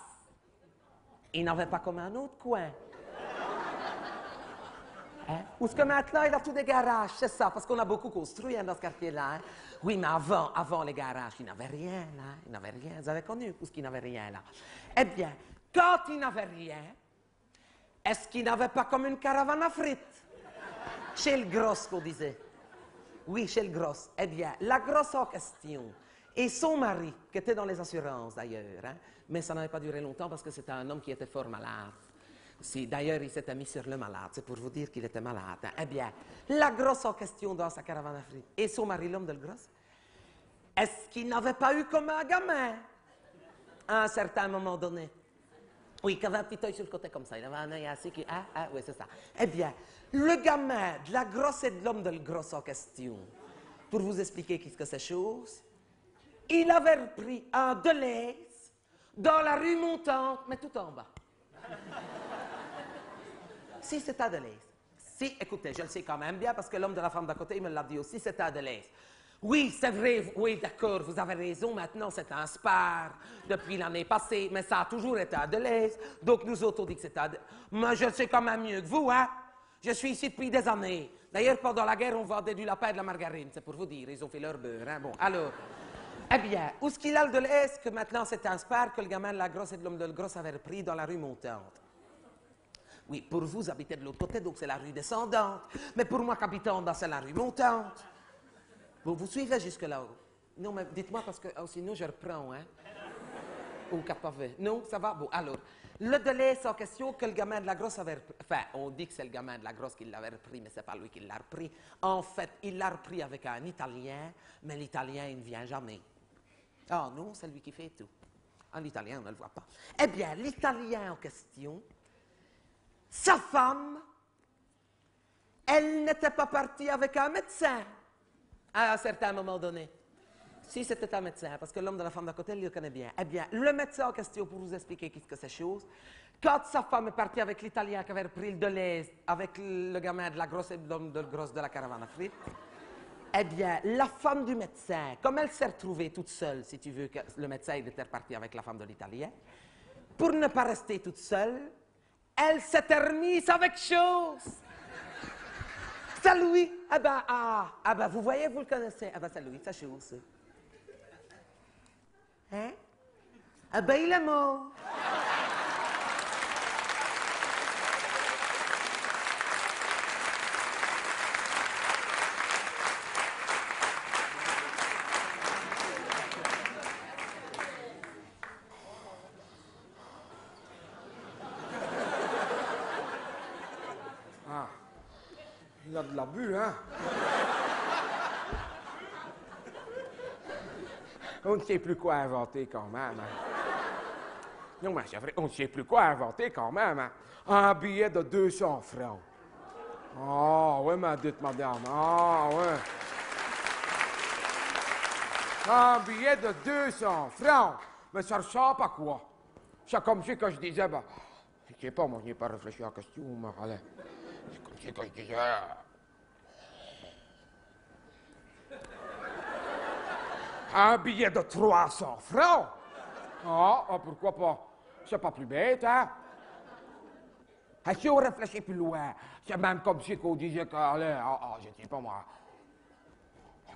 Il n'avait pas comme un autre coin. Hein? Où est-ce que maintenant, il a tous des garages, c'est ça, parce qu'on a beaucoup construit hein, dans ce quartier-là. hein. Oui, mais avant, avant les garages, il n'avait rien, là. Il n'avait rien. Vous avez connu où est-ce qu'il n'avait rien, là? Eh bien, quand il n'avait rien, est-ce qu'il n'avait pas comme une caravane à frites? Chez le gros, qu'on disait. Oui, chez le gros. Eh bien, la grosse en question et son mari, qui était dans les assurances d'ailleurs, hein, mais ça n'avait pas duré longtemps parce que c'était un homme qui était fort malade. Si, d'ailleurs, il s'était mis sur le malade, c'est pour vous dire qu'il était malade. Eh bien, la grosse en question dans sa caravane frites et son mari, l'homme de le gros, est-ce qu'il n'avait pas eu comme un gamin? À un certain moment donné? Oui, qui avait un petit œil sur le côté comme ça. Il avait un œil assez qui. Ah, ah, oui, c'est ça. Eh bien, le gamin de la grosse et de l'homme de le gros en question, pour vous expliquer qu'est-ce que c'est chose, il avait repris un Deleuze dans la rue montante, mais tout en bas. Si c'est Deleuze. Si, écoutez, je le sais quand même bien parce que l'homme de la femme d'à côté, il me l'a dit aussi, c'est Deleuze. Oui, c'est vrai, oui, d'accord, vous avez raison, maintenant c'est un spar depuis l'année passée, mais ça a toujours été Deleuze, donc nous autres on dit que c'est un... De- Mais je le sais quand même mieux que vous, hein. Je suis ici depuis des années. D'ailleurs, pendant la guerre, on vendait du lapin et de la margarine, c'est pour vous dire, ils ont fait leur beurre, hein. Bon, alors... Eh bien, où est-ce qu'il a le Deleuze que maintenant c'est un spar que le gamin de la grosse et de l'homme de la grosse avait repris dans la rue montante? Oui, pour vous, habitez de l'autre côté, donc c'est la rue descendante. Mais pour moi, qui en bas, c'est la rue montante. Vous vous suivez jusque là-haut Non, mais dites-moi parce que oh, sinon je reprends, hein Ou capavé. Non, ça va? Bon, alors, le délai sans question que le gamin de la grosse avait repris. Enfin, on dit que c'est le gamin de la grosse qui l'avait repris, mais c'est pas lui qui l'a repris. En fait, il l'a repris avec un Italien, mais l'Italien, il ne vient jamais. Ah non, c'est lui qui fait tout. Ah, l'Italien, on ne le voit pas. Eh bien, l'Italien en question, sa femme, elle n'était pas partie avec un médecin à un certain moment donné. Si c'était un médecin, parce que l'homme de la femme d'à côté, il le connaît bien. Eh bien, le médecin en question, pour vous expliquer qu'est-ce que c'est chose, quand sa femme est partie avec l'Italien qui avait repris le Deleuze, avec le gamin de la grosse et de l'homme de grosse de la caravane à frites, eh bien, la femme du médecin, comme elle s'est retrouvée toute seule, si tu veux, que le médecin il était reparti avec la femme de l'Italien, pour ne pas rester toute seule, elle s'était remise avec chose. C'est Louis. Ah ben, ah, ah ben, vous voyez, vous le connaissez. Ah ben, c'est Louis, c'est chose. Hein? Ah ben, il est mort. Hein? On ne sait plus quoi inventer quand même. hein. Non, mais c'est vrai, on ne sait plus quoi inventer quand même. hein. Un billet de 200 francs. Ah, oui, ma madame. Ah, oui. Un billet de 200 francs Mais ça ressemble à quoi? C'est comme si que je disais, ben, je sais pas, moi, je n'ai pas réfléchi à la question, allez. C'est comme si que je disais. Un billet de 300 francs? Ah, ah, pourquoi pas? C'est pas plus bête, hein? Et si on réfléchit plus loin, c'est même comme si qu'on disait que, allez, ah, ah, je sais pas moi,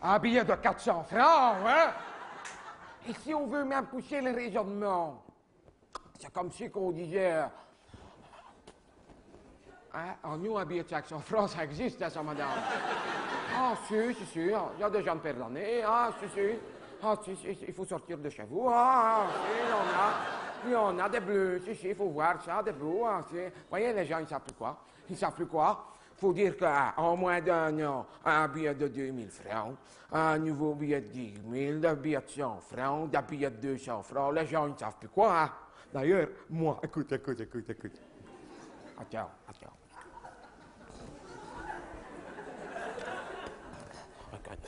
un billet de 400 francs, hein? Et si on veut même pousser le raisonnement, c'est comme si qu'on disait, hein, en nous, un billet de 500 francs, ça existe, hein, ça, madame? Ah, si, si, si, il y a des gens de l'année, ah, si, si. Ah, si, si, si, il faut sortir de chez vous. Ah, si, il y en a. Des bleus. Si, si, il faut voir ça, des bleus. Ah, si. Voyez, les gens, ils savent plus quoi. Ils savent plus quoi. Il faut dire qu'en moins d'un an, un billet de 2000 francs, un nouveau billet de 10 000, un billet de 100 francs, un billet de 200 francs. Les gens, ils ne savent plus quoi. hein. D'ailleurs, moi, écoute, écoute, écoute, écoute. Attends, attends. Regarde.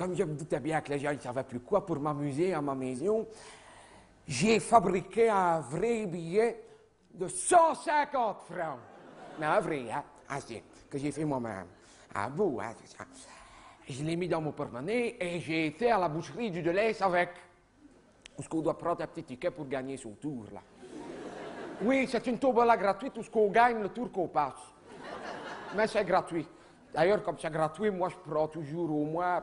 Comme je me doutais bien que les gens ne savaient plus quoi pour m'amuser à ma maison, j'ai fabriqué un vrai billet de 150 francs. Mais un vrai, hein, ah, si, que j'ai fait moi-même. Un beau, hein, c'est ça. Je l'ai mis dans mon porte-monnaie et j'ai été à la boucherie du Deleuze avec. Où ce qu'on doit prendre un petit ticket pour gagner son tour, là. Oui, c'est une tombola gratuite où ce qu'on gagne le tour qu'on passe. Mais c'est gratuit. D'ailleurs, comme c'est gratuit, moi, je prends toujours au moins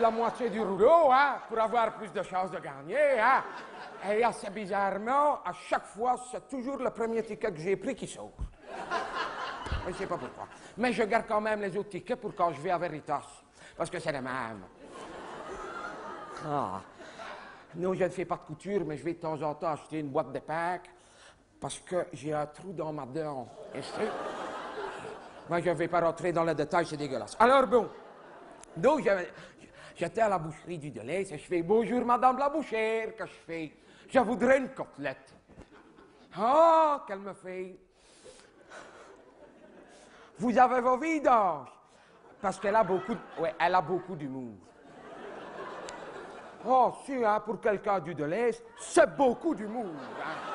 la moitié du rouleau, hein, pour avoir plus de chances de gagner, hein. Et assez bizarrement, à chaque fois, c'est toujours le premier ticket que j'ai pris qui sort. Je ne sais pas pourquoi. Mais je garde quand même les autres tickets pour quand je vais à Veritas. Parce que c'est les mêmes. Ah. Non, je ne fais pas de couture, mais je vais de temps en temps acheter une boîte de Pâques parce que j'ai un trou dans ma dent. Et c'est... Moi, je ne vais pas rentrer dans le détail, c'est dégueulasse. Alors, bon. Donc, j'étais à la boucherie du Deleuze et je fais Bonjour, madame la bouchère, que je fais? Je voudrais une côtelette. Ah, qu'elle me fait Vous avez vos vidanges Parce qu'elle a beaucoup, de- ouais, elle a beaucoup d'humour. Oh, si, hein, pour quelqu'un du Deleuze, c'est beaucoup d'humour. hein.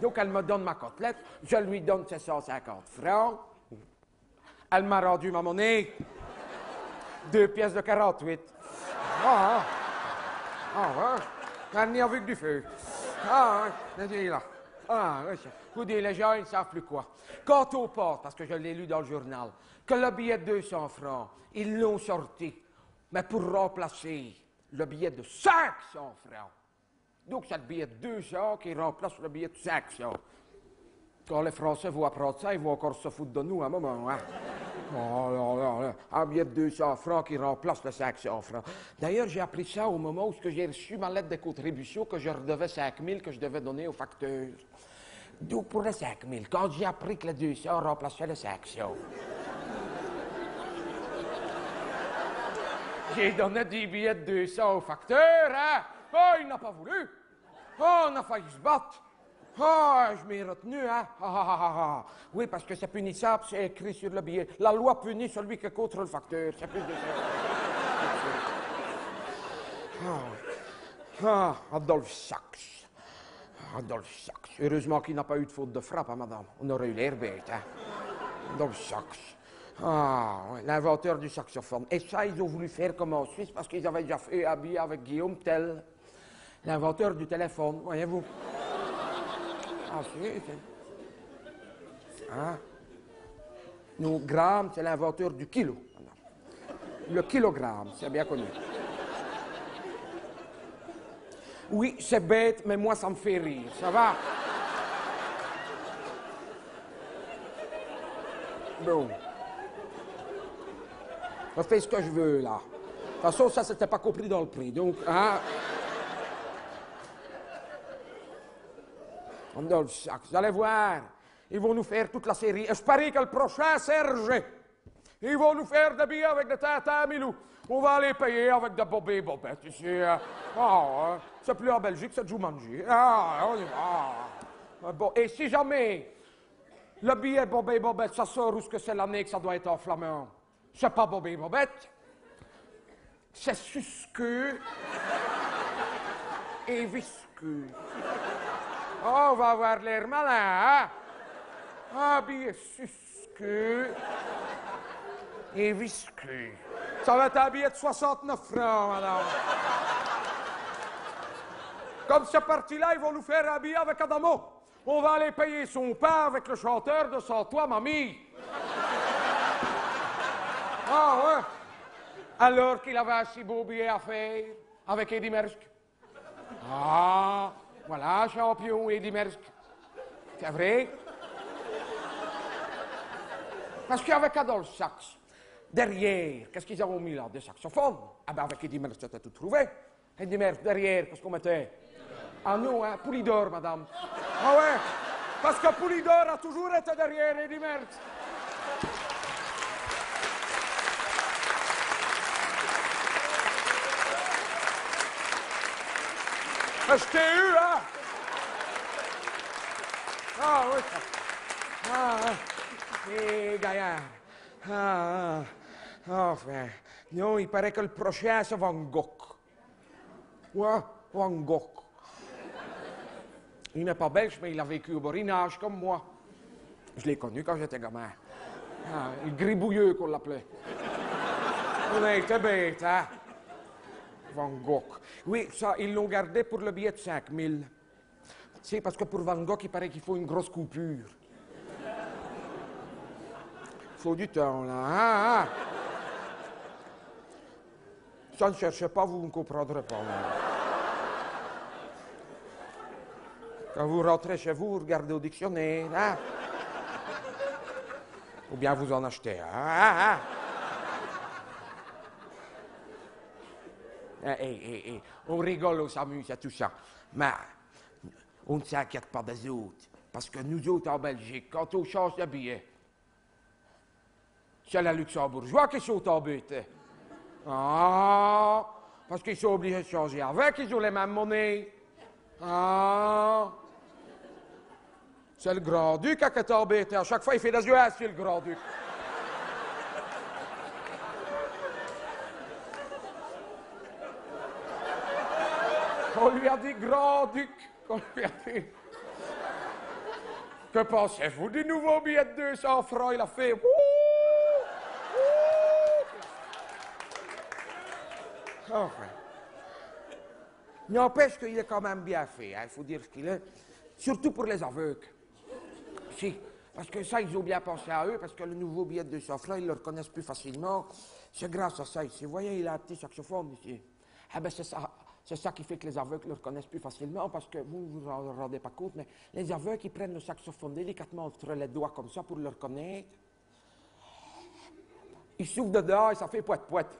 Donc, elle me donne ma côtelette, je lui donne ses 150 francs. Elle m'a rendu ma monnaie. Deux pièces de 48. Ah, ah. Ah. Elle n'y a vu que du feu. Ah. Vas-y, là. Ah. Écoutez, les gens, ils ne savent plus quoi. Quand on porte, parce que je l'ai lu dans le journal, que le billet de 200 francs, ils l'ont sorti, mais pour remplacer le billet de 500 francs. Donc, c'est le billet de 200 qui remplace le billet de 500. Quand les Français vont apprendre ça, ils vont encore se foutre de nous à un moment. Hein? Oh, là, là. Un billet de 200 francs qui remplace le 500 francs. D'ailleurs, j'ai appris ça au moment où j'ai reçu ma lettre de contribution que je redevais 5 000 que je devais donner au facteur. Donc, pour les 5 000, quand j'ai appris que les 200 remplaçaient les 500, j'ai donné 10 billets de 200 au facteur, hein? Oh, il n'a pas voulu. Oh, on a failli se battre. Ah, je m'ai retenu, hein? Ah, ah, ah, ah. Oui, parce que c'est punissable, c'est écrit sur le billet. La loi punit celui qui contre le facteur. C'est plus de ça. Ah, ah, Adolphe Sachs. Adolphe Sachs. Heureusement qu'il n'a pas eu de faute de frappe, hein, madame. On aurait eu l'air bête, hein? Adolphe Sachs. Ah, l'inventeur du saxophone. Et ça, ils ont voulu faire comme en Suisse parce qu'ils avaient déjà fait habiller avec Guillaume Tell, l'inventeur du téléphone, voyez-vous. Ah, c'est- Hein? Nous, Graham, c'est l'inventeur du kilo. Le kilogramme, c'est bien connu. Oui, c'est bête, mais moi, ça me fait rire. Ça va? Bon. Je fais ce que je veux, là. De toute façon, ça, c'était pas compris dans le prix. Donc, hein? Randolph Sachs, vous allez voir. Ils vont nous faire toute la série. Et je parie que le prochain, Serge, ils vont nous faire des billets avec des tatas Milou. On va les payer avec des bobés bobettes ici. hein. Ah, hein. c'est plus en Belgique, c'est Jumanji. Ah, on. Ah. Bon, et si jamais le billet Bobé Bobette, ça sort où ce que c'est l'année que ça doit être en flamand? C'est pas Bobé Bobette. C'est susque et visqueux. Oh, on va avoir l'air malin, hein? Un billet susque et visqueux. Ça va être un billet de 69 francs, madame. Comme ce parti-là, ils vont nous faire un billet avec Adamo. On va aller payer son pain avec le chanteur de Sans toi, mamie. Ah ouais. Alors qu'il avait un si beau billet à faire avec Eddie Merck. Ah, voilà, champion Eddie Merck. C'est vrai? Parce qu'avec Adolphe Sax, derrière, qu'est-ce qu'ils ont mis là? Des saxophones. Ah ben avec Eddie Merckx, c'était tout trouvé. Eddie Merckx, derrière, qu'est-ce qu'on mettait? Ah non, hein, Poulidor, madame. Ah ouais? Parce que Poulidor a toujours été derrière Eddie Merckx. Ah, Je t'ai eu, hein Ah oui. Ah. Eh, gaillard. Ah, ah. Enfin. Non, il paraît que le prochain, c'est Van Gogh. Ouais, Van Gogh. Il n'est pas belge, mais il a vécu au Borinage comme moi. Je l'ai connu quand j'étais gamin. Ah, le gribouilleux qu'on l'appelait. On a été bête, hein? Van Gogh. Oui, ça, ils l'ont gardé pour le billet de 5000. C'est parce que pour Van Gogh, il paraît qu'il faut une grosse coupure. Il faut du temps, là. hein, hein? Ça ne cherchez pas, vous ne comprendrez pas. Quand vous rentrez chez vous, vous regardez au dictionnaire. Hein? Ou bien vous en achetez Eh, eh, eh, On rigole, on s'amuse à tout ça. Mais on ne s'inquiète pas des autres. Parce que nous autres en Belgique, quand on change de billet, c'est les luxembourgeois qui sont embêtés. Ah, parce qu'ils sont obligés de changer avec, ils ont les mêmes monnaies. Ah, c'est le grand-duc qui est embêté. À chaque fois, il fait des yeux assis, le grand-duc. On lui a dit grand-duc. On lui a dit. Que pensez-vous du nouveau billet de 200 francs? Il a fait. Wouh Wouh Enfin. N'empêche qu'il est quand même bien fait, hein, il faut dire ce qu'il est. Surtout pour les aveugles. Si, parce que ça, ils ont bien pensé à eux, parce que le nouveau billet de 200 francs, ils le reconnaissent plus facilement. C'est grâce à ça. Vous voyez, il a un petit saxophone ici. Ah ben c'est ça, c'est ça qui fait que les aveugles le reconnaissent plus facilement, parce que vous ne vous en rendez pas compte, mais les aveugles, ils prennent le saxophone délicatement entre les doigts comme ça pour le reconnaître. Ils soufflent dedans et ça fait poète-poète.